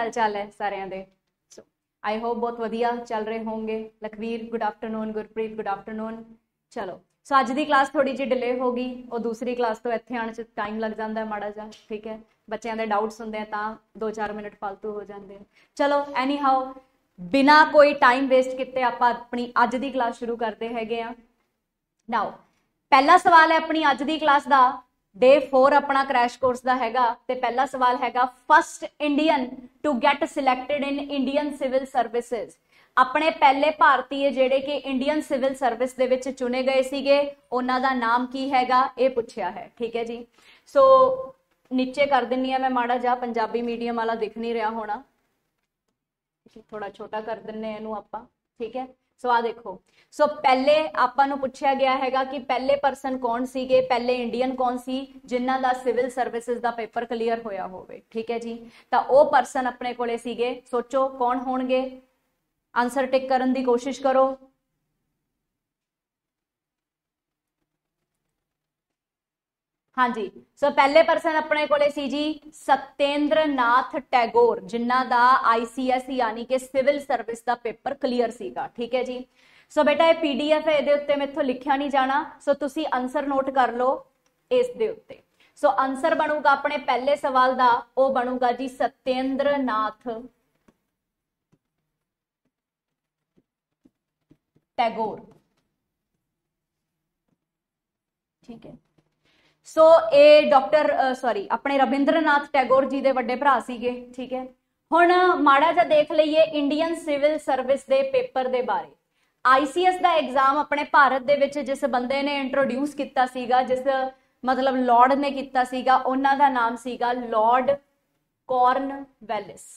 ਹਾਲ ਚਾਲ ਹੈ ਸਾਰਿਆਂ ਦੇ। ਸੋ ਆਈ ਹੋਪ ਬਹੁਤ ਵਧੀਆ ਚੱਲ ਰਹੇ ਹੋਵੋਗੇ Lakhvir good afternoon Gurpreet good afternoon ਚਲੋ ਸੋ ਅੱਜ ਦੀ ਕਲਾਸ ਥੋੜੀ ਜਿਹੀ ਡਿਲੇ ਹੋ ਗਈ। ਉਹ ਦੂਸਰੀ ਕਲਾਸ ਤੋਂ ਇੱਥੇ ਆਉਣ 'ਚ ਟਾਈਮ ਲੱਗ ਜਾਂਦਾ ਹੈ ਮਾੜਾ ਜਿਹਾ, ਠੀਕ ਹੈ? ਬੱਚਿਆਂ ਦੇ ਡਾਊਟਸ ਹੁੰਦੇ ਆ ਤਾਂ 2-4 ਮਿੰਟ ਫालतू ਹੋ ਜਾਂਦੇ ਆ। ਚਲੋ ਐਨੀ ਹਾਊ ਬਿਨਾ ਕੋਈ ਟਾਈਮ ਵੇਸਟ ਕੀਤੇ ਆਪਾਂ ਆਪਣੀ ਅੱਜ ਦੀ ਕਲਾਸ ਸ਼ੁਰੂ ਕਰਦੇ ਹੈਗੇ ਆ। ਨਾਓ ਪਹਿਲਾ ਸਵਾਲ ਹੈ ਆਪਣੀ ਅੱਜ ਦੀ ਕਲਾਸ ਦਾ। ਡੇ 4 ਆਪਣਾ ਕ੍ਰੈਸ਼ ਕੋਰਸ ਦਾ ਹੈਗਾ ਤੇ ਪਹਿਲਾ ਸਵਾਲ ਹੈਗਾ first Indian to get selected in Indian civil services ਆਪਣੇ ਪਹਿਲੇ ਭਾਰਤੀ ਜਿਹੜੇ ਕਿ ਇੰਡੀਅਨ ਸਿਵਲ ਸਰਵਿਸ ਦੇ ਵਿੱਚ ਚੁਣੇ ਗਏ ਸੀਗੇ, ਉਹਨਾਂ ਦਾ ਨਾਮ ਕੀ ਹੈਗਾ, ਇਹ ਪੁੱਛਿਆ ਹੈ। ਠੀਕ ਹੈ ਜੀ? ਸੋ ਨੀਚੇ ਕਰ ਦਿੰਨੀ ਆ ਮੈਂ ਮਾੜਾ ਜਿਹਾ, ਪੰਜਾਬੀ ਮੀਡੀਅਮ ਵਾਲਾ ਦਿਖ ਨਹੀਂ ਰਿਹਾ ਹੋਣਾ। ਥੋੜਾ ਛੋਟਾ ਕਰ ਦਿੰਨੇ ਇਹਨੂੰ ਆਪਾਂ। ਠੀਕ ਹੈ? ਸੋ ਆ ਦੇਖੋ। ਸੋ ਪਹਿਲੇ ਆਪਾਂ ਨੂੰ ਪੁੱਛਿਆ ਗਿਆ ਹੈਗਾ ਕਿ ਪਹਿਲੇ ਪਰਸਨ ਕੌਣ ਸੀਗੇ, ਪਹਿਲੇ ਇੰਡੀਅਨ ਕੌਣ ਸੀ, ਜਿਨ੍ਹਾਂ ਦਾ ਸਿਵਲ ਸਰਵਿਸਿਜ਼ ਦਾ ਪੇਪਰ ਕਲੀਅਰ ਹੋਇਆ ਹੋਵੇ। ਠੀਕ ਹੈ ਜੀ? ਤਾਂ ਉਹ ਪਰਸਨ ਆਪਣੇ ਕੋਲੇ ਸੀਗੇ। ਸੋਚੋ ਕੌਣ ਹੋਣਗੇ? ਆਨਸਰ ਟਿਕ ਕਰਨ ਦੀ ਕੋਸ਼ਿਸ਼ ਕਰੋ। ਹਾਂਜੀ। ਸੋ ਪਹਿਲੇ ਪਰਸਨ ਆਪਣੇ ਕੋਲੇ ਸੀ ਜੀ, ਸਤੇਂਦਰਨਾਥ ਟੈਗੋਰ, ਜਿਨ੍ਹਾਂ ਦਾ ਆਈਸੀਐਸ ਯਾਨੀ ਕਿ ਸਿਵਲ ਸਰਵਿਸ ਦਾ ਪੇਪਰ ਕਲੀਅਰ ਸੀਗਾ, ਠੀਕ ਹੈ ਜੀ? ਸੋ ਬੇਟਾ ਇਹ ਪੀਡੀਐਫ ਹੈ, ਇਹਦੇ ਉੱਤੇ ਮੈਥੋਂ ਲਿਖਿਆ ਨਹੀਂ ਜਾਣਾ। ਸੋ ਤੁਸੀਂ ਆਨਸਰ ਨੋਟ ਕਰ ਲਓ ਇਸ ਦੇ ਉੱਤੇ। ਸੋ ਆਨਸਰ ਬਣੂਗਾ ਆਪਣੇ ਪਹਿਲੇ ਸਵਾਲ ਦਾ, ਉਹ ਬਣੂਗਾ ਜੀ ਸਤੇਂਦਰਨਾਥ ਟੈਗੋਰ। ਠੀਕ ਹੈ। ਸੋ ਇਹ ਡਾਕਟਰ ਸੌਰੀ ਆਪਣੇ ਰਵਿੰਦਰਨਾਥ ਟੈਗੋਰ ਜੀ ਦੇ ਵੱਡੇ ਭਰਾ ਸੀਗੇ, ਠੀਕ ਹੈ? ਹੁਣ ਮਾੜਾ ਜਿਹਾ ਦੇਖ ਲਈਏ ਇੰਡੀਅਨ ਸਿਵਲ ਸਰਵਿਸ ਦੇ ਪੇਪਰ ਦੇ ਬਾਰੇ। ਆਈਸੀਐਸ ਦਾ ਐਗਜ਼ਾਮ ਆਪਣੇ ਭਾਰਤ ਦੇ ਵਿੱਚ ਜਿਸ ਬੰਦੇ ਨੇ ਇੰਟਰੋਡਿਊਸ ਕੀਤਾ ਸੀਗਾ, ਜਿਸ, ਮਤਲਬ ਲਾਰਡ ਨੇ ਕੀਤਾ ਸੀਗਾ, ਉਹਨਾਂ ਦਾ ਨਾਮ ਸੀਗਾ ਲਾਰਡ ਕਾਰਨਵੈਲਿਸ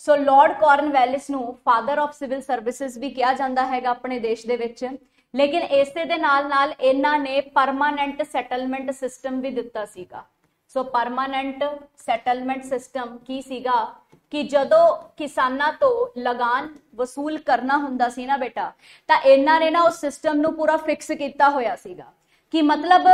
ਸੋ ਲਾਰਡ ਕਾਰਨਵੈਲਿਸ ਨੂੰ ਫਾਦਰ ਆਫ ਸਿਵਲ ਸਰਵਿਸਿਜ਼ ਵੀ ਕਿਹਾ ਜਾਂਦਾ ਹੈਗਾ ਆਪਣੇ ਦੇਸ਼ ਦੇ ਵਿੱਚ। ਲੇਕਿਨ ਇਸੇ ਦੇ ਨਾਲ ਨਾਲ ਇਹਨਾਂ ਨੇ ਪਰਮਾਨੈਂਟ ਸੈਟਲਮੈਂਟ ਸਿਸਟਮ ਵੀ ਦਿੱਤਾ ਸੀਗਾ। ਸੋ ਪਰਮਾਨੈਂਟ ਸੈਟਲਮੈਂਟ ਸਿਸਟਮ ਕੀ ਸੀਗਾ? ਕਿ ਜਦੋਂ ਕਿਸਾਨਾਂ ਤੋਂ ਲਗਾਨ ਵਸੂਲ ਕਰਨਾ ਹੁੰਦਾ ਸੀ ਨਾ ਬੇਟਾ, ਤਾਂ ਇਹਨਾਂ ਨੇ ਨਾ ਉਸ ਸਿਸਟਮ ਨੂੰ ਪੂਰਾ ਫਿਕਸ ਕੀਤਾ ਹੋਇਆ ਸੀਗਾ। ਕਿ ਮਤਲਬ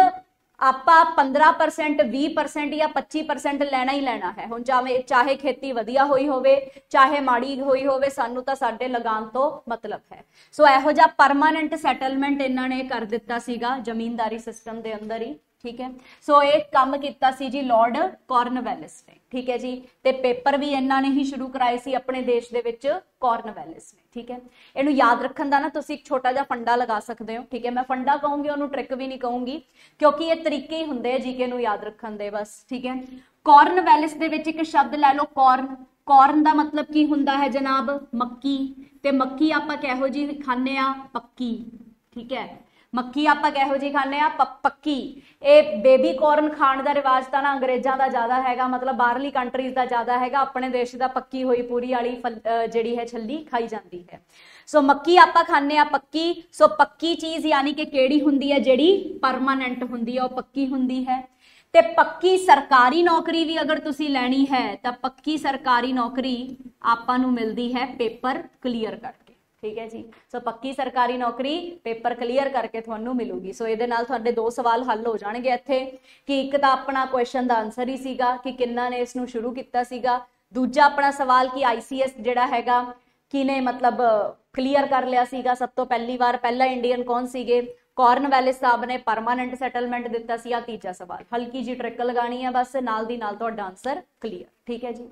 ਆਪਾਂ 15% 20% ਜਾਂ 25% ਲੈਣਾ ਹੀ ਲੈਣਾ ਹੈ। ਹੁਣ ਚਾਹੇ ਚਾਹੇ ਖੇਤੀ ਵਧੀਆ ਹੋਈ ਹੋਵੇ, ਚਾਹੇ ਮਾੜੀ ਹੋਈ ਹੋਵੇ, ਸਾਨੂੰ ਤਾਂ ਸਾਡੇ ਲਗਾਨ ਤੋਂ ਮਤਲਬ ਹੈ। ਸੋ ਇਹੋ ਜਿਹਾ ਪਰਮਾਨੈਂਟ ਸੈਟਲਮੈਂਟ ਇਹਨਾਂ ਨੇ ਕਰ ਦਿੱਤਾ ਸੀਗਾ ਜ਼ਮੀਨਦਾਰੀ ਸਿਸਟਮ ਦੇ ਅੰਦਰ ਹੀ, ਠੀਕ ਹੈ? ਸੋ ਇਹ ਕੰਮ ਕੀਤਾ ਸੀ ਜੀ ਲਾਰਡ ਕਾਰਨਵੈਲਿਸ ਨੇ, ਠੀਕ ਹੈ ਜੀ? ਤੇ ਪੇਪਰ ਵੀ ਇਹਨਾਂ ਨੇ ਹੀ ਸ਼ੁਰੂ ਕਰਾਏ ਸੀ ਆਪਣੇ ਦੇਸ਼ ਦੇ ਵਿੱਚ ਕਾਰਨਵੈਲਿਸ ਨੇ। ਠੀਕ ਹੈ? ਇਹਨੂੰ ਯਾਦ ਰੱਖਣ ਦਾ ਨਾ ਤੁਸੀਂ ਇੱਕ ਛੋਟਾ ਜਿਹਾ ਫੰਡਾ ਲਗਾ ਸਕਦੇ ਹੋ, ਠੀਕ ਹੈ? ਮੈਂ ਫੰਡਾ ਕਹੂੰਗੀ, ਉਹਨੂੰ ਟ੍ਰਿਕ ਵੀ ਨਹੀਂ ਕਹੂੰਗੀ, ਕਿਉਂਕਿ ਇਹ ਤਰੀਕੇ ਹੀ ਹੁੰਦੇ ਆ ਜੀਕੇ ਨੂੰ ਯਾਦ ਰੱਖਣ ਦੇ ਬਸ, ਠੀਕ ਹੈ? ਕਾਰਨਵੈਲਿਸ ਦੇ ਵਿੱਚ ਇੱਕ ਸ਼ਬਦ ਲੈ ਲਓ ਕਾਰਨ ਕਾਰਨ ਦਾ ਮਤਲਬ ਕੀ ਹੁੰਦਾ ਹੈ ਜਨਾਬ? ਮੱਕੀ। ਤੇ ਮੱਕੀ ਆਪਾਂ ਕਿਹੋ ਜੀ ਖਾਂਦੇ ਆ? ਪੱਕੀ, ਠੀਕ ਹੈ? ਮੱਕੀ ਆਪਾਂ ਕਿਹੋ ਜੀ ਖਾਂਦੇ ਆ ਪੱਕੀ। ਇਹ ਬੇਬੀ ਕੋਰਨ ਖਾਣ ਦਾ ਰਿਵਾਜ ਤਾਂ ਨਾ ਅੰਗਰੇਜ਼ਾਂ ਦਾ ਜ਼ਿਆਦਾ ਹੈਗਾ, ਮਤਲਬ ਬਾਹਰਲੀ ਕੰਟਰੀਜ਼ ਦਾ ਜ਼ਿਆਦਾ ਹੈਗਾ, ਆਪਣੇ ਦੇਸ਼ ਦਾ ਪੱਕੀ ਹੋਈ ਪੂਰੀ ਵਾਲੀ ਜਿਹੜੀ ਹੈ ਛੱਲੀ ਖਾਈ ਜਾਂਦੀ ਹੈ। ਸੋ ਮੱਕੀ ਆਪਾਂ ਖਾਂਦੇ ਆ ਪੱਕੀ। ਸੋ ਪੱਕੀ ਚੀਜ਼ ਯਾਨੀ ਕਿ ਕਿਹੜੀ ਹੁੰਦੀ ਹੈ? ਜਿਹੜੀ ਪਰਮਾਨੈਂਟ ਹੁੰਦੀ ਹੈ, ਉਹ ਪੱਕੀ ਹੁੰਦੀ ਹੈ। ਤੇ ਪੱਕੀ ਸਰਕਾਰੀ ਨੌਕਰੀ ਵੀ ਅਗਰ ਤੁਸੀਂ ਲੈਣੀ ਹੈ, ਤਾਂ ਪੱਕੀ ਸਰਕਾਰੀ ਨੌਕਰੀ ਆਪਾਂ ਨੂੰ ਮਿਲਦੀ ਹੈ ਪੇਪਰ ਕਲੀਅਰ ਕਰਕੇ ਠੀਕ ਹੈ ਜੀ? ਸੋ ਪੱਕੀ ਸਰਕਾਰੀ ਨੌਕਰੀ ਪੇਪਰ ਕਲੀਅਰ ਕਰਕੇ ਤੁਹਾਨੂੰ ਮਿਲੂਗੀ। ਸੋ ਇਹਦੇ ਨਾਲ ਤੁਹਾਡੇ ਦੋ ਸਵਾਲ ਹੱਲ ਹੋ ਜਾਣਗੇ ਇੱਥੇ। ਕਿ ਇੱਕ ਤਾਂ ਆਪਣਾ ਕੁਐਸਚਨ ਦਾ ਆਨਸਰ ਹੀ ਸੀਗਾ ਕਿ ਕਿੰਨਾ ਨੇ ਇਸ ਨੂੰ ਸ਼ੁਰੂ ਕੀਤਾ ਸੀਗਾ। ਦੂਜਾ ਆਪਣਾ ਸਵਾਲ ਕਿ ਆਈਸੀਐਸ ਜਿਹੜਾ ਹੈਗਾ ਕਿਨੇ ਮਤਲਬ ਕਲੀਅਰ ਕਰ ਲਿਆ ਸੀਗਾ? ਸਭ ਤੋਂ ਪਹਿਲੀ ਵਾਰ ਪਹਿਲਾ ਇੰਡੀਅਨ ਕੌਣ ਸੀਗੇ? ਕਾਰਨਵੈਲਿਸ ਸਾਹਿਬ ਨੇ ਪਰਮਾਨੈਂਟ ਸੈਟਲਮੈਂਟ ਦਿੱਤਾ ਸੀ। ਆ ਤੀਜਾ ਸਵਾਲ। ਹਲਕੀ ਜੀ ਟ੍ਰਿਕ ਲਗਾਣੀ ਹੈ ਬਸ। ਨਾਲ ਦੀ ਨਾਲ ਤੁਹਾਡਾ ਆਨਸਰ ਕਲੀਅਰ ਠੀਕ ਹੈ ਜੀ?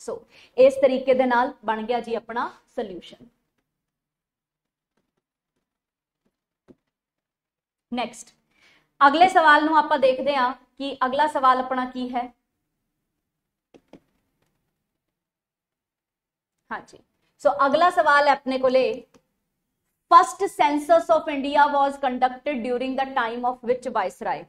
ਸੋ ਇਸ ਤਰੀਕੇ ਦੇ ਨਾਲ ਬਣ ਗਿਆ ਜੀ ਆਪਣਾ ਸੋਲੂਸ਼ਨ ਨੈਕਸਟ ਅਗਲੇ ਸਵਾਲ ਨੂੰ ਆਪਾਂ ਦੇਖਦੇ ਹਾਂ ਕਿ ਅਗਲਾ ਸਵਾਲ ਆਪਣਾ ਕੀ ਹੈ। ਹਾਂਜੀ। ਸੋ ਅਗਲਾ ਸਵਾਲ ਹੈ ਆਪਣੇ ਕੋਲੇ। First census of India was conducted during the time of which viceroy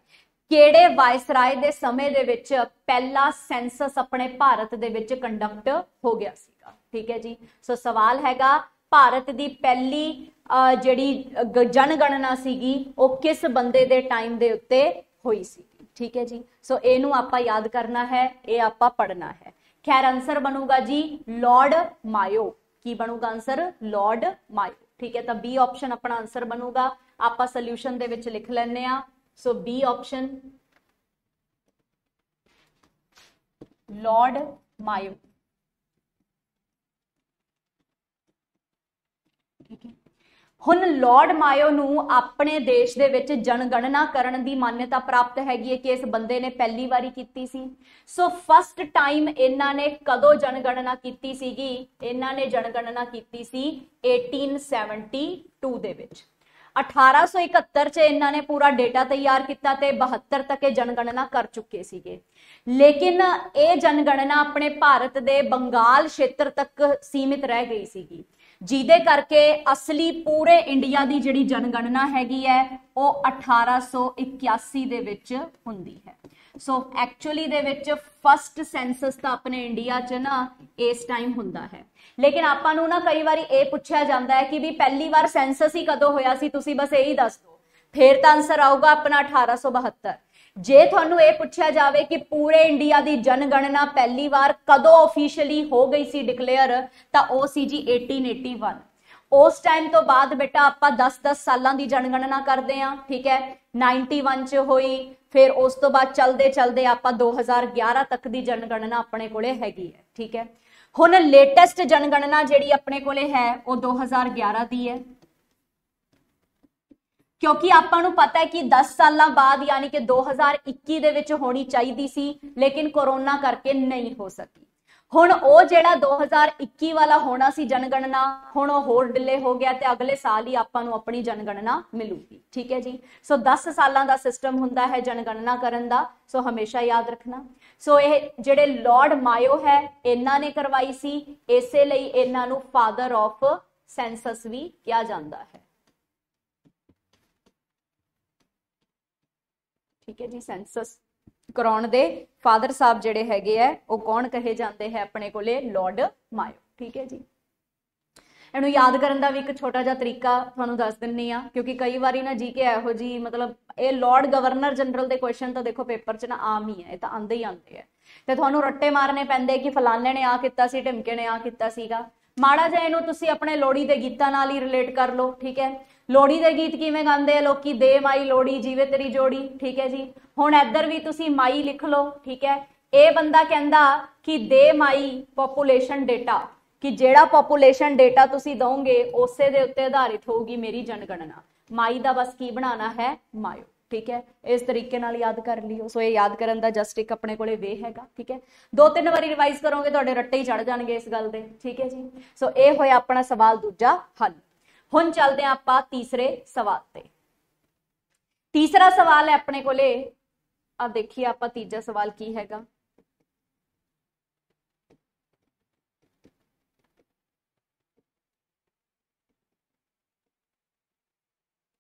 ਕਿਹੜੇ ਵਾਇਸਰਾਏ ਦੇ ਸਮੇਂ ਦੇ ਵਿੱਚ ਪਹਿਲਾ ਸੈਂਸਸ ਆਪਣੇ ਭਾਰਤ ਦੇ ਵਿੱਚ ਕੰਡਕਟ ਹੋ ਗਿਆ ਸੀਗਾ? ਠੀਕ ਹੈ ਜੀ। ਸੋ ਸਵਾਲ ਹੈਗਾ, ਭਾਰਤ ਦੀ ਪਹਿਲੀ ਜਿਹੜੀ ਜਨਗਣਨਾ ਸੀਗੀ, ਉਹ ਕਿਸ ਬੰਦੇ ਦੇ ਟਾਈਮ ਦੇ ਉੱਤੇ ਹੋਈ ਸੀ? ਠੀਕ ਹੈ ਜੀ? ਸੋ ਇਹਨੂੰ ਆਪਾਂ ਯਾਦ ਕਰਨਾ ਹੈ, ਇਹ ਆਪਾਂ ਪੜਨਾ ਹੈ। ਖੈਰ ਆਨਸਰ ਬਣੂਗਾ ਜੀ ਲਾਰਡ ਮਾਇਓ ਕੀ ਬਣੂਗਾ ਆਨਸਰ ਲਾਰਡ ਮਾਇਓ ਠੀਕ ਹੈ, ਤਾਂ ਬੀ ਆਪਸ਼ਨ ਆਪਣਾ ਆਨਸਰ ਬਣੂਗਾ। ਆਪਾਂ ਸੋਲੂਸ਼ਨ ਦੇ ਵਿੱਚ ਲਿਖ ਲੈਣੇ ਆ so B option lord Mayo ਠੀਕ ਹੈ? ਹੁਣ ਲਾਰਡ ਮਾਇਓ ਨੂੰ ਆਪਣੇ ਦੇਸ਼ ਦੇ ਵਿੱਚ ਜਨਗਣਨਾ ਕਰਨ ਦੀ ਮਾਨਤਾ ਪ੍ਰਾਪਤ ਹੈਗੀ ਹੈ ਕਿ ਇਸ ਬੰਦੇ ਨੇ ਪਹਿਲੀ ਵਾਰੀ ਕੀਤੀ ਸੀ। ਸੋ ਫਸਟ ਟਾਈਮ ਇਹਨਾਂ ਨੇ ਕਦੋਂ ਜਨਗਣਨਾ ਕੀਤੀ ਸੀਗੀ? ਇਹਨਾਂ ਨੇ ਜਨਗਣਨਾ ਕੀਤੀ ਸੀ 1872 ਦੇ ਵਿੱਚ। 1871 ਚ ਇਹਨਾਂ ਨੇ ਪੂਰਾ ਡੇਟਾ ਤਿਆਰ ਕੀਤਾ ਤੇ 72 ਤੱਕ ਇਹ ਜਨਗਣਨਾ ਕਰ ਚੁੱਕੇ ਸੀਗੇ। ਲੇਕਿਨ ਇਹ ਜਨਗਣਨਾ ਆਪਣੇ ਭਾਰਤ ਦੇ ਬੰਗਾਲ ਖੇਤਰ ਤੱਕ ਸੀਮਿਤ ਰਹਿ ਗਈ ਸੀਗੀ। ਜਿਹਦੇ ਕਰਕੇ ਅਸਲੀ ਪੂਰੇ ਇੰਡੀਆ ਦੀ ਜਿਹੜੀ ਜਨਗਣਨਾ ਹੈਗੀ ਹੈ, ਉਹ 1881 ਦੇ ਵਿੱਚ ਹੁੰਦੀ ਹੈ। ਸੋ ਐਕਚੁਅਲੀ ਦੇ ਵਿੱਚ ਫਸਟ ਸੈਂਸਸ ਤਾਂ ਆਪਣੇ ਇੰਡੀਆ 'ਚ ਨਾ ਇਸ ਟਾਈਮ ਹੁੰਦਾ ਹੈ। ਲੇਕਿਨ ਆਪਾਂ ਨੂੰ ਨਾ ਕਈ ਵਾਰੀ ਇਹ ਪੁੱਛਿਆ ਜਾਂਦਾ ਹੈ ਕਿ ਵੀ ਪਹਿਲੀ ਵਾਰ ਸੈਂਸਸ ਹੀ ਕਦੋਂ ਹੋਇਆ ਸੀ, ਤੁਸੀਂ ਬਸ ਇਹੀ ਦੱਸ ਦਿਓ। ਫੇਰ ਤਾਂ ਆਨਸਰ ਆਊਗਾ ਆਪਣਾ 1872 ਜੇ ਤੁਹਾਨੂੰ ਇਹ ਪੁੱਛਿਆ ਜਾਵੇ ਕਿ ਪੂਰੇ ਇੰਡੀਆ ਦੀ ਜਨਗਣਨਾ ਪਹਿਲੀ ਵਾਰ ਕਦੋਂ ਆਫੀਸ਼ੀਅਲੀ ਹੋ ਗਈ ਸੀ ਡਿਕਲੇਅਰ ਤਾਂ ਉਹ ਸੀ ਜੀ 1881 ਉਸ ਟਾਈਮ ਤੋਂ ਬਾਅਦ ਬੇਟਾ ਆਪਾਂ 10-10 ਸਾਲਾਂ ਦੀ ਜਨਗਣਨਾ ਕਰਦੇ ਆਂ ਠੀਕ ਹੈ? 91 ਚ ਹੋਈ, ਫਿਰ ਉਸ ਤੋਂ ਬਾਅਦ ਚਲਦੇ ਚਲਦੇ ਆਪਾਂ 2011 ਤੱਕ ਦੀ ਜਨਗਣਨਾ ਆਪਣੇ ਕੋਲੇ ਹੈਗੀ ਹੈ, ਠੀਕ ਹੈ? ਹੁਣ ਲੇਟੈਸਟ ਜਨਗਣਨਾ ਜਿਹੜੀ ਆਪਣੇ ਕੋਲੇ ਹੈ, ਉਹ 2011 ਦੀ ਹੈ। ਕਿਉਂਕਿ ਆਪਾਂ ਨੂੰ ਪਤਾ ਹੈ ਕਿ 10 ਸਾਲਾਂ ਬਾਅਦ ਯਾਨੀ ਕਿ 2021 ਦੇ ਵਿੱਚ ਹੋਣੀ ਚਾਹੀਦੀ ਸੀ, ਲੇਕਿਨ ਕੋਰੋਨਾ ਕਰਕੇ ਨਹੀਂ ਹੋ ਸਕੀ। ਹੁਣ ਉਹ ਜਿਹੜਾ 2021 ਵਾਲਾ ਹੋਣਾ ਸੀ ਜਨਗਣਨਾ, ਹੁਣ ਉਹ ਹੋਰ ਡਿਲੇ ਹੋ ਗਿਆ ਤੇ ਅਗਲੇ ਸਾਲ ਹੀ ਆਪਾਂ ਨੂੰ ਆਪਣੀ ਜਨਗਣਨਾ ਮਿਲੂਗੀ। ਠੀਕ ਹੈ ਜੀ? ਸੋ 10 ਸਾਲਾਂ ਦਾ ਸਿਸਟਮ ਹੁੰਦਾ ਹੈ ਜਨਗਣਨਾ ਕਰਨ ਦਾ। ਸੋ ਹਮੇਸ਼ਾ ਯਾਦ ਰੱਖਣਾ। ਸੋ ਇਹ ਜਿਹੜੇ ਲਾਰਡ ਮਾਇਓ ਹੈ, ਇਹਨਾਂ ਨੇ ਕਰਵਾਈ ਸੀ। ਇਸੇ ਲਈ ਇਹਨਾਂ ਨੂੰ ਫਾਦਰ ਆਫ ਸੈਂਸਸ ਵੀ ਕਿਹਾ ਜਾਂਦਾ ਹੈ। ਠੀਕ ਹੈ ਜੀ ਸੈਂਸਸ ਕਰਾਉਣ ਦੇ ਫਾਦਰ ਸਾਹਿਬ ਜਿਹੜੇ ਹੈਗੇ ਆ, ਉਹ ਕੌਣ ਕਹੇ ਜਾਂਦੇ ਹੈ ਆਪਣੇ ਕੋਲੇ? ਲਾਰਡ ਮਾਇਓ ਠੀਕ ਹੈ ਜੀ। ਇਹਨੂੰ ਯਾਦ ਕਰਨ ਦਾ ਵੀ ਇੱਕ ਛੋਟਾ ਜਿਹਾ ਤਰੀਕਾ ਤੁਹਾਨੂੰ ਦੱਸ ਦਿੰਨੀ ਆ, ਕਿਉਂਕਿ ਕਈ ਵਾਰੀ ਨਾ ਜੀਕੇ ਇਹੋ ਜੀ ਮਤਲਬ ਇਹ ਲਾਰਡ ਗਵਰਨਰ ਜਨਰਲ ਦੇ ਕੁਐਸਚਨ ਤਾਂ ਦੇਖੋ ਪੇਪਰ 'ਚ ਨਾ ਆਮ ਹੀ ਹੈ ਇਹ ਤਾਂ ਆਂਦੇ ਹੀ ਆਂਦੇ ਆ। ਤੇ ਤੁਹਾਨੂੰ ਰੱਟੇ ਮਾਰਨੇ ਪੈਂਦੇ ਕਿ ਫਲਾਣੇ ਨੇ ਆ ਕੀਤਾ ਸੀ, ਢਿਮਕੇ ਨੇ ਆ ਕੀਤਾ ਸੀਗਾ। ਮਾੜਾ ਜਿਹਾ ਇਹਨੂੰ ਤੁਸੀਂ ਆਪਣੇ ਲੋੜੀ ਦੇ ਗੀਤਾਂ ਨਾਲ ਹੀ ਰਿਲੇਟ ਕਰ ਲਓ, ਠੀਕ ਹੈ। ਲੋਹੜੀ ਦੇ ਗੀਤ ਕਿਵੇਂ ਗਾਉਂਦੇ ਆ ਲੋਕੀ? ਦੇ ਮਾਈ ਲੋਹੜੀ, ਜੀਵੇ ਤੇਰੀ ਜੋੜੀ। ਠੀਕ ਹੈ ਜੀ। ਹੁਣ ਇੱਧਰ ਵੀ ਤੁਸੀਂ ਮਾਈ ਲਿਖ ਲਓ, ਠੀਕ ਹੈ। ਇਹ ਬੰਦਾ ਕਹਿੰਦਾ ਕਿ ਦੇ ਮਾਈ ਪੋਪੂਲੇਸ਼ਨ ਡੇਟਾ ਕਿ ਜਿਹੜਾ ਪੋਪੂਲੇਸ਼ਨ ਡੇਟਾ ਤੁਸੀਂ ਦੋਗੇ ਉਸੇ ਦੇ ਉੱਤੇ ਆਧਾਰਿਤ ਹੋਊਗੀ ਮੇਰੀ ਜਨਗਣਨਾ। ਮਾਈ ਦਾ ਬਸ ਕੀ ਬਣਾਉਣਾ ਹੈ? ਮਾਇਓ। ਠੀਕ ਹੈ। ਇਸ ਤਰੀਕੇ ਨਾਲ ਯਾਦ ਕਰ ਲਿਓ। ਸੋ ਇਹ ਯਾਦ ਕਰਨ ਦਾ ਜਸਟ ਇੱਕ ਆਪਣੇ ਕੋਲੇ ਵੇ ਹੈਗਾ। ਠੀਕ ਹੈ। ਦੋ ਤਿੰਨ ਵਾਰੀ ਰਿਵਾਈਜ਼ ਕਰੋਗੇ, ਤੁਹਾਡੇ ਰੱਟੇ ਹੀ ਚੜ ਜਾਣਗੇ ਇਸ ਗੱਲ ਦੇ। ਠੀਕ ਹੈ ਜੀ। ਸੋ ਇਹ ਹੋਇਆ ਆਪਣਾ ਸਵਾਲ ਦੂਜਾ ਹੱਲ। ਹੁਣ ਚੱਲਦੇ ਆਂ ਆਪਾਂ ਤੀਸਰੇ ਸਵਾਲ ਤੇ ਤੀਸਰਾ ਸਵਾਲ ਹੈ ਆਪਣੇ ਕੋਲੇ ਆ ਦੇਖੀਏ ਆਪਾਂ ਤੀਜਾ ਸਵਾਲ ਕੀ ਹੈਗਾ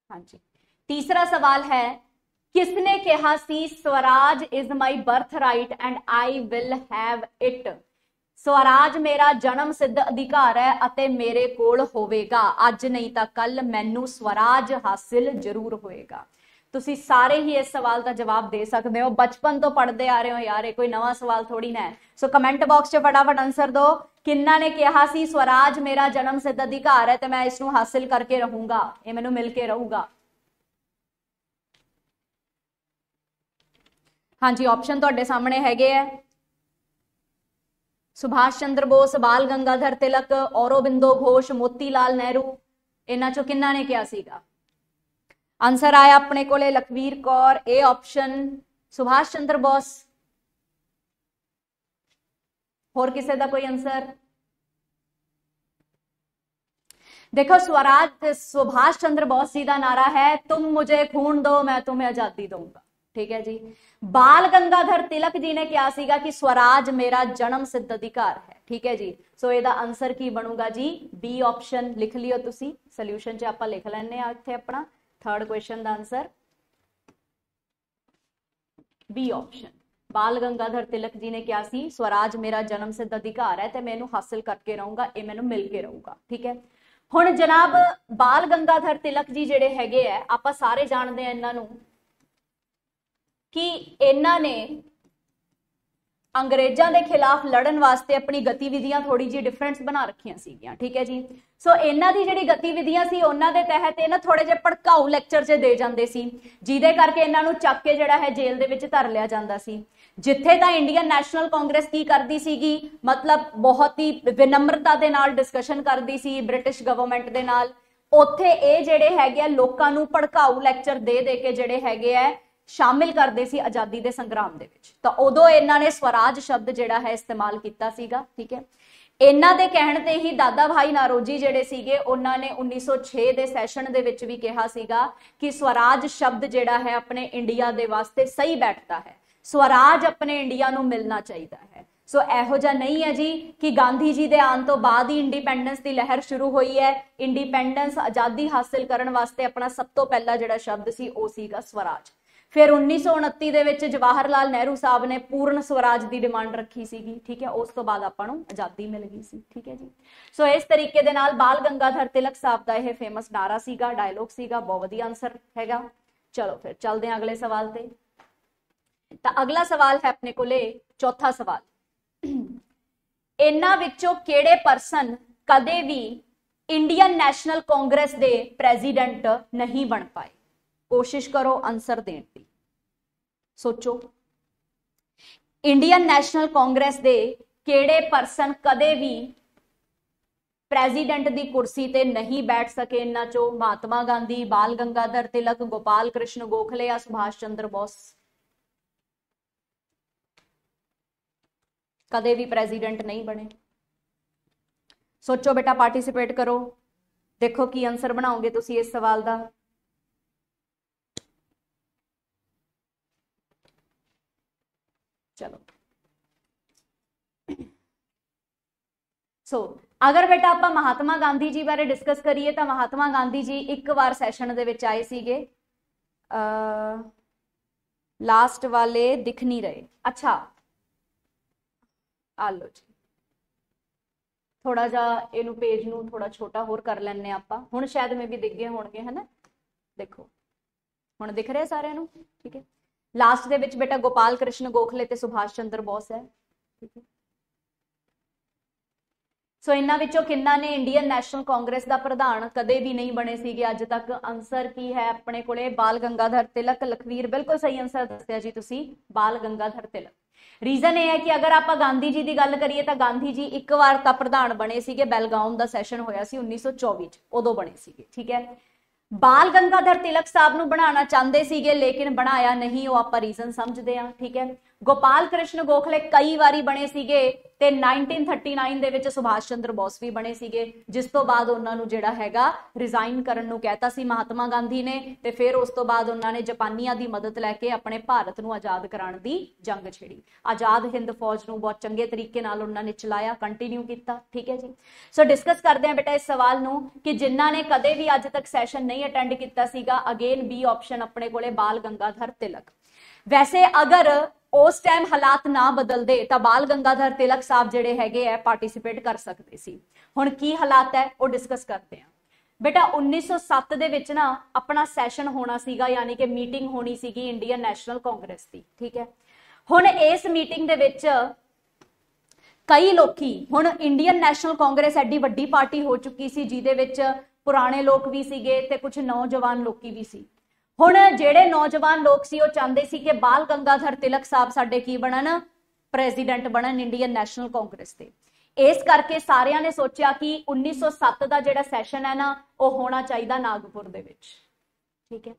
ਹਾਂਜੀ ਤੀਸਰਾ ਸਵਾਲ ਹੈ ਕਿਸਨੇ ਕਿਹਾ ਸੀ swaraj is my birth right and I will have it swaraj ਮੇਰਾ ਜਨਮ ਸਿੱਧ ਅਧਿਕਾਰ ਹੈ ਅਤੇ ਮੇਰੇ ਕੋਲ ਹੋਵੇਗਾ। ਅੱਜ ਨਹੀਂ ਤਾਂ ਕੱਲ ਮੈਨੂੰ ਸਵਰਾਜ ਹਾਸਿਲ ਜ਼ਰੂਰ ਹੋਏਗਾ। ਤੁਸੀਂ ਸਾਰੇ ਹੀ ਇਸ ਸਵਾਲ ਦਾ ਜਵਾਬ ਦੇ ਸਕਦੇ ਹੋ। ਬਚਪਨ ਤੋਂ ਪੜ੍ਹਦੇ ਆ ਰਹੇ ਹੋ ਯਾਰ, ਇਹ ਕੋਈ ਨਵਾਂ ਸਵਾਲ ਥੋੜੀ ਨਾ ਹੈ। ਸੋ ਕਮੈਂਟ ਬਾਕਸ 'ਚ ਫਟਾਫਟ ਆਨਸਰ ਦਿਓ। ਕਿੰਨਾ ਨੇ ਕਿਹਾ ਸੀ, ਸਵਰਾਜ ਮੇਰਾ ਜਨਮ ਸਿੱਧ ਅਧਿਕਾਰ ਹੈ ਤੇ ਮੈਂ ਇਸ ਨੂੰ ਹਾਸਿਲ ਕਰਕੇ ਰਹੂੰਗਾ। ਇਹ ਮੈਨੂੰ ਮਿਲ ਕੇ ਰਹੂਗਾ। ਹਾਂਜੀ ਆਪਸ਼ਨ ਤੁਹਾਡੇ ਸਾਹਮਣੇ ਹੈਗੇ ਆ। सुभाष चंद्र बोस, बाल गंगाधर तिलक, औरोबिंदो घोष, मोतीलाल नेहरू। इन्हों चो कि ने क्या आंसर आया अपने को लखवीर कौर, ए ऑप्शन सुभाष चंद्र बोस। होर किसी का कोई आंसर? देखो स्वराज, सुभाष चंद्र बोस जी का नारा है, तुम मुझे खून दो, मैं तुम्हें आज़ादी दूँगा। ठीक है जी? ਬਾਲ ਗੰਗਾਧਰ ਤਿਲਕ ਜੀ ਨੇ ਕਿਹਾ ਸੀਗਾ ਕਿ ਸਵਰਾਜ ਮੇਰਾ ਜਨਮ ਸਿੱਧ ਅਧਿਕਾਰ ਹੈ। ਠੀਕ ਹੈ ਜੀ? ਸੋ ਇਹਦਾ ਆਨਸਰ ਕੀ ਬਣੂਗਾ ਜੀ? ਬੀ ਆਪਸ਼ਨ ਲਿਖ ਲਿਓ ਤੁਸੀਂ। ਸੋਲੂਸ਼ਨ 'ਚ ਆਪਾਂ ਲਿਖ ਲੈਣੇ ਆ ਇੱਥੇ ਆਪਣਾ। ਥਰਡ ਕੁਐਸਚਨ ਦਾ answer B option Bal Gangadhar Tilak ji ਨੇ ਕਿਹਾ ਸੀ, ਸਵਰਾਜ ਮੇਰਾ ਜਨਮ ਸਿੱਧ ਅਧਿਕਾਰ ਹੈ ਤੇ ਮੈਂ ਇਹਨੂੰ ਹਾਸਲ ਕਰਕੇ ਰਹੂੰਗਾ, ਇਹ ਮੈਨੂੰ ਮਿਲ ਕੇ ਰਹੂਗਾ। ਠੀਕ ਹੈ? ਹੁਣ ਜਨਾਬ, ਬਾਲ ਗੰਗਾਧਰ ਤਿਲਕ ਜੀ ਜਿਹੜੇ ਹੈਗੇ ਆ, ਆਪਾਂ ਸਾਰੇ ਜਾਣਦੇ ਆ ਇਹਨਾਂ ਨੂੰ ਕਿ ਇਹਨਾਂ ਨੇ ਅੰਗਰੇਜ਼ਾਂ ਦੇ ਖਿਲਾਫ ਲੜਨ ਵਾਸਤੇ ਆਪਣੀ ਗਤੀਵਿਧੀਆਂ ਥੋੜੀ ਜਿਹੀ ਡਿਫਰੈਂਸ ਬਣਾ ਰੱਖੀਆਂ ਸੀਗੀਆਂ, ਠੀਕ ਹੈ ਜੀ? ਸੋ ਇਹਨਾਂ ਦੀ ਜਿਹੜੀ ਗਤੀਵਿਧੀਆਂ ਸੀ, ਉਹਨਾਂ ਦੇ ਤਹਿਤ ਇਹ ਨਾ ਥੋੜੇ ਜਿਹੇ ਭੜਕਾਊ ਲੈਕਚਰ 'ਚ ਦੇ ਜਾਂਦੇ ਸੀ, ਜਿਹਦੇ ਕਰਕੇ ਇਹਨਾਂ ਨੂੰ ਚੱਕ ਕੇ ਜਿਹੜਾ ਹੈ ਜੇਲ੍ਹ ਦੇ ਵਿੱਚ ਧਰ ਲਿਆ ਜਾਂਦਾ ਸੀ। ਜਿੱਥੇ ਤਾਂ ਇੰਡੀਅਨ ਨੈਸ਼ਨਲ ਕਾਂਗਰਸ ਕੀ ਕਰਦੀ ਸੀਗੀ, ਮਤਲਬ ਬਹੁਤ ਹੀ ਵਿਨਮਰਤਾ ਦੇ ਨਾਲ ਡਿਸਕਸ਼ਨ ਕਰਦੀ ਸੀ ਬ੍ਰਿਟਿਸ਼ ਗਵਰਨਮੈਂਟ ਦੇ ਨਾਲ। ਉੱਥੇ ਇਹ ਜਿਹੜੇ ਹੈਗੇ ਆ, ਲੋਕਾਂ ਨੂੰ ਭੜਕਾਊ ਲੈਕਚਰ ਦੇ ਦੇ ਕੇ ਜਿਹੜੇ ਹੈਗੇ ਆ ਸ਼ਾਮਿਲ ਕਰਦੇ ਸੀ ਆਜ਼ਾਦੀ ਦੇ ਸੰਗਰਾਮ ਦੇ ਵਿੱਚ। ਤਾਂ ਉਦੋਂ ਇਹਨਾਂ ਨੇ ਸਵਰਾਜ ਸ਼ਬਦ ਜਿਹੜਾ ਹੈ ਇਸਤੇਮਾਲ ਕੀਤਾ ਸੀਗਾ, ਠੀਕ ਹੈ? ਇਹਨਾਂ ਦੇ ਕਹਿਣ ਤੇ ਹੀ ਦਾਦਾ ਭਾਈ ਨਾਰੋਜੀ ਜਿਹੜੇ ਸੀਗੇ, ਉਹਨਾਂ ਨੇ 1906 ਦੇ ਸੈਸ਼ਨ ਦੇ ਵਿੱਚ ਵੀ ਕਿਹਾ ਸੀਗਾ ਕਿ ਸਵਰਾਜ ਸ਼ਬਦ ਜਿਹੜਾ ਹੈ ਆਪਣੇ ਇੰਡੀਆ ਦੇ ਵਾਸਤੇ ਸਹੀ ਬੈਠਦਾ ਹੈ। ਸਵਰਾਜ ਆਪਣੇ ਇੰਡੀਆ ਨੂੰ ਮਿਲਣਾ ਚਾਹੀਦਾ ਹੈ। ਸੋ ਇਹੋ ਜਿਹਾ ਨਹੀਂ ਹੈ ਜੀ ਕਿ ਗਾਂਧੀ ਜੀ ਦੇ ਆਉਣ ਤੋਂ ਬਾਅਦ ਹੀ ਇੰਡੀਪੈਂਡੈਂਸ ਦੀ ਲਹਿਰ ਸ਼ੁਰੂ ਹੋਈ ਹੈ। ਇੰਡੀਪੈਂਡੈਂਸ ਆਜ਼ਾਦੀ ਹਾਸਲ ਕਰਨ ਵਾਸਤੇ ਆਪਣਾ ਸਭ ਤੋਂ ਪਹਿਲਾ ਜਿਹੜਾ ਸ਼ਬਦ ਸੀ, ਉਹ ਸੀਗਾ ਸਵਰਾਜ। ਫਿਰ 1929 ਦੇ ਵਿੱਚ ਜਵਾਹਰ ਲਾਲ ਨਹਿਰੂ ਸਾਹਿਬ ਨੇ ਪੂਰਨ ਸਵਰਾਜ ਦੀ ਡਿਮਾਂਡ ਰੱਖੀ ਸੀਗੀ, ਠੀਕ ਹੈ? ਉਸ ਤੋਂ ਬਾਅਦ ਆਪਾਂ ਨੂੰ ਆਜ਼ਾਦੀ ਮਿਲ ਗਈ ਸੀ, ਠੀਕ ਹੈ ਜੀ? ਸੋ ਇਸ ਤਰੀਕੇ ਦੇ ਨਾਲ ਬਾਲ ਗੰਗਾਧਰ ਤਿਲਕ ਸਾਹਿਬ ਦਾ ਇਹ ਫੇਮਸ ਨਾਰਾ ਸੀਗਾ ਡਾਇਲੋਗ ਸੀਗਾ, ਬਹੁਤ ਵਧੀਆ ਆਨਸਰ ਹੈਗਾ। ਚਲੋ ਫਿਰ ਚੱਲਦੇ ਹਾਂ ਅਗਲੇ ਸਵਾਲ ਤੇ। ਤਾਂ ਅਗਲਾ ਸਵਾਲ ਹੈ ਆਪਣੇ ਕੋਲੇ, ਚੌਥਾ ਸਵਾਲ। ਇਹਨਾਂ ਵਿੱਚੋਂ ਕਿਹੜੇ ਪਰਸਨ ਕਦੇ ਵੀ ਇੰਡੀਅਨ ਨੈਸ਼ਨਲ ਕਾਂਗਰਸ ਦੇ ਪ੍ਰੈਜ਼ੀਡੈਂਟ ਨਹੀਂ ਬਣ ਪਾਏ? ਕੋਸ਼ਿਸ਼ ਕਰੋ ਆਨਸਰ ਦੇਣ ਦੀ। ਸੋਚੋ। ਇੰਡੀਅਨ ਨੈਸ਼ਨਲ ਕਾਂਗਰਸ ਦੇ ਕਿਹੜੇ ਪਰਸਨ ਕਦੇ ਵੀ ਪ੍ਰੈਜ਼ੀਡੈਂਟ ਦੀ ਕੁਰਸੀ ਤੇ ਨਹੀਂ ਬੈਠ ਸਕੇ ਇਹਨਾਂ ਚੋਂ? ਮਹਾਤਮਾ ਗਾਂਧੀ, ਬਾਲ ਗੰਗਾਧਰ ਤਿਲਕ, ਗੋਪਾਲ ਕ੍ਰਿਸ਼ਨ ਗੋਖਲੇ ਆ ਸੁਭਾਸ਼ ਚੰਦਰ ਬੋਸ? ਕਦੇ ਵੀ ਪ੍ਰੈਜ਼ੀਡੈਂਟ ਨਹੀਂ ਬਣੇ। ਸੋਚੋ ਬੇਟਾ ਪਾਰਟਿਸਿਪੇਟ ਕਰੋ। ਦੇਖੋ ਕੀ ਆਨਸਰ ਬਣਾਓਗੇ ਤੁਸੀਂ ਇਸ ਸਵਾਲ ਦਾ। ਚਲੋ ਸੋ ਅਗਰ ਬੇਟਾ ਆਪਾਂ ਮਹਾਤਮਾ ਗਾਂਧੀ ਜੀ ਬਾਰੇ ਡਿਸਕਸ ਕਰੀਏ ਤਾਂ ਮਹਾਤਮਾ ਗਾਂਧੀ ਜੀ ਇੱਕ ਵਾਰ ਸੈਸ਼ਨ ਦੇ ਵਿੱਚ ਆਏ ਸੀਗੇ ਅ ਲਾਸਟ ਵਾਲੇ ਦਿਖ ਨਹੀਂ ਰਹੇ ਅੱਛਾ ਆ ਲੋ ਜੀ ਥੋੜਾ ਜਿਹਾ ਇਹਨੂੰ ਪੇਜ ਨੂੰ ਥੋੜਾ ਛੋਟਾ ਹੋਰ ਕਰ ਲੈਣੇ ਆਪਾਂ ਹੁਣ ਸ਼ਾਇਦ ਮੇ ਵੀ ਦਿਖ ਗਏ ਹੋਣਗੇ ਹਨਾ ਦੇਖੋ ਹੁਣ ਦਿਖ ਰਿਹਾ ਸਾਰਿਆਂ ਨੂੰ ਠੀਕ ਹੈ ਲਾਸਟ ਦੇ ਵਿੱਚ ਬੇਟਾ ਗੋਪਾਲ ਕ੍ਰਿਸ਼ਨ ਗੋਖਲੇ ਤੇ ਸੁਭਾਸ਼ ਚੰਦਰ ਬੋਸ ਹੈ। ਠੀਕ ਹੈ। ਸੋ ਇਹਨਾਂ ਵਿੱਚੋਂ ਕਿੰਨਾ ਨੇ ਇੰਡੀਅਨ ਨੈਸ਼ਨਲ ਕਾਂਗਰਸ ਦਾ ਪ੍ਰਧਾਨ ਕਦੇ ਵੀ ਨਹੀਂ ਬਣੇ ਸੀਗੇ? ਅੱਜ ਤੱਕ ਆਨਸਰ ਕੀ ਹੈ ਆਪਣੇ ਕੋਲੇ? ਬਾਲ ਗੰਗਾਧਰ ਤਿਲਕ, ਲਖਵੀਰ, ਬਿਲਕੁਲ ਸਹੀ ਆਨਸਰ ਦੱਸਿਆ ਜੀ ਤੁਸੀਂ। ਬਾਲ ਗੰਗਾਧਰ ਤਿਲਕ। ਰੀਜ਼ਨ ਇਹ ਹੈ ਕਿ ਅਗਰ ਆਪਾਂ ਗਾਂਧੀ ਜੀ ਦੀ ਗੱਲ ਕਰੀਏ ਤਾਂ ਗਾਂਧੀ ਜੀ ਇੱਕ ਵਾਰ ਤਾਂ ਪ੍ਰਧਾਨ ਬਣੇ ਸੀਗੇ। ਬੈਲਗਾਮ ਦਾ ਸੈਸ਼ਨ ਹੋਇਆ ਸੀ 1924 ਚ। ਉਦੋਂ ਬਣੇ ਸੀਗੇ। ਠੀਕ ਹੈ। ਬਾਲ ਗੰਗਾਧਰ ਤਿਲਕ ਸਾਹਿਬ ਨੂੰ ਬਣਾਉਣਾ ਚਾਹੁੰਦੇ ਸੀਗੇ, ਲੇਕਿਨ ਬਣਾਇਆ ਨਹੀਂ, ਉਹ ਆਪਾਂ ਰੀਜ਼ਨ ਸਮਝਦੇ ਆ ਠੀਕ ਹੈ। ਗੋਪਾਲ ਕ੍ਰਿਸ਼ਨ ਗੋਖਲੇ ਕਈ ਵਾਰੀ ਬਣੇ ਸੀਗੇ ਤੇ 1939 ਦੇ ਵਿੱਚ ਸੁਭਾਸ਼ ਚੰਦਰ ਬੋਸ ਵੀ ਬਣੇ ਸੀਗੇ, ਜਿਸ ਤੋਂ ਬਾਅਦ ਉਹਨਾਂ ਨੂੰ ਜਿਹੜਾ ਹੈਗਾ ਰਿਜ਼ਾਈਨ ਕਰਨ ਨੂੰ ਕਹਿਤਾ ਸੀ ਮਹਾਤਮਾ ਗਾਂਧੀ ਨੇ ਤੇ ਫਿਰ ਉਸ ਤੋਂ ਬਾਅਦ ਉਹਨਾਂ ਨੇ ਜਾਪਾਨੀਆਂ ਦੀ ਮਦਦ ਲੈ ਕੇ ਆਪਣੇ ਭਾਰਤ ਨੂੰ ਆਜ਼ਾਦ ਕਰਾਉਣ ਦੀ ਜੰਗ ਛੇੜੀ। ਆਜ਼ਾਦ ਹਿੰਦ ਫੌਜ ਨੂੰ ਬਹੁਤ ਚੰਗੇ ਤਰੀਕੇ ਨਾਲ ਉਹਨਾਂ ਨੇ ਚਲਾਇਆ ਕੰਟੀਨਿਊ ਕੀਤਾ, ਠੀਕ ਹੈ ਜੀ? ਸੋ ਡਿਸਕਸ ਕਰਦੇ ਹਾਂ ਬੇਟਾ ਇਸ ਸਵਾਲ ਨੂੰ ਕਿ ਜਿਨ੍ਹਾਂ ਨੇ ਕਦੇ ਵੀ ਅੱਜ ਤੱਕ ਸੈਸ਼ਨ ਨਹੀਂ ਅਟੈਂਡ ਕੀਤਾ ਸੀਗਾ ਅਗੇਨ ਬੀ ਆਪਸ਼ਨ ਆਪਣੇ ਕੋਲੇ ਬਾਲ ਗੰਗਾਧਰ ਤਿਲਕ। ਵੈਸੇ ਅਗਰ ਉਸ ਟਾਈਮ ਹਾਲਾਤ ਨਾ ਬਦਲਦੇ ਤਾਂ ਬਾਲ ਗੰਗਾਧਰ ਤਿਲਕ ਸਾਹਿਬ ਜਿਹੜੇ ਹੈਗੇ ਆ ਪਾਰਟਿਸਿਪੇਟ ਕਰ ਸਕਦੇ ਸੀ। ਹੁਣ ਕੀ ਹਾਲਾਤ ਹੈ, ਉਹ ਡਿਸਕਸ ਕਰਦੇ ਆ ਬੇਟਾ 1907 ਦੇ ਵਿੱਚ ਨਾ ਆਪਣਾ ਸੈਸ਼ਨ ਹੋਣਾ ਸੀਗਾ, ਯਾਨੀ ਕਿ ਮੀਟਿੰਗ ਹੋਣੀ ਸੀਗੀ ਇੰਡੀਅਨ ਨੈਸ਼ਨਲ ਕਾਂਗਰਸ ਦੀ, ਠੀਕ ਹੈ? ਹੁਣ ਇਸ ਮੀਟਿੰਗ ਦੇ ਵਿੱਚ ਕਈ ਲੋਕੀ, ਹੁਣ ਇੰਡੀਅਨ ਨੈਸ਼ਨਲ ਕਾਂਗਰਸ ਐਡੀ ਵੱਡੀ ਪਾਰਟੀ ਹੋ ਚੁੱਕੀ ਸੀ, ਜਿਹਦੇ ਵਿੱਚ ਪੁਰਾਣੇ ਲੋਕ ਵੀ ਸੀਗੇ ਤੇ ਕੁਝ ਨੌਜਵਾਨ ਲੋਕੀ ਵੀ ਸੀ। ਹੁਣ ਜਿਹੜੇ ਨੌਜਵਾਨ ਲੋਕ ਸੀ, ਉਹ ਚਾਹੁੰਦੇ ਸੀ ਕਿ ਬਾਲ ਗੰਗਾਧਰ ਤਿਲਕ ਸਾਹਿਬ ਸਾਡੇ ਕੀ ਬਣਨ? ਪ੍ਰੈਜ਼ੀਡੈਂਟ ਬਣਨ ਇੰਡੀਅਨ ਨੈਸ਼ਨਲ ਕਾਂਗਰਸ ਦੇ ਇਸ ਕਰਕੇ ਸਾਰਿਆਂ ਨੇ ਸੋਚਿਆ ਕਿ 1907 ਦਾ ਜਿਹੜਾ ਸੈਸ਼ਨ ਹੈ ਨਾ, ਉਹ ਹੋਣਾ ਚਾਹੀਦਾ ਨਾਗਪੁਰ ਦੇ ਵਿੱਚ। ਠੀਕ ਹੈ?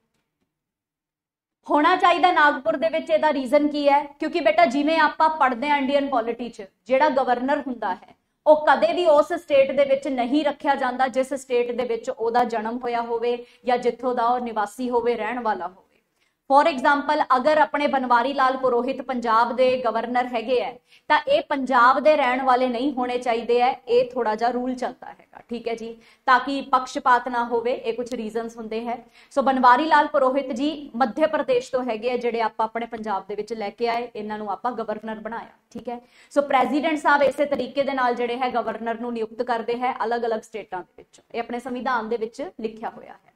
ਹੋਣਾ ਚਾਹੀਦਾ ਨਾਗਪੁਰ ਦੇ ਵਿੱਚ ਇਹਦਾ ਰੀਜ਼ਨ ਕੀ ਹੈ? ਕਿਉਂਕਿ ਬੇਟਾ, ਜਿਵੇਂ ਆਪਾਂ ਪੜ੍ਹਦੇ ਆਂ ਇੰਡੀਅਨ ਪੋਲਿਟੀ 'ਚ, ਜਿਹੜਾ ਗਵਰਨਰ ਹੁੰਦਾ ਹੈ ਉਹ ਕਦੇ ਵੀ ਉਸ ਸਟੇਟ ਦੇ ਵਿੱਚ ਨਹੀਂ ਰੱਖਿਆ ਜਾਂਦਾ ਜਿਸ ਸਟੇਟ ਦੇ ਵਿੱਚ ਉਹਦਾ ਜਨਮ ਹੋਇਆ ਹੋਵੇ ਜਾਂ ਜਿੱਥੋਂ ਦਾ ਉਹ ਨਿਵਾਸੀ ਹੋਵੇ, ਰਹਿਣ ਵਾਲਾ ਹੋਵੇ। ਫੋਰ ਐਗਜ਼ਾਮਪਲ ਅਗਰ ਆਪਣੇ ਬਨਵਾਰੀ ਲਾਲ ਪੁਰੋਹਿਤ ਪੰਜਾਬ ਦੇ ਗਵਰਨਰ ਹੈਗੇ ਐ, ਤਾਂ ਇਹ ਪੰਜਾਬ ਦੇ ਰਹਿਣ ਵਾਲੇ ਨਹੀਂ ਹੋਣੇ ਚਾਹੀਦੇ ਐ, ਇਹ ਥੋੜਾ ਜਿਹਾ ਰੂਲ ਚੱਲਦਾ ਹੈਗਾ, ਠੀਕ ਹੈ ਜੀ। ਤਾਂ ਕਿ ਪਕਸ਼ਪਾਤ ਨਾ ਹੋਵੇ, ਇਹ ਕੁਝ ਰੀਜ਼ਨਸ ਹੁੰਦੇ ਹੈ। ਸੋ ਬਨਵਾਰੀ ਲਾਲ ਪੁਰੋਹਿਤ ਜੀ ਮੱਧ ਪ੍ਰਦੇਸ਼ ਤੋਂ ਹੈਗੇ ਆ ਜਿਹੜੇ ਆਪਾਂ ਆਪਣੇ ਪੰਜਾਬ ਦੇ ਵਿੱਚ ਲੈ ਕੇ ਆਏ, ਇਹਨਾਂ ਨੂੰ ਆਪਾਂ ਗਵਰਨਰ ਬਣਾਇਆ, ਠੀਕ ਹੈ ਸੋ ਪ੍ਰੈਜ਼ੀਡੈਂਟ ਸਾਹਿਬ ਇਸੇ ਤਰੀਕੇ ਦੇ ਨਾਲ ਜਿਹੜੇ ਹੈ ਗਵਰਨਰ ਨੂੰ ਨਿਯੁਕਤ ਕਰਦੇ ਹੈ ਅਲੱਗ-ਅਲੱਗ ਸਟੇਟਾਂ ਦੇ ਵਿੱਚ, ਇਹ ਆਪਣੇ ਸੰਵਿਧਾਨ ਦੇ ਵਿੱਚ ਲਿਖਿਆ ਹੋਇਆ ਹੈ।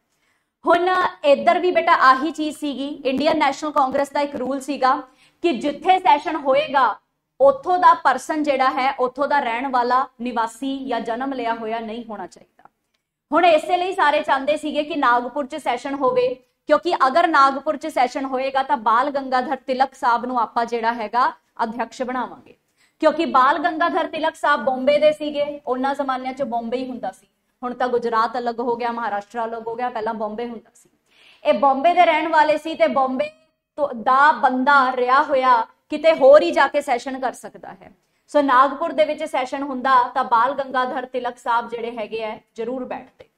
ਹੁਣ ਇੱਧਰ ਵੀ ਬੇਟਾ ਆਹੀ ਚੀਜ਼ ਸੀਗੀ ਇੰਡੀਅਨ ਨੈਸ਼ਨਲ ਕਾਂਗਰਸ ਦਾ ਇੱਕ ਰੂਲ ਸੀਗਾ ਕਿ ਜਿੱਥੇ ਸੈਸ਼ਨ ਹੋਏਗਾ, ਉੱਥੋਂ ਦਾ ਪਰਸਨ ਜਿਹੜਾ ਹੈ, ਉੱਥੋਂ ਦਾ ਰਹਿਣ ਵਾਲਾ ਨਿਵਾਸੀ ਜਾਂ ਜਨਮ ਲਿਆ ਹੋਇਆ ਨਹੀਂ ਹੋਣਾ ਚਾਹੀਦਾ। ਹੁਣ ਇਸੇ ਲਈ ਸਾਰੇ ਚਾਹੁੰਦੇ ਸੀਗੇ ਕਿ ਨਾਗਪੁਰ 'ਚ ਸੈਸ਼ਨ ਹੋਵੇ, ਕਿਉਂਕਿ ਅਗਰ ਨਾਗਪੁਰ 'ਚ ਸੈਸ਼ਨ ਹੋਏਗਾ ਤਾਂ ਬਾਲ ਗੰਗਾਧਰ ਤਿਲਕ ਸਾਹਿਬ ਨੂੰ ਆਪਾਂ ਜਿਹੜਾ ਹੈਗਾ ਅਧਿਅਕਸ਼ ਬਣਾਵਾਂਗੇ। ਕਿਉਂਕਿ ਬਾਲ ਗੰਗਾਧਰ ਤਿਲਕ ਸਾਹਿਬ ਬੰਬੇ ਦੇ ਸੀਗੇ, ਉਹਨਾਂ ਜ਼ਮਾਨਿਆਂ 'ਚ ਬੰਬੇ ਹੀ ਹੁੰਦਾ ਸੀ। ਹੁਣ ਤਾਂ ਗੁਜਰਾਤ ਅਲੱਗ ਹੋ ਗਿਆ, ਮਹਾਰਾਸ਼ਟਰ ਅਲੱਗ ਹੋ ਗਿਆ, ਪਹਿਲਾਂ ਬੰਬੇ ਹੁੰਦਾ ਸੀ। ਇਹ ਬੰਬੇ ਦੇ ਰਹਿਣ ਵਾਲੇ ਸੀ ਤੇ ਬੰਬੇ ਦਾ ਬੰਦਾ ਰਿਹਾ ਹੋਇਆ ਕਿਤੇ ਹੋਰ ਹੀ ਜਾ ਕੇ ਸੈਸ਼ਨ ਕਰ ਸਕਦਾ ਹੈ। ਸੋ ਨਾਗਪੁਰ ਦੇ ਵਿੱਚ ਸੈਸ਼ਨ ਹੁੰਦਾ ਤਾਂ ਬਾਲ ਗੰਗਾਧਰ ਤਿਲਕ ਸਾਹਿਬ ਜਿਹੜੇ ਹੈਗੇ ਆ, ਜ਼ਰੂਰ ਬੈਠਦੇ।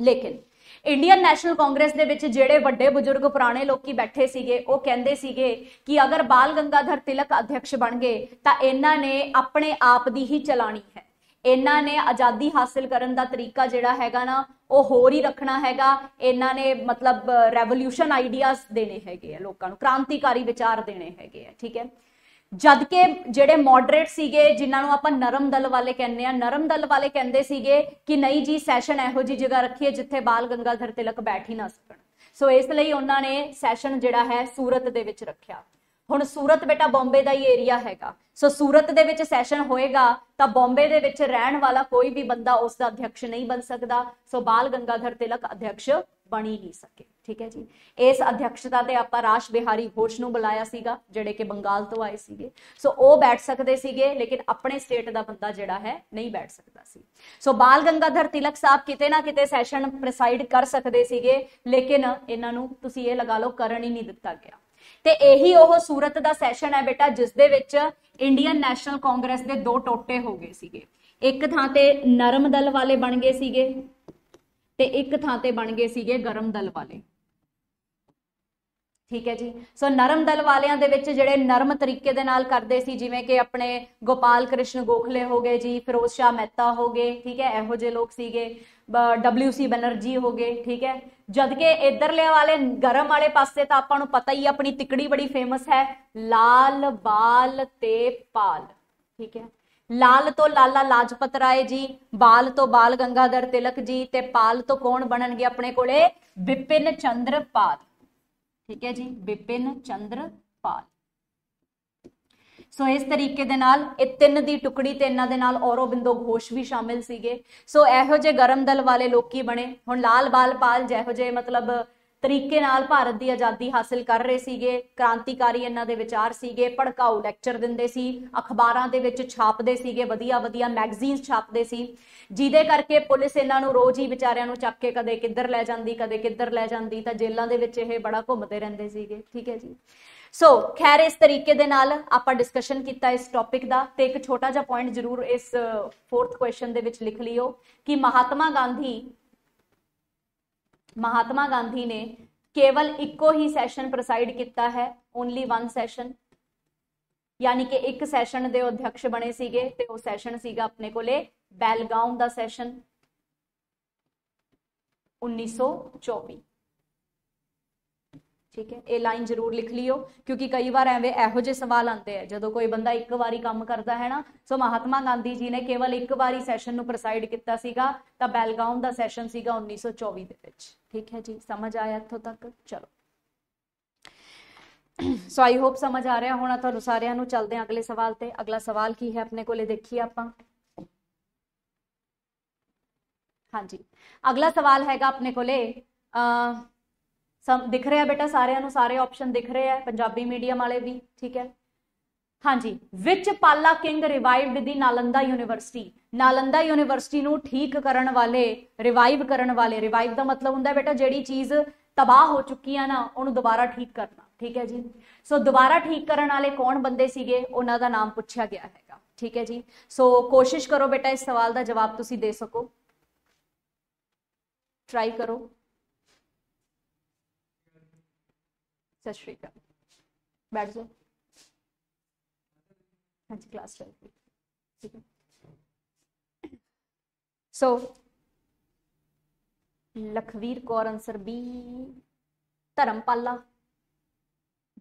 ਲੇਕਿਨ ਇੰਡੀਅਨ ਨੈਸ਼ਨਲ ਕਾਂਗਰਸ ਦੇ ਵਿੱਚ ਜਿਹੜੇ ਵੱਡੇ ਬਜ਼ੁਰਗ ਪੁਰਾਣੇ ਲੋਕੀ ਬੈਠੇ ਸੀਗੇ, ਉਹ ਕਹਿੰਦੇ ਸੀਗੇ ਕਿ ਅਗਰ ਬਾਲ ਗੰਗਾਧਰ ਤਿਲਕ ਅਧਿਕਸ਼ ਬਣ ਗਏ ਤਾਂ ਇਹਨਾਂ ਨੇ ਆਪਣੇ ਆਪ ਦੀ ਹੀ ਚਲਾਣੀ ਹੈ। ਇਹਨਾਂ ਨੇ ਆਜ਼ਾਦੀ ਹਾਸਲ ਕਰਨ ਦਾ ਤਰੀਕਾ ਜਿਹੜਾ ਹੈਗਾ ਨਾ, ਉਹ ਹੋਰ ਹੀ ਰੱਖਣਾ ਹੈਗਾ। ਇਹਨਾਂ ਨੇ ਮਤਲਬ ਰੈਵੋਲੂਸ਼ਨ ਆਈਡੀਆਜ਼ ਦੇਣੇ ਹੈਗੇ ਆ ਲੋਕਾਂ ਨੂੰ, ਕ੍ਰਾਂਤੀਕਾਰੀ ਵਿਚਾਰ ਦੇਣੇ ਹੈਗੇ ਆ, ਠੀਕ ਹੈ? ਜਦ ਕਿ ਜਿਹੜੇ ਮੋਡਰੇਟ ਸੀਗੇ, ਜਿਨ੍ਹਾਂ ਨੂੰ ਆਪਾਂ ਨਰਮ ਦਲ ਵਾਲੇ ਕਹਿੰਦੇ ਆ ਨਰਮ ਦਲ ਵਾਲੇ ਕਹਿੰਦੇ ਸੀਗੇ ਕਿ ਨਹੀਂ ਜੀ ਸੈਸ਼ਨ ਇਹੋ ਜੀ ਜਗ੍ਹਾ ਰੱਖੀਏ ਜਿੱਥੇ ਬਾਲ ਗੰਗਾਧਰ ਤਿਲਕ ਬੈਠ ਹੀ ਨਾ ਸਕਣ। ਸੋ ਇਸ ਲਈ ਉਹਨਾਂ ਨੇ ਸੈਸ਼ਨ ਜਿਹੜਾ ਹੈ ਸੂਰਤ ਦੇ ਵਿੱਚ ਰੱਖਿਆ। ਹੁਣ ਸੂਰਤ ਬੇਟਾ ਬੰਬੇ ਦਾ ਹੀ ਏਰੀਆ ਹੈਗਾ। ਸੋ ਸੂਰਤ ਦੇ ਵਿੱਚ ਸੈਸ਼ਨ ਹੋਏਗਾ, ਤਾਂ ਬੰਬੇ ਦੇ ਵਿੱਚ ਰਹਿਣ ਵਾਲਾ ਕੋਈ ਵੀ ਬੰਦਾ ਉਸ ਦਾ ਅਧਿਕਸ਼ ਨਹੀਂ ਬਣ ਸਕਦਾ। ਸੋ ਬਾਲ ਗੰਗਾਧਰ ਤਿਲਕ ਅਧਿਕਸ਼ ਬਣੀ ਹੀ ਨਹੀਂ ਸਕੇ। ਠੀਕ ਹੈ ਜੀ? ਇਸ ਅਧਿਕਸ਼ਤਾ ਤੇ ਆਪਾਂ ਰਾਸ਼ ਬਿਹਾਰੀ ਹੋਸ਼ ਨੂੰ ਬੁਲਾਇਆ ਸੀਗਾ, ਜਿਹੜੇ ਕਿ ਬੰਗਾਲ ਤੋਂ ਆਏ ਸੀਗੇ। ਸੋ ਉਹ ਬੈਠ ਸਕਦੇ ਸੀਗੇ, ਲੇਕਿਨ ਆਪਣੇ ਸਟੇਟ ਦਾ ਬੰਦਾ ਜਿਹੜਾ ਹੈ, ਨਹੀਂ ਬੈਠ ਸਕਦਾ ਸੀ। ਸੋ ਬਾਲ ਗੰਗਾਧਰ ਤਿਲਕ ਸਾਹਿਬ ਕਿਤੇ ਨਾ ਕਿਤੇ ਸੈਸ਼ਨ ਪ੍ਰੈਸਾਈਡ ਕਰ ਸਕਦੇ ਸੀਗੇ, ਲੇਕਿਨ ਇਹਨਾਂ ਨੂੰ ਤੁਸੀਂ ਇਹ ਲਗਾ ਲਓ, ਕਰਨ ਹੀ ਨਹੀਂ ਦਿੱਤਾ ਗਿਆ। ਤੇ ਇਹੀ ਉਹ ਸੂਰਤ ਦਾ ਸੈਸ਼ਨ ਹੈ ਬੇਟਾ, ਜਿਸ ਦੇ ਵਿੱਚ ਇੰਡੀਅਨ ਨੈਸ਼ਨਲ ਕਾਂਗਰਸ ਦੇ ਦੋ ਟੋਟੇ ਹੋ ਗਏ ਸੀਗੇ। ਇੱਕ ਥਾਂ ਤੇ ਨਰਮ ਦਲ ਵਾਲੇ ਬਣ ਗਏ ਸੀਗੇ ਤੇ ਇੱਕ ਥਾਂ ਤੇ ਬਣ ਗਏ ਸੀਗੇ ਗਰਮ ਦਲ ਵਾਲੇ। ਠੀਕ ਹੈ ਜੀ। ਸੋ ਨਰਮ ਦਲ ਵਾਲਿਆਂ ਦੇ ਵਿੱਚ ਜਿਹੜੇ ਨਰਮ ਤਰੀਕੇ ਦੇ ਨਾਲ ਕਰਦੇ ਸੀ, ਜਿਵੇਂ ਕਿ ਆਪਣੇ ਗੋਪਾਲ ਕ੍ਰਿਸ਼ਨ ਗੋਖਲੇ ਹੋ ਗਏ ਜੀ, ਫਿਰੋਜ਼ ਸ਼ਾਹ ਮਹਿਤਾ ਹੋ ਗਏ, ਠੀਕ ਹੈ, ਇਹੋ ਜਿਹੇ ਲੋਕ ਸੀਗੇ। ਡਬਲਯੂ ਸੀ ਬਨਰਜੀ ਹੋ ਗਏ, ਠੀਕ ਹੈ। ਜਦ ਕਿ ਇਧਰਲੇ ਵਾਲੇ ਗਰਮ ਵਾਲੇ ਪਾਸੇ ਤਾਂ ਆਪਾਂ ਨੂੰ ਪਤਾ ਹੀ ਆਪਣੀ ਤਿਕੜੀ ਬੜੀ ਫੇਮਸ ਹੈ, ਲਾਲ ਬਾਲ ਤੇ ਪਾਲ, ਠੀਕ ਹੈ। ਲਾਲ ਤੋਂ ਲਾਲਾ ਲਾਜਪਤ ਰਾਏ ਜੀ, ਬਾਲ ਤੋਂ ਬਾਲ ਗੰਗਾਧਰ ਤਿਲਕ ਜੀ ਤੇ ਪਾਲ ਤੋਂ ਕੌਣ ਬਣਨਗੇ ਆਪਣੇ ਕੋਲੇ? ਵਿਪਿਨ ਚੰਦਰ ਪਾਲ। ਠੀਕ ਹੈ ਜੀ, ਵਿਪਿਨ ਚੰਦਰ ਪਾਲ। ਸੋ ਇਸ ਤਰੀਕੇ ਦੇ ਨਾਲ ਇਹ ਤਿੰਨ ਦੀ ਟੁਕੜੀ ਤੇ ਇਹਨਾਂ ਦੇ ਨਾਲ ਔਰੋਬਿੰਦੋ ਘੋਸ਼ ਵੀ ਸ਼ਾਮਿਲ ਸੀਗੇ। ਸੋ ਇਹੋ ਜਿਹੇ ਗਰਮ ਦਲ ਵਾਲੇ ਲੋਕੀ ਬਣੇ। ਹੁਣ ਲਾਲ ਬਾਲ ਪਾਲ ਜਿਹੋ ਜਿਹੇ ਮਤਲਬ ਤਰੀਕੇ ਨਾਲ ਭਾਰਤ ਦੀ ਆਜ਼ਾਦੀ ਹਾਸਲ ਕਰ ਰਹੇ ਸੀਗੇ, ਕ੍ਰਾਂਤੀਕਾਰੀ ਇਹਨਾਂ ਦੇ ਵਿਚਾਰ ਸੀਗੇ, ਭੜਕਾਊ ਲੈਕਚਰ ਦਿੰਦੇ ਸੀ, ਅਖਬਾਰਾਂ ਦੇ ਵਿੱਚ ਛਾਪਦੇ ਸੀਗੇ ਵਧੀਆ ਵਧੀਆ ਮੈਗਜ਼ੀਨਸ ਛਾਪਦੇ ਸੀ, ਜਿਹਦੇ ਕਰਕੇ ਪੁਲਿਸ ਇਹਨਾਂ ਨੂੰ ਰੋਜ਼ ਹੀ ਵਿਚਾਰਿਆਂ ਨੂੰ ਚੱਕ ਕੇ ਕਦੇ ਕਿੱਧਰ ਲੈ ਜਾਂਦੀ, ਕਦੇ ਕਿੱਧਰ ਲੈ ਜਾਂਦੀ, ਤਾਂ ਜੇਲ੍ਹਾਂ ਦੇ ਵਿੱਚ ਇਹ ਬੜਾ ਘੁੰਮਦੇ ਰਹਿੰਦੇ ਸੀਗੇ, ਠੀਕ ਹੈ ਜੀ। ਸੋ ਖੈਰ ਇਸ ਤਰੀਕੇ ਦੇ ਨਾਲ ਆਪਾਂ ਡਿਸਕਸ਼ਨ ਕੀਤਾ ਇਸ ਟੌਪਿਕ ਦਾ, ਤੇ ਇੱਕ ਛੋਟਾ ਜਿਹਾ ਪੁਆਇੰਟ ਜ਼ਰੂਰ ਇਸ ਫੋਰਥ ਕੁਐਸਚਨ ਦੇ ਵਿੱਚ ਲਿਖ ਲਿਓ, ਕਿ ਮਹਾਤਮਾ ਗਾਂਧੀ ਮਹਾਤਮਾ ਗਾਂਧੀ ਨੇ ਕੇਵਲ ਇੱਕੋ ਹੀ ਸੈਸ਼ਨ ਪ੍ਰੈਸਾਈਡ ਕੀਤਾ ਹੈ ਓਨਲੀ ਵਨ ਸੈਸ਼ਨ ਯਾਨੀ ਕਿ ਇੱਕ ਸੈਸ਼ਨ ਦੇ ਅਧਿਕਸ਼ ਬਣੇ ਸੀਗੇ ਤੇ ਉਹ ਸੈਸ਼ਨ ਸੀਗਾ ਆਪਣੇ ਕੋਲੇ ਬੈਲਗਾਉਂ ਦਾ ਸੈਸ਼ਨ 1924 ਠੀਕ ਹੈ? ਇਹ ਲਾਈਨ ਜ਼ਰੂਰ ਲਿਖ ਲਿਓ, ਕਿਉਂਕਿ ਕਈ ਵਾਰ ਐਵੇਂ ਇਹੋ ਜਿਹੇ ਸਵਾਲ ਆਉਂਦੇ ਆ। ਜਦੋਂ ਕੋਈ ਬੰਦਾ ਇੱਕ ਵਾਰੀ ਕੰਮ ਕਰਦਾ ਹੈ ਨਾ, ਸੋ ਮਹਾਤਮਾ ਗਾਂਧੀ ਜੀ ਨੇ ਕੇਵਲ ਇੱਕ ਵਾਰੀ ਸੈਸ਼ਨ ਨੂੰ ਪ੍ਰੈਸਾਈਡ ਕੀਤਾ ਸੀਗਾ, ਤਾਂ ਬੈਲਗਾਉਂ ਦਾ ਸੈਸ਼ਨ ਸੀਗਾ 1924 ਦੇ ਵਿੱਚ। ਠੀਕ ਹੈ ਜੀ? ਸਮਝ ਆਇਆ ਇੱਥੋਂ ਤੱਕ? ਚਲੋ। ਸੋ ਆਈ ਹੋਪ ਸਮਝ ਆ ਰਿਹਾ ਹੋਣਾ ਤੁਹਾਨੂੰ ਸਾਰਿਆਂ ਨੂੰ। ਚੱਲਦੇ ਹਾਂ ਅਗਲੇ ਸਵਾਲ ਤੇ। ਅਗਲਾ ਸਵਾਲ ਕੀ ਹੈ ਆਪਣੇ ਕੋਲੇ? ਦੇਖੀਏ ਆਪਾਂ। ਹਾਂਜੀ। ਅਗਲਾ ਸਵਾਲ ਹੈਗਾ ਆਪਣੇ ਕੋਲੇ ਅ ਸਮ ਦਿਖ ਰਿਹਾ ਬੇਟਾ, ਸਾਰਿਆਂ ਨੂੰ ਸਾਰੇ ਆਪਸ਼ਨ ਦਿਖ ਰਹੇ ਆ, ਪੰਜਾਬੀ ਮੀਡੀਅਮ ਵਾਲੇ ਵੀ, ਠੀਕ ਹੈ? ਹਾਂਜੀ ਵਿਚ Pala king revived the Nalanda university Nalanda university ਨੂੰ ਠੀਕ ਕਰਨ ਵਾਲੇ ਰਿਵਾਈਵ ਕਰਨ ਵਾਲੇ ਰਿਵਾਈਵ ਦਾ ਮਤਲਬ ਹੁੰਦਾ ਬੇਟਾ, ਜਿਹੜੀ ਚੀਜ਼ ਤਬਾਹ ਹੋ ਚੁੱਕੀ ਆ ਨਾ, ਉਹਨੂੰ ਦੁਬਾਰਾ ਠੀਕ ਕਰਨਾ, ਠੀਕ ਹੈ ਜੀ? ਸੋ ਦੁਬਾਰਾ ਠੀਕ ਕਰਨ ਵਾਲੇ ਕੌਣ ਬੰਦੇ ਸੀਗੇ? ਉਹਨਾਂ ਦਾ ਨਾਮ ਪੁੱਛਿਆ ਗਿਆ ਹੈਗਾ, ਠੀਕ ਹੈ ਜੀ? ਸੋ ਕੋਸ਼ਿਸ਼ ਕਰੋ ਬੇਟਾ, ਇਸ ਸਵਾਲ ਦਾ ਜਵਾਬ ਤੁਸੀਂ ਦੇ ਸਕੋ। ਟਰਾਈ ਕਰੋ। ਸਤਿ ਸ਼੍ਰੀ ਅਕਾਲ। ਬੈਠ ਜਾਓ। ਹਾਂਜੀ ਕਲਾਸ ਚੱਲ ਰਹੀ ਠੀਕ ਹੈ। So Lakhvir Kaur answer B Dharmapala.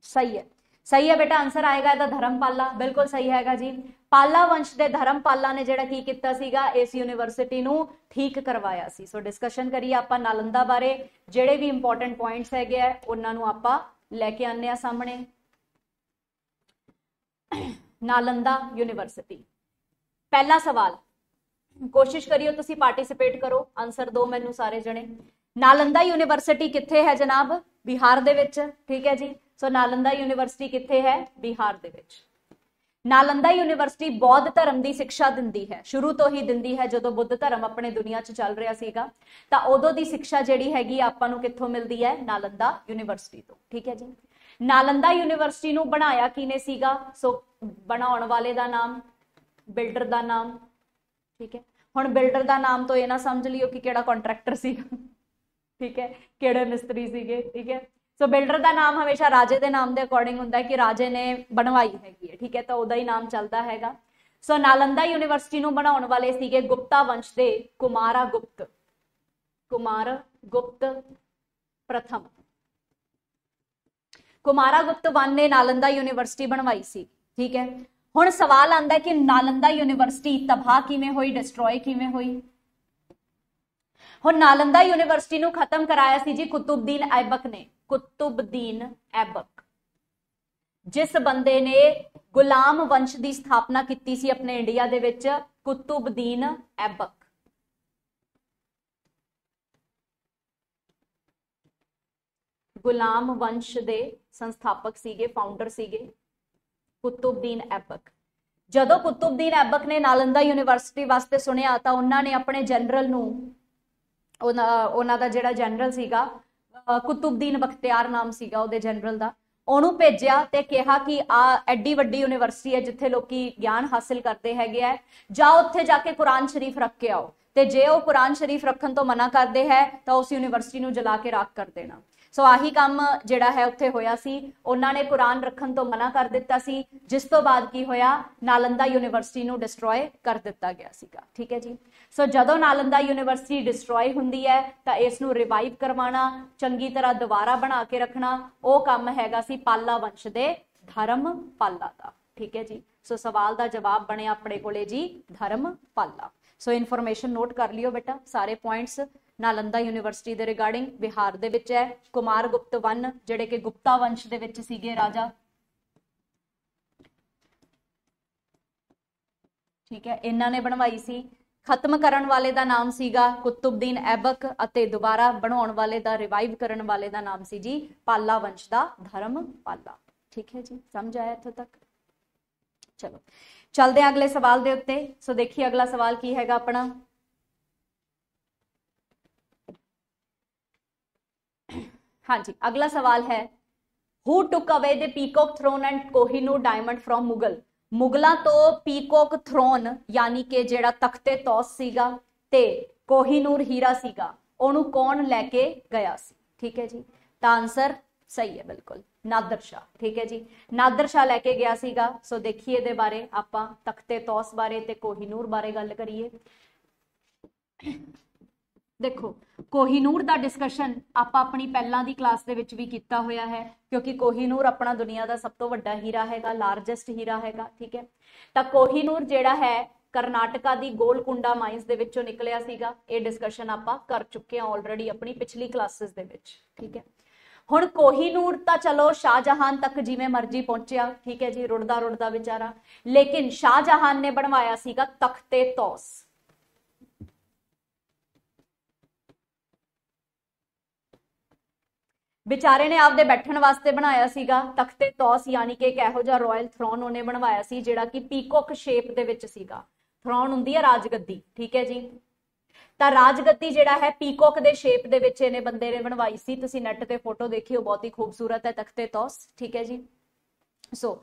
ਸਹੀ ਹੈ। ਸਹੀ ਹੈ ਬੇਟਾ ਆਨਸਰ ਆਏਗਾ ਇਹਦਾ ਧਰਮਪਾਲਾ। ਬਿਲਕੁਲ ਸਹੀ ਹੈਗਾ ਜੀ। ਪਾਲਾ ਵੰਸ਼ ਦੇ ਧਰਮਪਾਲਾ ਨੇ ਜਿਹੜਾ ਕੀ ਕੀਤਾ ਸੀਗਾ, ਇਸ ਯੂਨੀਵਰਸਿਟੀ ਨੂੰ ਠੀਕ ਕਰਵਾਇਆ ਸੀ। ਸੋ ਡਿਸਕਸ਼ਨ ਕਰੀਏ ਆਪਾਂ ਨਾਲੰਦਾ ਬਾਰੇ। ਜਿਹੜੇ ਵੀ ਇੰਪੋਰਟੈਂਟ ਪੁਆਇੰਟਸ ਹੈਗੇ ਆ, ਉਹਨਾਂ ਨੂੰ ਆਪਾਂ ਲੈ ਕੇ ਆਨੇ ਆ ਸਾਹਮਣੇ। ਨਾਲੰਦਾ ਯੂਨੀਵਰਸਿਟੀ। ਪਹਿਲਾ ਸਵਾਲ, ਕੋਸ਼ਿਸ਼ ਕਰਿਓ ਤੁਸੀਂ ਪਾਰਟਿਸਿਪੇਟ ਕਰੋ। ਆਨਸਰ ਦਿਓ ਮੈਨੂੰ ਸਾਰੇ ਜਣੇ। ਨਾਲੰਦਾ ਯੂਨੀਵਰਸਿਟੀ ਕਿੱਥੇ ਹੈ ਜਨਾਬ? ਬਿਹਾਰ ਦੇ ਵਿੱਚ, ਠੀਕ ਹੈ ਜੀ। ਸੋ ਨਾਲੰਦਾ ਯੂਨੀਵਰਸਿਟੀ ਕਿੱਥੇ ਹੈ? ਬਿਹਾਰ ਦੇ ਵਿੱਚ। ਨਾਲੰਦਾ ਯੂਨੀਵਰਸਿਟੀ ਬੌਧ ਧਰਮ ਦੀ ਸਿੱਖਿਆ ਦਿੰਦੀ ਹੈ। ਸ਼ੁਰੂ ਤੋਂ ਹੀ ਦਿੰਦੀ ਹੈ ਜਦੋਂ ਬੁੱਧ ਧਰਮ ਆਪਣੇ ਦੁਨੀਆ 'ਚ ਚੱਲ ਰਿਹਾ ਸੀਗਾ। ਤਾਂ ਉਦੋਂ ਦੀ ਸਿੱਖਿਆ ਜਿਹੜੀ ਹੈਗੀ ਆਪਾਂ ਨੂੰ ਕਿੱਥੋਂ ਮਿਲਦੀ ਹੈ? ਨਾਲੰਦਾ ਯੂਨੀਵਰਸਿਟੀ ਤੋਂ। ਠੀਕ ਹੈ ਜੀ? ਨਾਲੰਦਾ ਯੂਨੀਵਰਸਿਟੀ ਨੂੰ ਬਣਾਇਆ ਕਿਨੇ ਸੀਗਾ? ਸੋ ਬਣਾਉਣ ਵਾਲੇ ਦਾ ਨਾਮ, ਬਿਲਡਰ ਦਾ ਨਾਮ। ਠੀਕ ਹੈ? ਹੁਣ ਬਿਲਡਰ ਦਾ ਨਾਮ ਤੋਂ ਇਹ ਨਾ ਸਮਝ ਲਿਓ ਕਿ ਕਿਹੜਾ ਕੰਟਰੈਕਟਰ ਸੀਗਾ। ਠੀਕ ਹੈ? ਕਿਹੜੇ ਮਿਸਤਰੀ ਸੀਗੇ? ਠੀਕ ਹੈ? ਸੋ ਬਿਲਡਰ ਦਾ ਨਾਮ ਹਮੇਸ਼ਾ ਰਾਜੇ ਦੇ ਨਾਮ ਦੇ ਅਕੋਰਡਿੰਗ ਹੁੰਦਾ ਕਿ ਰਾਜੇ ਨੇ ਬਣਵਾਈ ਹੈਗੀ ਹੈ, ਠੀਕ ਹੈ? ਤਾਂ ਉਹਦਾ ਹੀ ਨਾਮ ਚੱਲਦਾ ਹੈਗਾ। ਸੋ ਨਾਲੰਦਾ ਯੂਨੀਵਰਸਿਟੀ ਨੂੰ ਬਣਾਉਣ ਵਾਲੇ ਸੀਗੇ ਗੁਪਤਾ ਵੰਸ਼ ਦੇ ਕੁਮਾਰਾ ਗੁਪਤ। ਕੁਮਾਰ ਗੁਪਤ ਪ੍ਰਥਮ। ਕੁਮਾਰਾ ਗੁਪਤ ਵਨ ਨੇ ਨਾਲੰਦਾ ਯੂਨੀਵਰਸਿਟੀ ਬਣਵਾਈ ਸੀ, ਠੀਕ ਹੈ? ਹੁਣ ਸਵਾਲ ਆਂਦਾ ਕਿ ਨਾਲੰਦਾ ਯੂਨੀਵਰਸਿਟੀ ਤਬਾਹ ਕਿਵੇਂ ਹੋਈ ਡਿਸਟਰੋਏ ਕਿਵੇਂ ਹੋਈ? ਹੁਣ ਨਾਲੰਦਾ ਯੂਨੀਵਰਸਿਟੀ ਨੂੰ ਖਤਮ ਕਰਾਇਆ ਸੀ ਜੀ ਕੁਤੁਬਦੀਨ ਐਬਕ ਨੇ। ਕੁਤੁਬਦੀਨ ਐਬਕ। ਜਿਸ ਬੰਦੇ ਨੇ ਗੁਲਾਮ ਵੰਸ਼ ਦੀ ਸਥਾਪਨਾ ਕੀਤੀ ਸੀ ਆਪਣੇ ਇੰਡੀਆ ਦੇ ਵਿੱਚ, ਕੁਤੁਬਦੀਨ ਐਬਕ। ਗੁਲਾਮ ਵੰਸ਼ ਦੇ ਸੰਸਥਾਪਕ ਸੀਗੇ ਫਾਊਂਡਰ ਸੀਗੇ, ਕੁਤੁਬਦੀਨ ਐਬਕ। ਜਦੋਂ ਕੁਤੁਬਦੀਨ ਐਬਕ ਨੇ ਨਾਲੰਦਾ ਯੂਨੀਵਰਸਿਟੀ ਵਾਸਤੇ ਸੁਣਿਆ ਤਾਂ ਉਹਨਾਂ ਨੇ ਆਪਣੇ ਜਨਰਲ ਨੂੰ ਉਹਨਾਂ ਦਾ ਜਿਹੜਾ ਜਨਰਲ ਸੀਗਾ ਕੁਤੁਬਦੀਨ ਬਖਤਿਆਰ ਨਾਮ ਸੀਗਾ ਉਹਦੇ ਜਨਰਲ ਦਾ। ਉਹਨੂੰ ਭੇਜਿਆ ਤੇ ਕਿਹਾ ਕਿ ਆ ਐਡੀ ਵੱਡੀ ਯੂਨੀਵਰਸਿਟੀ ਹੈ ਜਿੱਥੇ ਲੋਕੀ ਗਿਆਨ ਹਾਸਲ ਕਰਦੇ ਹੈਗੇ ਆ। ਜਾ ਉੱਥੇ ਜਾ ਕੇ ਕੁਰਾਨ ਸ਼ਰੀਫ ਰੱਖ ਕੇ ਆਓ। ਤੇ ਜੇ ਉਹ ਕੁਰਾਨ ਸ਼ਰੀਫ ਰੱਖਣ ਤੋਂ ਮਨਾ ਕਰਦੇ ਹੈ, ਤਾਂ ਉਸ ਯੂਨੀਵਰਸਿਟੀ ਨੂੰ ਜਲਾ ਕੇ ਰਾਖ ਕਰ ਦੇਣਾ। ਸੋ ਆਹੀ ਕੰਮ ਜਿਹੜਾ ਹੈ ਉੱਥੇ ਹੋਇਆ ਸੀ। ਉਹਨਾਂ ਨੇ ਕੁਰਾਨ ਰੱਖਣ ਤੋਂ ਮਨਾ ਕਰ ਦਿੱਤਾ ਸੀ। ਜਿਸ ਤੋਂ ਬਾਅਦ ਕੀ ਹੋਇਆ? ਨਾਲੰਦਾ ਯੂਨੀਵਰਸਿਟੀ ਨੂੰ ਡਿਸਟਰੋਏ ਕਰ ਦਿੱਤਾ ਗਿਆ ਸੀਗਾ। ਠੀਕ ਹੈ ਜੀ? ਸੋ ਜਦੋਂ ਨਾਲੰਦਾ ਯੂਨੀਵਰਸਿਟੀ ਡਿਸਟਰੋਏ ਹੁੰਦੀ ਹੈ, ਤਾਂ ਇਸ ਨੂੰ ਰਿਵਾਈਵ ਕਰਵਾਉਣਾ, ਚੰਗੀ ਤਰ੍ਹਾਂ ਦੁਬਾਰਾ ਬਣਾ ਕੇ ਰੱਖਣਾ, ਉਹ ਕੰਮ ਹੈਗਾ ਸੀ ਪਾਲਾ ਵੰਸ਼ ਦੇ ਧਰਮ ਪਾਲਾ ਦਾ। ਠੀਕ ਹੈ ਜੀ? ਸੋ ਸਵਾਲ ਦਾ ਜਵਾਬ ਬਣਿਆ ਆਪਣੇ ਕੋਲੇ ਜੀ, ਧਰਮ ਪਾਲਾ। ਸੋ ਇਨਫੋਰਮੇਸ਼ਨ ਨੋਟ ਕਰ ਲਿਓ ਬੇਟਾ, ਸਾਰੇ ਪੁਆਇੰਟਸ ਨਾਲੰਦਾ ਯੂਨੀਵਰਸਿਟੀ ਦੇ ਰਿਗਾਰਡਿੰਗ ਬਿਹਾਰ ਦੇ ਵਿੱਚ ਹੈ। ਕੁਮਾਰ ਗੁਪਤ ਵਨ, ਜਿਹੜੇ ਕਿ ਗੁਪਤਾ ਵੰਸ਼ ਦੇ ਵਿੱਚ ਸੀਗੇ ਰਾਜਾ। ਠੀਕ ਹੈ, ਇਹਨਾਂ ਨੇ ਬਣਵਾਈ ਸੀ। ਖਤਮ ਕਰਨ ਵਾਲੇ ਦਾ ਨਾਮ ਸੀਗਾ ਕੁਤੁਬਦੀਨ ਐਬਕ ਅਤੇ ਦੁਬਾਰਾ ਬਣਾਉਣ ਵਾਲੇ ਦਾ ਰਿਵਾਈਵ ਕਰਨ ਵਾਲੇ ਦਾ ਨਾਮ ਸੀ ਜੀ ਪਾਲਾ ਵੰਸ਼ ਦਾ ਧਰਮ ਪਾਲਾ। ਠੀਕ ਹੈ ਜੀ, ਸਮਝ ਆਇਆ ਇੱਥੋਂ ਤੱਕ? ਚਲੋ, ਚਲਦੇ ਅਗਲੇ ਸਵਾਲ ਦੇ ਉੱਤੇ। ਸੋ ਦੇਖੀਏ ਅਗਲਾ ਸਵਾਲ ਕੀ ਹੈਗਾ ਆਪਣਾ। ਹਾਂਜੀ, ਅਗਲਾ ਸਵਾਲ ਹੈ। Who took away the peacock throne and Kohinoor diamond from Mughal ਮੁਗਲਾਂ ਤੋਂ ਪੀਕੌਕ ਥਰੋਨ ਯਾਨੀ ਕਿ ਜਿਹੜਾ ਤਖਤੇ ਤੌਸ ਸੀਗਾ ਤੇ ਕੋਹੀਨੂਰ ਹੀਰਾ ਸੀਗਾ, ਉਹਨੂੰ ਕੌਣ ਲੈ ਕੇ ਗਿਆ ਸੀ? ਠੀਕ ਹੈ ਜੀ। ਤਾਂ ਆਨਸਰ ਸਹੀ ਹੈ, ਬਿਲਕੁਲ। ਨਾਦਰ ਸ਼ਾ ਠੀਕ ਹੈ ਜੀ। ਨਾਦਰ ਸ਼ਾ ਲੈ ਕੇ ਗਿਆ ਸੀਗਾ। ਸੋ ਦੇਖੀਏ ਇਹਦੇ ਬਾਰੇ, ਆਪਾਂ ਤਖਤੇ ਤੌਸ ਬਾਰੇ ਤੇ ਕੋਹੀਨੂਰ ਬਾਰੇ ਗੱਲ ਕਰੀਏ। ਦੇਖੋ, ਕੋਹੀਨੂਰ ਦਾ ਡਿਸਕਸ਼ਨ ਆਪਾਂ ਆਪਣੀ ਪਹਿਲਾਂ ਦੀ ਕਲਾਸ ਦੇ ਵਿੱਚ ਵੀ ਕੀਤਾ ਹੋਇਆ ਹੈ, ਕਿਉਂਕਿ ਕੋਹੀਨੂਰ ਆਪਣਾ ਦੁਨੀਆ ਦਾ ਸਭ ਤੋਂ ਵੱਡਾ ਹੀਰਾ ਹੈਗਾ ਲਾਰਜੈਸਟ ਹੀਰਾ ਹੈਗਾ, ਠੀਕ ਹੈ? ਤਾਂ ਕੋਹੀਨੂਰ ਜਿਹੜਾ ਹੈ, ਕਰਨਾਟਕਾ ਦੀ ਗੋਲਕੁੰਡਾ ਮਾਈਨਸ ਦੇ ਵਿੱਚੋਂ ਨਿਕਲਿਆ ਸੀਗਾ, ਇਹ ਡਿਸਕਸ਼ਨ ਆਪਾਂ ਕਰ ਚੁੱਕੇ ਹਾਂ ਆਲਰੇਡੀ ਆਪਣੀ ਪਿਛਲੀ ਕਲਾਸਿਸ ਦੇ ਵਿੱਚ, ਠੀਕ ਹੈ? ਹੁਣ ਕੋਹੀਨੂਰ ਤਾਂ ਚਲੋ ਸ਼ਾਹਜਹਾਨ ਤੱਕ ਜਿਵੇਂ ਮਰਜ਼ੀ ਪਹੁੰਚਿਆ, ਠੀਕ ਹੈ ਜੀ ਰੁੜਦਾ ਰੁੜਦਾ ਵਿਚਾਰਾ, ਲੇਕਿਨ ਸ਼ਾਹਜਹਾਨ ਨੇ ਬਣਵਾਇਆ ਸੀਗਾ ਤਖਤੇ ਤੌਸ ਵਿਚਾਰੇ ਨੇ ਆਪਦੇ ਬੈਠਣ ਵਾਸਤੇ ਬਣਾਇਆ ਸੀਗਾ ਤਖਤੇ ਤੌਸ ਯਾਨੀ ਕਿ ਇੱਕ ਇਹੋ ਜਿਹਾ ਰਾਇਲ ਥਰੋਨ ਉਹਨੇ ਬਣਵਾਇਆ ਸੀ, ਜਿਹੜਾ ਕਿ ਪੀਕੋਕ ਸ਼ੇਪ ਦੇ ਵਿੱਚ ਸੀਗਾ। ਥਰੋਨ ਹੁੰਦੀ ਹੈ ਰਾਜਗੱਦੀ, ਠੀਕ ਹੈ ਜੀ? ਤਾਂ ਰਾਜਗੱਦੀ ਜਿਹੜਾ ਹੈ ਪੀਕੋਕ ਦੇ ਸ਼ੇਪ ਦੇ ਵਿੱਚ ਇਹਨੇ ਬੰਦੇ ਨੇ ਬਣਵਾਈ ਸੀ। ਤੁਸੀਂ ਨੈਟ ਤੇ ਫੋਟੋ ਦੇਖਿਓ, ਬਹੁਤ ਹੀ ਖੂਬਸੂਰਤ ਹੈ ਤਖਤੇ ਤੌਸ ਠੀਕ ਹੈ ਜੀ? ਸੋ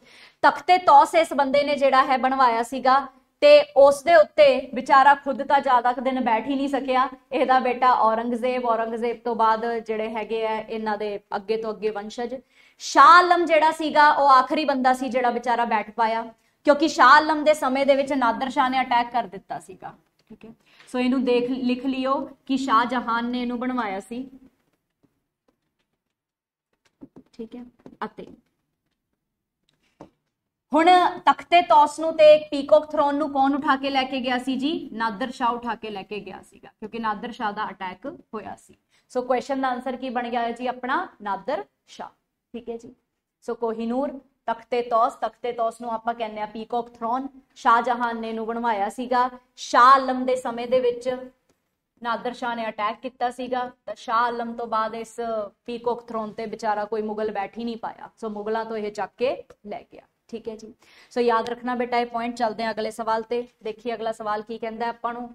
ਤਖਤੇ ਤੌਸ ਇਸ ਬੰਦੇ ਨੇ ਜਿਹੜਾ ਹੈ ਬਣਵਾਇਆ ਸੀਗਾ। ਤੇ ਉਸ ਦੇ ਉੱਤੇ ਵਿਚਾਰਾ ਖੁਦ ਤਾਂ ਜ਼ਿਆਦਾ ਦਿਨ ਬੈਠ ਹੀ ਨਹੀਂ ਸਕਿਆ। ਇਹਦਾ ਬੇਟਾ ਔਰੰਗਜ਼ੇਬ ਔਰੰਗਜ਼ੇਬ ਤੋਂ ਬਾਅਦ ਜਿਹੜੇ ਹੈਗੇ ਆ, ਇਹਨਾਂ ਦੇ ਅੱਗੇ ਤੋਂ ਅੱਗੇ ਵੰਸ਼ਜ। ਸ਼ਾਹ ਆਲਮ ਜਿਹੜਾ ਸੀਗਾ, ਉਹ ਆਖਰੀ ਬੰਦਾ ਸੀ ਜਿਹੜਾ ਵਿਚਾਰਾ ਬੈਠ ਪਾਇਆ। ਕਿਉਂਕਿ ਸ਼ਾਹ ਆਲਮ ਦੇ ਸਮੇਂ ਦੇ ਵਿੱਚ ਨਾਦਰ ਸ਼ਾਹ ਨੇ ਅਟੈਕ ਕਰ ਦਿੱਤਾ ਸੀਗਾ। ਠੀਕ ਹੈ? ਸੋ ਇਹਨੂੰ ਦੇਖ, ਲਿਖ ਲਿਓ ਕਿ ਸ਼ਾਹ ਜਹਾਨ ਨੇ ਇਹਨੂੰ ਬਣਵਾਇਆ ਸੀ। ਠੀਕ ਹੈ? ਅਤੇ ਹੁਣ ਤਖਤੇ ਤੌਸ ਨੂੰ ਤੇ ਪੀਕੌਕ ਥਰੋਨ ਨੂੰ ਕੌਣ ਉਠਾ ਕੇ ਲੈ ਕੇ ਗਿਆ ਸੀ ਜੀ? ਨਾਦਰ ਸ਼ਾਹ ਉਠਾ ਕੇ ਲੈ ਕੇ ਗਿਆ ਸੀਗਾ, ਕਿਉਂਕਿ ਨਾਦਰ ਸ਼ਾਹ ਦਾ ਅਟੈਕ ਹੋਇਆ ਸੀ। ਸੋ ਕੁਐਸਚਨ ਦਾ ਆਨਸਰ ਕੀ ਬਣ ਗਿਆ ਜੀ ਆਪਣਾ? ਨਾਦਰ ਸ਼ਾਹ। ਠੀਕ ਹੈ ਜੀ। ਸੋ ਕੋਹੀਨੂਰ, ਤਖਤੇ ਤੌਸ ਤਖਤੇ ਤੌਸ ਨੂੰ ਆਪਾਂ ਕਹਿੰਦੇ ਆ ਪੀਕੌਕ ਥਰੋਨ ਸ਼ਾਹਜਹਾਨ ਨੇ ਨੂੰ ਬਣਵਾਇਆ ਸੀਗਾ। ਸ਼ਾਹ ਆਲਮ ਦੇ ਸਮੇਂ ਦੇ ਵਿੱਚ ਨਾਦਰ ਸ਼ਾਹ ਨੇ ਅਟੈਕ ਕੀਤਾ ਸੀਗਾ। ਤਾਂ ਸ਼ਾਹ ਆਲਮ ਤੋਂ ਬਾਅਦ ਇਸ ਪੀਕੌਕ ਥਰੋਨ ਤੇ ਵਿਚਾਰਾ ਕੋਈ ਮੁਗਲ ਬੈਠ ਹੀ ਨਹੀਂ ਪਾਇਆ। ਸੋ ਮੁਗਲਾਂ ਤੋਂ ਇਹ ਚੱਕ ਕੇ ਲੈ ਗਿਆ। ਠੀਕ ਹੈ ਜੀ। ਸੋ ਯਾਦ ਰੱਖਣਾ ਬੇਟਾ ਇਹ ਪੁਆਇੰਟ ਚੱਲਦੇ ਆ ਅਗਲੇ ਸਵਾਲ ਤੇ। ਦੇਖੀਏ ਅਗਲਾ ਸਵਾਲ ਕੀ ਕਹਿੰਦਾ ਆਪਾਂ ਨੂੰ।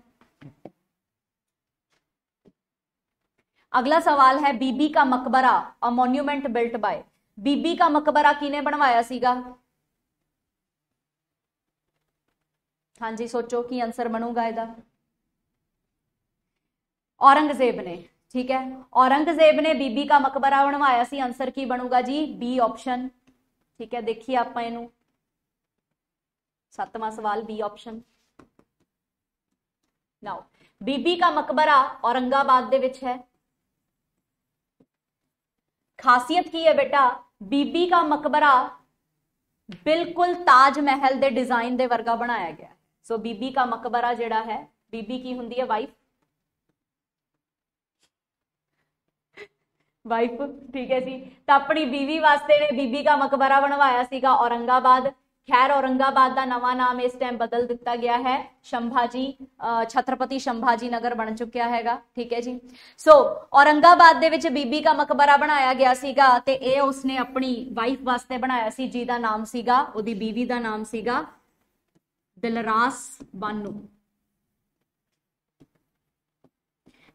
ਅਗਲਾ ਸਵਾਲ ਹੈ, ਬੀਬੀ ਕਾ ਮਕਬਰਾ ਅ ਮੋਨੂਮੈਂਟ ਬਿਲਟ ਬਾय ਬੀਬੀ ਕਾ ਮਕਬਰਾ ਕਿਨੇ ਬਣਵਾਇਆ ਸੀਗਾ? ਹਾਂਜੀ, ਸੋਚੋ ਕੀ ਆਨਸਰ ਬਣੂਗਾ ਇਹਦਾ। ਔਰੰਗਜ਼ੇਬ ਨੇ, ਠੀਕ ਹੈ। ਔਰੰਗਜ਼ੇਬ ਨੇ ਬੀਬੀ ਕਾ ਮਕਬਰਾ ਬਣਵਾਇਆ ਸੀ। ਆਨਸਰ ਕੀ ਬਣੂਗਾ ਜੀ? ਬੀ ਆਪਸ਼ਨ ਠੀਕ ਹੈ, ਦੇਖੀਏ ਆਪਾਂ ਇਹਨੂੰ। ਸੱਤਵਾਂ ਸਵਾਲ ਬੀ ਆਪਸ਼ਨ ਨਾਓ ਬੀਬੀ ਕਾ ਮਕਬਰਾ ਔਰੰਗਾਬਾਦ ਦੇ ਵਿੱਚ ਹੈ। ਖਾਸੀਅਤ ਕੀ ਹੈ ਬੇਟਾ? ਬੀਬੀ ਕਾ ਮਕਬਰਾ ਬਿਲਕੁਲ ਤਾਜ ਮਹਿਲ ਦੇ ਡਿਜ਼ਾਈਨ ਦੇ ਵਰਗਾ ਬਣਾਇਆ ਗਿਆ ਸੋ ਬੀਬੀ ਕਾ ਮਕਬਰਾ ਜਿਹੜਾ ਹੈ, ਬੀਬੀ ਕੀ ਹੁੰਦੀ ਹੈ ਵਾਈਫ ਵਾਈਫ ਠੀਕ ਹੈ ਜੀ। ਤਾਂ ਆਪਣੀ ਬੀਵੀ ਵਾਸਤੇ ਨੇ ਬੀਬੀ ਦਾ ਮਕਬਰਾ ਬਣਵਾਇਆ ਸੀਗਾ ਔਰੰਗਾਬਾਦ। ਖੈਰ, ਔਰੰਗਾਬਾਦ ਦਾ ਨਵਾਂ ਨਾਮ ਇਸ ਟਾਈਮ ਬਦਲ ਦਿੱਤਾ ਗਿਆ ਹੈ। ਸ਼ੰਭਾਜੀ ਛਤਰਪਤੀ ਸ਼ੰਭਾਜੀ ਨਗਰ ਬਣ ਚੁੱਕਿਆ ਹੈਗਾ, ਠੀਕ ਹੈ ਜੀ। ਸੋ ਔਰੰਗਾਬਾਦ ਦੇ ਵਿੱਚ ਬੀਬੀ ਦਾ ਮਕਬਰਾ ਬਣਾਇਆ ਗਿਆ ਸੀਗਾ ਤੇ ਇਹ ਉਸਨੇ ਆਪਣੀ ਵਾਈਫ ਵਾਸਤੇ ਬਣਾਇਆ ਸੀ, ਜਿਹਦਾ ਨਾਮ ਸੀਗਾ, ਉਹਦੀ ਬੀਵੀ ਦਾ ਨਾਮ ਸੀਗਾ ਦਿਲਰਾਸ ਬਾਨੂ।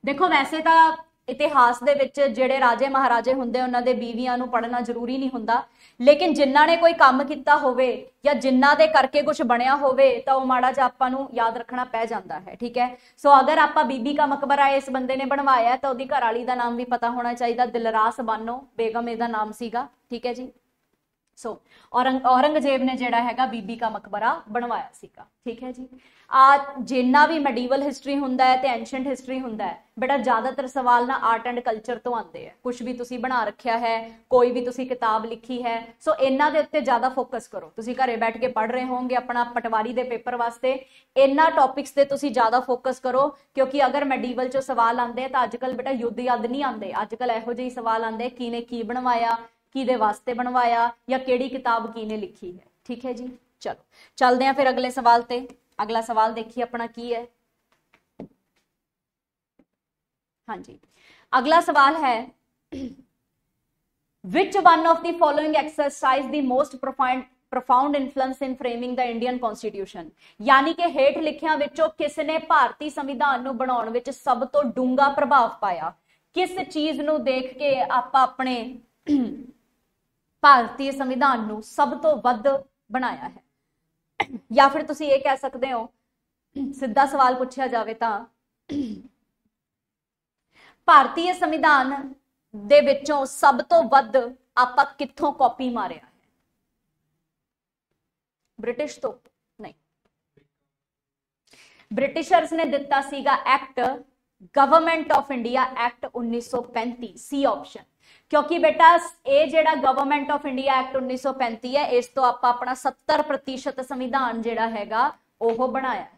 ਦੇਖੋ, ਵੈਸੇ ਤਾਂ ਇਤਿਹਾਸ ਦੇ ਵਿੱਚ ਜਿਹੜੇ ਰਾਜੇ ਮਹਾਰਾਜੇ ਹੁੰਦੇ, ਉਹਨਾਂ ਦੇ ਬੀਵੀਆਂ ਨੂੰ ਪੜਨਾ ਜ਼ਰੂਰੀ ਨਹੀਂ ਹੁੰਦਾ। ਲੇਕਿਨ ਜਿਨ੍ਹਾਂ ਨੇ ਕੋਈ ਕੰਮ ਕੀਤਾ ਹੋਵੇ ਜਾਂ ਜਿਨ੍ਹਾਂ ਦੇ ਕਰਕੇ ਕੁਝ ਬਣਿਆ ਹੋਵੇ, ਤਾਂ ਉਹ ਮਾੜਾ ਜਿਹਾ ਆਪਾਂ ਨੂੰ ਯਾਦ ਰੱਖਣਾ ਪੈ ਜਾਂਦਾ ਹੈ, ਠੀਕ ਹੈ? ਸੋ ਅਗਰ ਆਪਾਂ ਬੀਬੀ ਦਾ ਮਕਬਰਾ ਇਸ ਬੰਦੇ ਨੇ ਬਣਵਾਇਆ ਤਾਂ ਉਹਦੀ ਘਰ ਵਾਲੀ ਦਾ ਨਾਮ ਵੀ ਪਤਾ ਹੋਣਾ ਚਾਹੀਦਾ, ਦਿਲਰਾਸ ਬਾਨੋ, ਬੇਗਮ ਇਹਦਾ ਨਾਮ ਸੀਗਾ, ਠੀਕ ਹੈ ਜੀ? ਸੋ ਔਰੰਗ ਔਰੰਗਜ਼ੇਬ ਨੇ ਜਿਹੜਾ ਹੈਗਾ ਬੀਬੀ ਦਾ ਮਕਬਰਾ ਬਣਵਾਇਆ ਸੀਗਾ। ਠੀਕ ਹੈ ਜੀ? ਆ ਜਿੰਨਾ ਵੀ ਮੈਡੀਵਲ ਹਿਸਟਰੀ ਹੁੰਦਾ ਹੈ ਤੇ ਐਂਸ਼ੀਅੰਟ ਹਿਸਟਰੀ ਹੁੰਦਾ ਹੈ ਬੇਟਾ ਜ਼ਿਆਦਾਤਰ ਸਵਾਲ ਨਾ ਆਰਟ ਐਂਡ ਕਲਚਰ ਤੋਂ ਆਉਂਦੇ ਆ। ਕੁਝ ਵੀ ਤੁਸੀਂ ਬਣਾ ਰੱਖਿਆ ਹੈ, ਕੋਈ ਵੀ ਤੁਸੀਂ ਕਿਤਾਬ ਲਿਖੀ ਹੈ ਸੋ ਇਹਨਾਂ ਦੇ ਉੱਤੇ ਜ਼ਿਆਦਾ ਫੋਕਸ ਕਰੋ। ਤੁਸੀਂ ਘਰੇ ਬੈਠ ਕੇ ਪੜ੍ਹ ਰਹੇ ਹੋਵੋਗੇ ਆਪਣਾ ਪਟਵਾਰੀ ਦੇ ਪੇਪਰ ਵਾਸਤੇ, ਇਹਨਾਂ ਟੌਪਿਕਸ ਤੇ ਤੁਸੀਂ ਜ਼ਿਆਦਾ ਫੋਕਸ ਕਰੋ, ਕਿਉਂਕਿ ਅਗਰ ਮੈਡੀਵਲ ਚੋਂ ਸਵਾਲ ਆਉਂਦੇ ਤਾਂ ਅੱਜਕੱਲ ਬੇਟਾ ਯੁੱਧ ਯਾਦ ਨਹੀਂ ਆਉਂਦੇ। ਅੱਜਕੱਲ ਇਹੋ ਜਿਹੇ ਸਵਾਲ ਆਉਂਦੇ ਕਿਨੇ ਕੀ ਬਣਵਾਇਆ ਕਿਹਦੇ ਵਾਸਤੇ ਬਣਵਾਇਆ ਜਾਂ ਕਿਹੜੀ ਕਿਤਾਬ ਕਿਨੇ ਲਿਖੀ ਹੈ। ਠੀਕ ਹੈ ਜੀ? ਚਲੋ। ਚੱਲਦੇ ਆਂ ਫਿਰ ਅਗਲੇ ਸਵਾਲ ਤੇ। ਅਗਲਾ ਸਵਾਲ ਦੇਖੀਏ ਆਪਣਾ ਕੀ ਹੈ। ਹਾਂਜੀ। ਅਗਲਾ ਸਵਾਲ ਹੈ which one of the following exercise the most profound profound influence in framing the Indian constitution? ਯਾਨੀ ਕਿ ਹੇਠ ਲਿਖਿਆਂ ਵਿੱਚੋਂ ਕਿਸ ਨੇ ਭਾਰਤੀ ਸੰਵਿਧਾਨ ਨੂੰ ਬਣਾਉਣ ਵਿੱਚ ਸਭ ਤੋਂ ਡੂੰਘਾ ਪ੍ਰਭਾਵ ਪਾਇਆ? ਕਿਸ ਚੀਜ਼ ਨੂੰ ਦੇਖ ਕੇ ਆਪਾਂ ਆਪਣੇ ਭਾਰਤੀ ਸੰਵਿਧਾਨ ਨੂੰ ਸਭ ਤੋਂ ਵੱਧ ਬਣਾਇਆ ਹੈ। ਜਾਂ ਫਿਰ ਤੁਸੀਂ ਇਹ ਕਹਿ ਸਕਦੇ ਹੋ, ਸਿੱਧਾ ਸਵਾਲ ਪੁੱਛਿਆ ਜਾਵੇ ਤਾਂ, ਭਾਰਤੀ ਸੰਵਿਧਾਨ ਦੇ ਵਿੱਚੋਂ ਸਭ ਤੋਂ ਵੱਧ ਆਪਾਂ ਕਿੱਥੋਂ ਕਾਪੀ ਮਾਰਿਆ ਹੈ? ਬ੍ਰਿਟਿਸ਼ ਤੋਂ ਨਹੀਂ। ਬ੍ਰਿਟਿਸ਼ਰਸ ਨੇ ਦਿੱਤਾ ਸੀਗਾ act, government of India act 1935 C option. ਕਿਉਂਕਿ ਬੇਟਾ ਇਹ ਜਿਹੜਾ ਗਵਰਨਮੈਂਟ ਆਫ ਇੰਡੀਆ ਐਕਟ 1935 ਹੈ ਇਸ ਤੋਂ ਆਪਾਂ ਆਪਣਾ 70% ਸੰਵਿਧਾਨ ਜਿਹੜਾ ਹੈਗਾ ਉਹ ਬਣਾਇਆ ਹੈ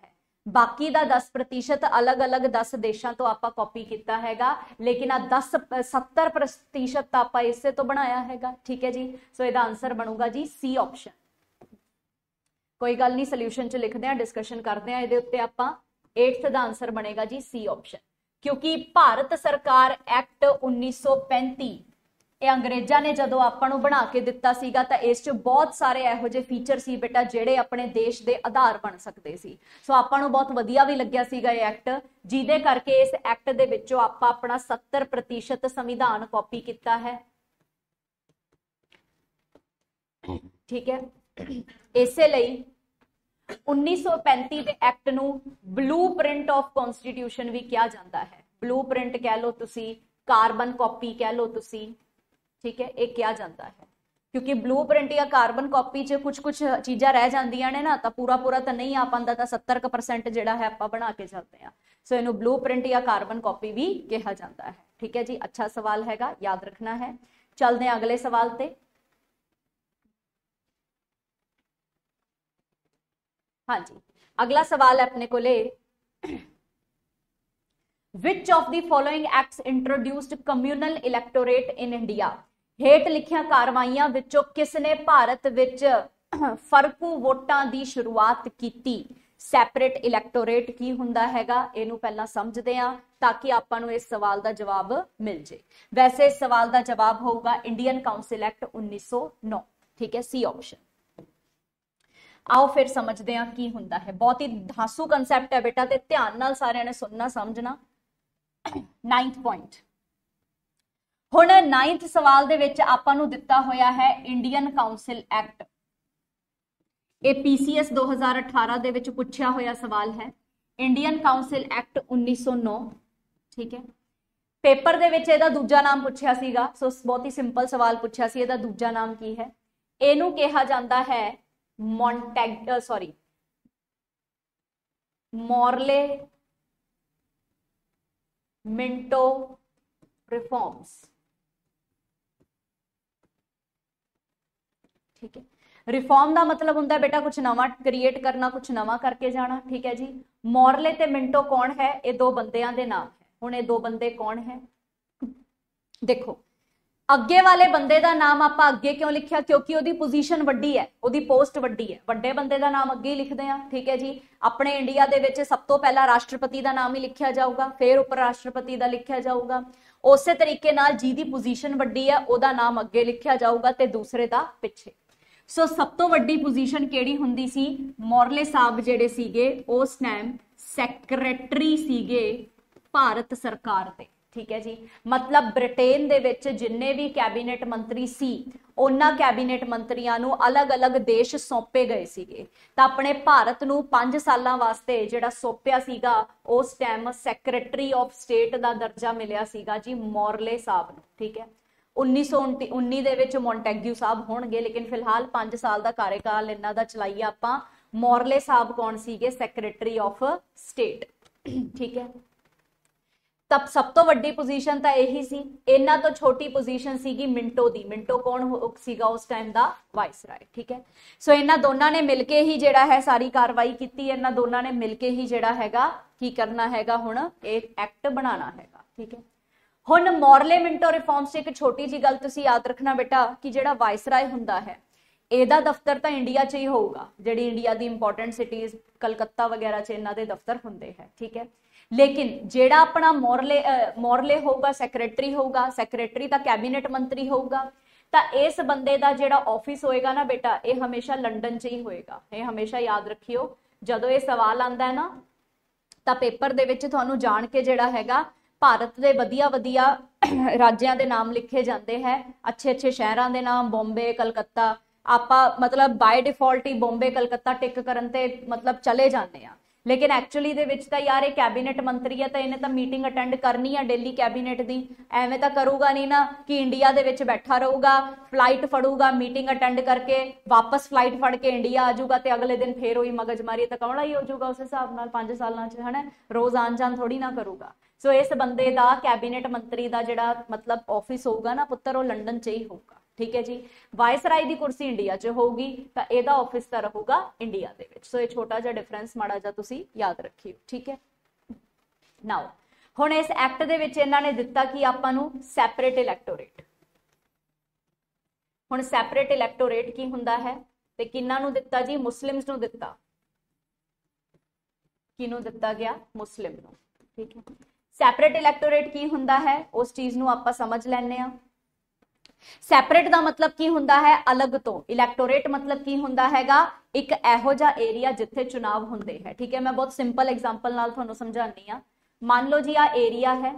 ਬਾਕੀ ਦਾ 10% ਅਲੱਗ-ਅਲੱਗ 10 ਦੇਸ਼ਾਂ ਤੋਂ ਆਪਾਂ ਕਾਪੀ ਕੀਤਾ ਹੈਗਾ ਲੇਕਿਨ ਆ 10 70% ਤਾਂ ਆਪਾਂ ਇਸੇ ਤੋਂ ਬਣਾਇਆ ਹੈਗਾ ਠੀਕ ਹੈ ਜੀ ਸੋ ਇਹਦਾ ਆਨਸਰ ਬਣੂਗਾ ਜੀ ਸੀ ਆਪਸ਼ਨ ਕੋਈ ਗੱਲ ਨਹੀਂ ਸੋਲੂਸ਼ਨ ਚ ਲਿਖਦੇ ਆ ਡਿਸਕਸ਼ਨ ਕਰਦੇ ਆ ਇਹਦੇ ਉੱਤੇ ਆਪਾਂ 8th ਦਾ ਆਨਸਰ ਬਣੇਗਾ ਜੀ ਸੀ ਆਪਸ਼ਨ ਕਿਉਂਕਿ ਭਾਰਤ ਸਰਕਾਰ ਐਕਟ 1935 ਇਹ ਅੰਗਰੇਜ਼ਾਂ ਨੇ ਜਦੋਂ ਆਪਾਂ ਨੂੰ ਬਣਾ ਕੇ ਦਿੱਤਾ ਸੀਗਾ ਤਾਂ ਇਸ 'ਚ ਬਹੁਤ ਸਾਰੇ ਇਹੋ ਜਿਹੇ ਫੀਚਰ ਸੀ ਬੇਟਾ ਜਿਹੜੇ ਆਪਣੇ ਦੇਸ਼ ਦੇ ਆਧਾਰ ਬਣ ਸਕਦੇ ਸੀ। ਸੋ ਆਪਾਂ ਨੂੰ ਬਹੁਤ ਵਧੀਆ ਵੀ ਲੱਗਿਆ ਸੀਗਾ ਇਹ ਐਕਟ ਜਿਹਦੇ ਕਰਕੇ ਇਸ ਐਕਟ ਦੇ ਵਿੱਚੋਂ ਆਪਾਂ ਆਪਣਾ 70% ਸੰਵਿਧਾਨ ਕਾਪੀ ਕੀਤਾ ਹੈ। ਠੀਕ ਹੈ। ਇਸੇ ਲਈ 1935 ਦੇ ਐਕਟ ਨੂੰ ਬਲੂਪ੍ਰਿੰਟ ਆਫ ਕਨਸਟੀਟਿਊਸ਼ਨ ਵੀ ਕਿਹਾ ਜਾਂਦਾ ਹੈ। ਬਲੂਪ੍ਰਿੰਟ ਕਹਿ ਲਓ ਤੁਸੀਂ, ਕਾਰਬਨ ਕਾਪੀ ਕਹਿ ਲਓ ਤੁਸੀਂ, ਠੀਕ ਹੈ, ਇਹ ਕਿਹਾ ਜਾਂਦਾ ਹੈ। ਕਿਉਂਕਿ ਬਲੂਪ੍ਰਿੰਟ ਜਾਂ ਕਾਰਬਨ ਕਾਪੀ 'ਚ ਕੁਝ ਕੁਝ ਚੀਜ਼ਾਂ ਰਹਿ ਜਾਂਦੀਆਂ ਨੇ ਨਾ, ਤਾਂ ਪੂਰਾ ਪੂਰਾ ਤਾਂ ਨਹੀਂ ਆ ਪਾਉਂਦਾ, ਤਾਂ 70% ਜਿਹੜਾ ਹੈ ਆਪਾਂ ਬਣਾ ਕੇ ਚੱਲਦੇ ਆ ਸੋ ਇਹਨੂੰ ਬਲੂਪ੍ਰਿੰਟ ਜਾਂ ਕਾਰਬਨ ਕਾਪੀ ਵੀ ਕਿਹਾ ਜਾਂਦਾ ਹੈ। ਠੀਕ ਹੈ ਜੀ, ਅੱਛਾ ਸਵਾਲ ਹੈਗਾ, ਯਾਦ ਰੱਖਣਾ ਹੈ। ਚੱਲਦੇ ਆ ਅਗਲੇ ਸਵਾਲ ਤੇ। ਹਾਂਜੀ। ਅਗਲਾ ਸਵਾਲ ਹੈ ਆਪਣੇ ਕੋਲੇ। Which of the following acts introduced communal electorate in India ਹੇਠ ਲਿਖੀਆਂ ਕਾਰਵਾਈਆਂ ਵਿੱਚੋਂ ਕਿਸ ਨੇ ਭਾਰਤ ਵਿੱਚ ਫਰਕੂ ਵੋਟਾਂ ਦੀ ਸ਼ੁਰੂਆਤ ਕੀਤੀ? ਸੈਪਰੇਟ ਇਲੈਕਟੋਰੇਟ ਕੀ ਹੁੰਦਾ ਹੈਗਾ? ਇਹਨੂੰ ਪਹਿਲਾਂ ਸਮਝਦੇ ਆਂ ਤਾਂ ਕਿ ਆਪਾਂ ਨੂੰ ਇਸ ਸਵਾਲ ਦਾ ਜਵਾਬ ਮਿਲ ਜੇ। ਵੈਸੇ ਇਸ ਸਵਾਲ ਦਾ ਜਵਾਬ ਹੋਊਗਾ ਇੰਡੀਅਨ ਕਾਉਂਸਲ ਐਕਟ 1909 ਠੀਕ ਹੈ ਸੀ ਆਪਸ਼ਨ ਆਓ ਫਿਰ ਸਮਝਦੇ ਹਾਂ ਕੀ ਹੁੰਦਾ ਹੈ। ਬਹੁਤ ਹੀ ਧਾਸੂ ਕਨਸੈਪਟ ਹੈ ਬੇਟਾ ਤੇ ਧਿਆਨ ਨਾਲ ਸਾਰਿਆਂ ਨੇ ਸੁਣਨਾ, ਸਮਝਣਾ। 9th ਪੁਆਇੰਟ ਹੁਣ 9th ਸਵਾਲ ਦੇ ਵਿੱਚ ਆਪਾਂ ਨੂੰ ਦਿੱਤਾ ਹੋਇਆ ਹੈ ਇੰਡੀਅਨ ਕਾਉਂਸਲ ਐਕਟ ਇਹ ਪੀਸੀਐਸ 2018 ਦੇ ਵਿੱਚ ਪੁੱਛਿਆ ਹੋਇਆ ਸਵਾਲ ਹੈ। ਇੰਡੀਅਨ ਕਾਉਂਸਲ ਐਕਟ 1909 ਠੀਕ ਹੈ। ਪੇਪਰ ਦੇ ਵਿੱਚ ਇਹਦਾ ਦੂਜਾ ਨਾਮ ਪੁੱਛਿਆ ਸੀਗਾ। ਸੋ ਬਹੁਤ ਹੀ ਸਿੰਪਲ ਸਵਾਲ ਪੁੱਛਿਆ ਸੀ। ਇਹਦਾ ਦੂਜਾ ਨਾਮ ਕੀ ਹੈ? ਇਹਨੂੰ ਕਿਹਾ ਜਾਂਦਾ ਹੈ ਮੌਂਟੈਗ ਸੌਰੀ ਮੋਰਲੇ ਮਿੰਟੋ ਰਿਫਾਰਮਸ ਠੀਕ ਹੈ ਰਿਫਾਰਮ ਦਾ ਮਤਲਬ ਹੁੰਦਾ ਹੈ ਬੇਟਾ ਕੁਝ ਨਵਾਂ ਕ੍ਰੀਏਟ ਕਰਨਾ ਕੁਝ ਨਵਾਂ ਕਰਕੇ ਜਾਣਾ ਠੀਕ ਹੈ ਜੀ ਮੋਰਲੇ ਤੇ ਮਿੰਟੋ ਕੌਣ ਹੈ ਇਹ ਦੋ ਬੰਦਿਆਂ ਦੇ ਨਾਮ ਹੈ ਹੁਣ ਇਹ ਦੋ ਬੰਦੇ ਕੌਣ ਹੈ ਦੇਖੋ ਅੱਗੇ ਵਾਲੇ ਬੰਦੇ ਦਾ ਨਾਮ ਆਪਾਂ ਅੱਗੇ ਕਿਉਂ ਲਿਖਿਆ? ਕਿਉਂਕਿ ਉਹਦੀ ਪੋਜੀਸ਼ਨ ਵੱਡੀ ਹੈ, ਉਹਦੀ ਪੋਸਟ ਵੱਡੀ ਹੈ। ਵੱਡੇ ਬੰਦੇ ਦਾ ਨਾਮ ਅੱਗੇ ਹੀ ਲਿਖਦੇ ਆ ਠੀਕ ਹੈ ਜੀ? ਆਪਣੇ ਇੰਡੀਆ ਦੇ ਵਿੱਚ ਸਭ ਤੋਂ ਪਹਿਲਾਂ ਰਾਸ਼ਟਰਪਤੀ ਦਾ ਨਾਮ ਹੀ ਲਿਖਿਆ ਜਾਊਗਾ, ਫਿਰ ਉਪ ਰਾਸ਼ਟਰਪਤੀ ਦਾ ਲਿਖਿਆ ਜਾਊਗਾ। ਉਸੇ ਤਰੀਕੇ ਨਾਲ ਜਿਹਦੀ ਪੋਜੀਸ਼ਨ ਵੱਡੀ ਹੈ, ਉਹਦਾ ਨਾਮ ਅੱਗੇ ਲਿਖਿਆ ਜਾਊਗਾ ਤੇ ਦੂਸਰੇ ਦਾ ਪਿੱਛੇ। ਸੋ ਸਭ ਤੋਂ ਵੱਡੀ ਪੋਜੀਸ਼ਨ ਕਿਹੜੀ ਹੁੰਦੀ ਸੀ? ਮੋਰਲੇ ਸਾਹਿਬ ਜਿਹੜੇ ਸੀਗੇ, ਉਸ ਟਾਈਮ ਸੈਕਟਰੀ ਸੀਗੇ ਭਾਰਤ ਸਰਕਾਰ ਦੇ। ਠੀਕ ਹੈ ਜੀ। ਮਤਲਬ ਬ੍ਰਿਟੇਨ ਦੇ ਵਿੱਚ ਜਿੰਨੇ ਵੀ ਕੈਬਨਿਟ ਮੰਤਰੀ ਸੀ, ਉਹਨਾਂ ਕੈਬਨਿਟ ਮੰਤਰੀਆਂ ਨੂੰ ਅਲੱਗ-ਅਲੱਗ ਦੇਸ਼ ਸੌਂਪੇ ਗਏ ਸੀਗੇ। ਤਾਂ ਆਪਣੇ ਭਾਰਤ ਨੂੰ 5 ਸਾਲਾਂ ਵਾਸਤੇ ਜਿਹੜਾ ਸੌਂਪਿਆ ਸੀਗਾ, ਉਸ ਟਾਈਮ ਸੈਕਟਰੀ ਆਫ ਸਟੇਟ ਦਾ ਦਰਜਾ ਮਿਲਿਆ ਸੀਗਾ ਜੀ ਮੋਰਲੇ ਸਾਹਿਬ ਨੂੰ, ਠੀਕ ਹੈ। 1919 ਦੇ ਵਿੱਚ ਮੌਂਟੈਗਿਊ ਸਾਹਿਬ ਹੋਣਗੇ, ਲੇਕਿਨ ਫਿਲਹਾਲ 5 ਸਾਲ ਦਾ ਕਾਰਜਕਾਲ ਇਹਨਾਂ ਦਾ ਚਲਾਈਏ ਆਪਾਂ। ਮੋਰਲੇ ਸਾਹਿਬ ਕੌਣ ਸੀਗੇ? ਸੈਕਟਰੀ ਆਫ ਸਟੇਟ ਠੀਕ ਹੈ। ਤਾਂ ਸਭ ਤੋਂ ਵੱਡੀ ਪੋਜੀਸ਼ਨ ਤਾਂ ਇਹੀ ਸੀ। ਇਹਨਾਂ ਤੋਂ ਛੋਟੀ ਪੋਜੀਸ਼ਨ ਸੀਗੀ ਮਿੰਟੋ ਦੀ। ਮਿੰਟੋ ਕੌਣ ਸੀਗਾ ਉਸ ਟਾਈਮ ਦਾ? ਵਾਇਸਰਾਏ ਠੀਕ ਹੈ? ਸੋ ਇਹਨਾਂ ਦੋਨਾਂ ਨੇ ਮਿਲ ਕੇ ਹੀ ਜਿਹੜਾ ਹੈ ਸਾਰੀ ਕਾਰਵਾਈ ਕੀਤੀ। ਇਹਨਾਂ ਦੋਨਾਂ ਨੇ ਮਿਲ ਕੇ ਹੀ ਜਿਹੜਾ ਹੈਗਾ, ਕੀ ਕਰਨਾ ਹੈਗਾ ਹੁਣ? ਇਹ ਐਕਟ ਬਣਾਉਣਾ ਹੈਗਾ, ਠੀਕ ਹੈ? ਹੁਣ ਮੋਰਲੇ ਮਿੰਟੋ ਰਿਫਾਰਮਸ ਇੱਕ ਛੋਟੀ ਜੀ ਗੱਲ ਤੁਸੀਂ ਯਾਦ ਰੱਖਣਾ ਬੇਟਾ, ਕਿ ਜਿਹੜਾ ਵਾਇਸਰਾਏ ਹੁੰਦਾ ਹੈ, ਇਹਦਾ ਦਫ਼ਤਰ ਤਾਂ ਇੰਡੀਆ 'ਚ ਹੀ ਹੋਊਗਾ। ਜਿਹੜੀ ਇੰਡੀਆ ਦੀ ਇੰਪੋਰਟੈਂਟ ਸਿਟੀਜ਼ ਕਲਕੱਤਾ ਵਗੈਰਾ 'ਚ ਇਹਨਾਂ ਦੇ ਦਫ਼ਤਰ ਹੁੰਦੇ ਹੈ, ਠੀਕ ਹੈ? ਲੇਕਿਨ ਜਿਹੜਾ ਆਪਣਾ ਮੋਰਲੇ ਮੋਰਲੇ ਹੋਊਗਾ ਸੈਕਟਰੀ ਹੋਊਗਾ ਸੈਕਟਰੀ ਤਾਂ ਕੈਬਨਿਟ ਮੰਤਰੀ ਹੋਊਗਾ, ਤਾਂ ਇਸ ਬੰਦੇ ਦਾ ਜਿਹੜਾ ਆਫਿਸ ਹੋਏਗਾ ਨਾ ਬੇਟਾ, ਇਹ ਹਮੇਸ਼ਾ ਲੰਡਨ 'ਚ ਹੀ ਹੋਏਗਾ। ਇਹ ਹਮੇਸ਼ਾ ਯਾਦ ਰੱਖਿਓ, ਜਦੋਂ ਇਹ ਸਵਾਲ ਆਂਦਾ ਹੈ ਨਾ, ਤਾਂ ਪੇਪਰ ਦੇ ਵਿੱਚ ਤੁਹਾਨੂੰ ਜਾਣ ਕੇ ਜਿਹੜਾ ਹੈਗਾ, ਭਾਰਤ ਦੇ ਵਧੀਆ ਵਧੀਆ ਰਾਜਿਆਂ ਦੇ ਨਾਮ ਲਿਖੇ ਜਾਂਦੇ ਹੈ। ਅੱਛੇ ਅੱਛੇ ਸ਼ਹਿਰਾਂ ਦੇ ਨਾਮ, ਬੰਬੇ, ਕਲਕੱਤਾ, ਆਪਾਂ ਮਤਲਬ ਬਾਈ ਡਿਫਾਲਟ ਹੀ ਬੰਬੇ, ਕਲਕੱਤਾ ਟਿਕ ਕਰਨ ਤੇ ਮਤਲਬ ਚਲੇ ਜਾਂਦੇ ਆ ਲੇਕਿਨ ਐਕਚੁਅਲੀ ਦੇ ਵਿੱਚ ਤਾਂ ਯਾਰ ਇਹ ਕੈਬਨਿਟ ਮੰਤਰੀ ਹੈ ਤਾਂ ਇਹਨੇ ਤਾਂ ਮੀਟਿੰਗ ਅਟੈਂਡ ਕਰਨੀ ਆ ਡੇਲੀ ਕੈਬਨਿਟ ਦੀ। ਐਵੇਂ ਤਾਂ ਕਰੂਗਾ ਨਹੀਂ ਨਾ ਕਿ ਇੰਡੀਆ ਦੇ ਵਿੱਚ ਬੈਠਾ ਰਹੂਗਾ ਫਲਾਈਟ ਫੜੂਗਾ ਮੀਟਿੰਗ ਅਟੈਂਡ ਕਰਕੇ ਵਾਪਸ ਫਲਾਈਟ ਫੜ ਕੇ ਇੰਡੀਆ ਆ ਜਾਊਗਾ ਤੇ ਅਗਲੇ ਦਿਨ ਫੇਰ ਉਹੀ ਮਗਜਮਾਰੀ ਤਾਂ ਕੌਣਾ ਹੀ ਹੋ ਜਾਊਗਾ ਉਸ ਹਿਸਾਬ ਨਾਲ 5 ਸਾਲਾਂ ਚ, ਹਨਾ? ਰੋਜ਼ ਆਣ ਜਾਣ ਥੋੜੀ ਨਾ ਕਰੂਗਾ। ਸੋ ਇਸ ਬੰਦੇ ਦਾ ਕੈਬਨਿਟ ਮੰਤਰੀ ਦਾ ਜਿਹੜਾ ਮਤਲਬ ਆਫਿਸ ਹੋਊਗਾ ਨਾ ਪੁੱਤਰ, ਉਹ ਲੰਡਨ 'ਚ ਹੀ ਹੋਊਗਾ। ਠੀਕ ਹੈ ਜੀ? ਵਾਇਸਰਾਈ ਦੀ ਕੁਰਸੀ ਇੰਡੀਆ 'ਚ ਹੋਊਗੀ, ਤਾਂ ਇਹਦਾ ਆਫਿਸ ਤਾਂ ਰਹੂਗਾ ਇੰਡੀਆ ਦੇ ਵਿੱਚ। ਸੋ ਇਹ ਛੋਟਾ ਜਿਹਾ ਡਿਫਰੈਂਸ ਮਾੜਾ ਜਿਹਾ ਤੁਸੀਂ ਯਾਦ ਰੱਖਿਓ, ਠੀਕ ਹੈ? ਨਾਓ ਹੁਣ ਇਸ ਐਕਟ ਦੇ ਵਿੱਚ ਇਹਨਾਂ ਨੇ ਦਿੱਤਾ ਕਿ ਆਪਾਂ ਨੂੰ? ਸੈਪਰੇਟ ਇਲੈਕਟੋਰੇਟ ਹੁਣ ਸੈਪਰੇਟ ਇਲੈਕਟੋਰੇਟ ਕੀ ਹੁੰਦਾ ਹੈ? ਤੇ ਕਿੰਨਾਂ ਨੂੰ ਦਿੱਤਾ ਜੀ? ਮੁਸਲਿਮਸ ਨੂੰ ਦਿੱਤਾ। ਕਿਹਨੂੰ ਦਿੱਤਾ ਗਿਆ? ਮੁਸਲਿਮ ਨੂੰ। ਠੀਕ ਹੈ? ਸੈਪਰੇਟ ਇਲੈਕਟੋਰੇਟ ਕੀ ਹੁੰਦਾ ਹੈ? ਉਸ ਚੀਜ਼ ਨੂੰ ਆਪਾਂ ਸਮਝ ਲੈਣੇ ਆ ਸੈਪਰੇਟ ਦਾ ਮਤਲਬ ਕੀ ਹੁੰਦਾ ਹੈ? ਅਲੱਗ ਤੋਂ। ਇਲੈਕਟੋਰੇਟ ਮਤਲਬ ਕੀ ਹੁੰਦਾ ਹੈਗਾ? ਇੱਕ ਇਹੋ ਜਿਹਾ ਏਰੀਆ ਜਿੱਥੇ ਚੁਣਾਵ ਹੁੰਦੇ ਹੈ। ਠੀਕ ਹੈ, ਮੈਂ ਬਹੁਤ ਸਿੰਪਲ ਐਗਜ਼ਾਮਪਲ ਨਾਲ ਤੁਹਾਨੂੰ ਸਮਝਾਉਣੀ ਆ ਮੰਨ ਲਓ ਜੀ ਆ ਏਰੀਆ ਹੈ।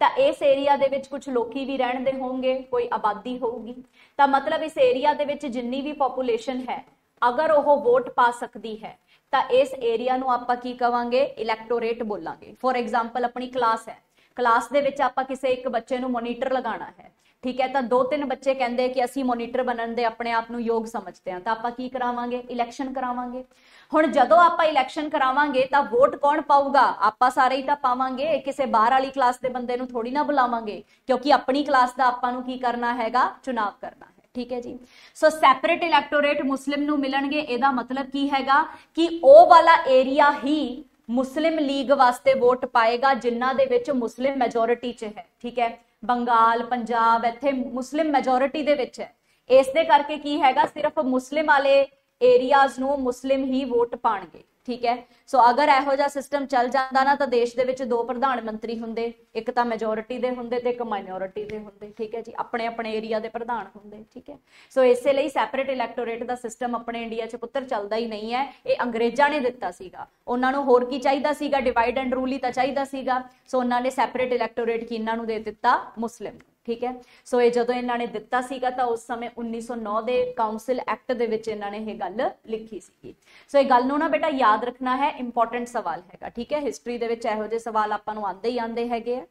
ਤਾਂ ਇਸ ਏਰੀਆ ਦੇ ਵਿੱਚ ਕੁਝ ਲੋਕੀ ਵੀ ਰਹਿਣਦੇ ਹੋਣਗੇ, ਕੋਈ ਆਬਾਦੀ ਹੋਊਗੀ। ਤਾਂ ਮਤਲਬ ਇਸ ਏਰੀਆ ਦੇ ਵਿੱਚ ਜਿੰਨੀ ਵੀ ਪੋਪੂਲੇਸ਼ਨ ਹੈ, ਅਗਰ ਉਹ ਵੋਟ ਪਾ ਸਕਦੀ ਹੈ, ਤਾਂ ਇਸ ਏਰੀਆ ਨੂੰ ਆਪਾਂ ਕੀ ਕਵਾਂਗੇ? ਇਲੈਕਟੋਰੇਟ ਬੋਲਾਂਗੇ। ਫੋਰ ਐਗਜ਼ਾਮਪਲ ਆਪਣੀ ਕਲਾਸ ਹੈ। ਕਲਾਸ ਦੇ ਵਿੱਚ ਆਪਾਂ ਕਿਸੇ ਇੱਕ ਬੱਚੇ ਨੂੰ ਮੋਨੀਟਰ ਲਗਾਉਣਾ ਹੈ। ਠੀਕ ਹੈ, ਤਾਂ ਦੋ ਤਿੰਨ ਬੱਚੇ ਕਹਿੰਦੇ ਕਿ ਅਸੀਂ ਮੋਨੀਟਰ ਬਣਨ ਦੇ ਆਪਣੇ ਆਪ ਨੂੰ ਯੋਗ ਸਮਝਦੇ ਹਾਂ। ਤਾਂ ਆਪਾਂ ਕੀ ਕਰਾਵਾਂਗੇ? ਇਲੈਕਸ਼ਨ ਕਰਾਵਾਂਗੇ। ਹੁਣ ਜਦੋਂ ਆਪਾਂ ਇਲੈਕਸ਼ਨ ਕਰਾਵਾਂਗੇ, ਤਾਂ ਵੋਟ ਕੌਣ ਪਾਊਗਾ? ਆਪਾਂ ਸਾਰੇ ਹੀ ਤਾਂ ਪਾਵਾਂਗੇ। ਕਿਸੇ ਬਾਹਰ ਵਾਲੀ ਕਲਾਸ ਦੇ ਬੰਦੇ ਨੂੰ ਥੋੜੀ ਨਾ ਬੁਲਾਵਾਂਗੇ, ਕਿਉਂਕਿ ਆਪਣੀ ਕਲਾਸ ਦਾ ਆਪਾਂ ਨੂੰ ਕੀ ਕਰਨਾ ਹੈਗਾ? ਚੁਣਾਵ ਕਰਨਾ ਹੈ। ਠੀਕ ਹੈ ਜੀ? ਸੋ ਸੈਪਰੇਟ ਇਲੈਕਟੋਰੇਟ ਮੁਸਲਿਮ ਨੂੰ ਮਿਲਣਗੇ। ਇਹਦਾ ਮਤਲਬ ਕੀ ਹੈਗਾ? ਕਿ ਉਹ ਵਾਲਾ ਏਰੀਆ ਹੀ ਮੁਸਲਿਮ ਲੀਗ ਵਾਸਤੇ ਵੋਟ ਪਾਏਗਾ ਜਿਨ੍ਹਾਂ ਦੇ ਵਿੱਚ ਮੁਸਲਿਮ ਮੈਜੋਰਿਟੀ 'ਚ ਹੈ। ਠੀਕ ਹੈ? ਬੰਗਾਲ, ਪੰਜਾਬ, ਇੱਥੇ ਮੁਸਲਿਮ ਮੈਜੋਰਿਟੀ ਦੇ ਵਿੱਚ ਹੈ। ਇਸ ਦੇ ਕਰਕੇ ਕੀ ਹੈਗਾ, ਸਿਰਫ ਮੁਸਲਿਮ ਵਾਲੇ ਏਰੀਆਜ਼ ਨੂੰ ਮੁਸਲਿਮ ਹੀ ਵੋਟ ਪਾਣਗੇ। ਠੀਕ ਹੈ? ਸੋ ਅਗਰ ਇਹੋ ਜਿਹਾ ਸਿਸਟਮ ਚੱਲ ਜਾਂਦਾ ਨਾ ਤਾਂ ਦੇਸ਼ ਦੇ ਵਿੱਚ ਦੋ ਪ੍ਰਧਾਨ ਮੰਤਰੀ ਹੁੰਦੇ, ਇੱਕ ਤਾਂ ਮੈਜੋਰਿਟੀ ਦੇ ਹੁੰਦੇ ਤੇ ਇੱਕ ਮਾਈਨੋਰਿਟੀ ਦੇ ਹੁੰਦੇ, ਠੀਕ ਹੈ ਜੀ? ਆਪਣੇ ਆਪਣੇ ਏਰੀਆ ਦੇ ਪ੍ਰਧਾਨ ਹੁੰਦੇ, ਠੀਕ ਹੈ? ਸੋ ਇਸੇ ਲਈ ਸੈਪਰੇਟ ਇਲੈਕਟੋਰੇਟ ਦਾ ਸਿਸਟਮ ਆਪਣੇ ਇੰਡੀਆ 'ਚ ਪੁੱਤਰ ਚੱਲਦਾ ਹੀ ਨਹੀਂ ਹੈ। ਇਹ ਅੰਗਰੇਜ਼ਾਂ ਨੇ ਦਿੱਤਾ ਸੀਗਾ। ਉਹਨਾਂ ਨੂੰ ਹੋਰ ਕੀ ਚਾਹੀਦਾ ਸੀਗਾ? ਡਿਵਾਈਡ ਐਂਡ ਰੂਲ ਹੀ ਤਾਂ ਚਾਹੀਦਾ ਸੀਗਾ। ਸੋ ਉਹਨਾਂ ਨੇ ਸੈਪਰੇਟ ਇਲੈਕਟੋਰੇਟ ਕੀ ਇਹਨਾਂ ਨੂੰ ਦੇ ਦਿੱਤਾ? ਮੁਸਲਿਮ ਠੀਕ ਹੈ ਸੋ ਇਹ ਜਦੋਂ ਇਹਨਾਂ ਨੇ ਦਿੱਤਾ ਸੀਗਾ ਤਾਂ ਉਸ ਸਮੇਂ 1909 ਦੇ ਕਾਉਂਸਲ ਐਕਟ ਦੇ ਵਿੱਚ ਇਹਨਾਂ ਨੇ ਇਹ ਗੱਲ ਲਿਖੀ ਸੀਗੀ ਸੋ ਇਹ ਗੱਲ ਨੂੰ ਨਾ ਬੇਟਾ ਯਾਦ ਰੱਖਣਾ ਹੈ ਇੰਪੋਰਟੈਂਟ ਸਵਾਲ ਹੈਗਾ ਠੀਕ ਹੈ ਹਿਸਟਰੀ ਦੇ ਵਿੱਚ ਇਹੋ ਜਿਹੇ ਸਵਾਲ ਆਪਾਂ ਨੂੰ ਆਉਂਦੇ ਹੀ ਆਉਂਦੇ ਹੈਗੇ ਆ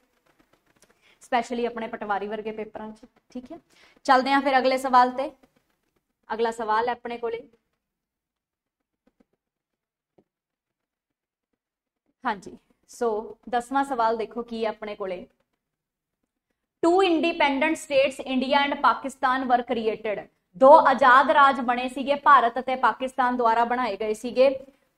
ਸਪੈਸ਼ਲੀ ਆਪਣੇ ਪਟਵਾਰੀ ਵਰਗੇ ਪੇਪਰਾਂ 'ਚ ਠੀਕ ਹੈ ਚੱਲਦੇ ਆਂ ਫਿਰ ਅਗਲੇ ਸਵਾਲ ਤੇ ਅਗਲਾ ਸਵਾਲ ਹੈ ਆਪਣੇ ਕੋਲੇ ਹਾਂਜੀ ਸੋ 10ਵਾਂ ਸਵਾਲ ਦੇਖੋ ਕੀ ਹੈ ਆਪਣੇ ਕੋਲੇ two independent states India and Pakistan were created ਦੋ ਆਜ਼ਾਦ ਰਾਜ ਬਣੇ ਸੀਗੇ ਭਾਰਤ ਅਤੇ ਪਾਕਿਸਤਾਨ ਦੁਆਰਾ ਬਣਾਏ ਗਏ ਸੀਗੇ।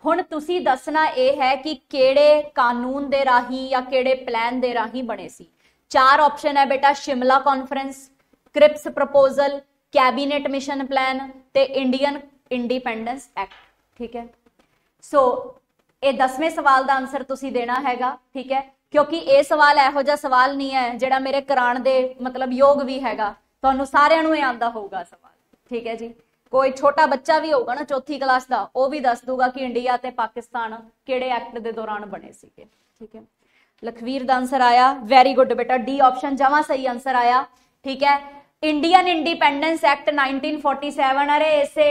ਹੁਣ ਤੁਸੀਂ ਦੱਸਣਾ ਇਹ ਹੈ ਕਿ ਕਿਹੜੇ ਕਾਨੂੰਨ ਦੇ ਰਾਹੀਂ ਜਾਂ ਕਿਹੜੇ ਪਲਾਨ ਦੇ ਰਾਹੀਂ ਬਣੇ ਸੀ। ਚਾਰ ਆਪਸ਼ਨ ਹੈ ਬੇਟਾ Shimla conference Cripps proposal cabinet mission plan ਤੇ ਇੰਡੀਅਨ ਇੰਡੀਪੈਂਡੈਂਸ ਐਕਟ ਠੀਕ ਹੈ। ਸੋ ਇਹ 10ਵੇਂ ਸਵਾਲ ਦਾ ਆਨਸਰ ਤੁਸੀਂ ਦੇਣਾ ਹੈਗਾ, ਠੀਕ ਹੈ। ਕਿਉਂਕਿ ਇਹ ਸਵਾਲ ਇਹੋ ਜਿਹਾ ਸਵਾਲ ਨਹੀਂ ਹੈ ਜਿਹੜਾ ਮੇਰੇ ਕਰਾਣ ਦੇ ਮਤਲਬ ਯੋਗ ਵੀ ਹੈਗਾ। ਤੁਹਾਨੂੰ ਸਾਰਿਆਂ ਨੂੰ ਇਹ ਆਂਦਾ ਹੋਊਗਾ ਸਵਾਲ। ਠੀਕ ਹੈ ਜੀ? ਕੋਈ ਛੋਟਾ ਬੱਚਾ ਵੀ ਹੋਊਗਾ ਨਾ ਚੌਥੀ ਕਲਾਸ ਦਾ, ਉਹ ਵੀ ਦੱਸ ਦੂਗਾ ਕਿ ਇੰਡੀਆ ਤੇ ਪਾਕਿਸਤਾਨ ਕਿਹੜੇ ਐਕਟ ਦੇ ਦੌਰਾਨ ਬਣੇ ਸੀਗੇ। ਠੀਕ ਹੈ? ਲਖਵੀਰ ਦਾ ਆਨਸਰ ਆਇਆ ਵੈਰੀ ਗੁੱਡ ਬੇਟਾ ਡੀ ਆਪਸ਼ਨ ਜਮਾ ਸਹੀ ਆਨਸਰ ਆਇਆ। ਠੀਕ ਹੈ? ਇੰਡੀਅਨ ਇੰਡੀਪੈਂਡੈਂਸ ਐਕਟ 1947 ਅਰੇ ਇਸੇ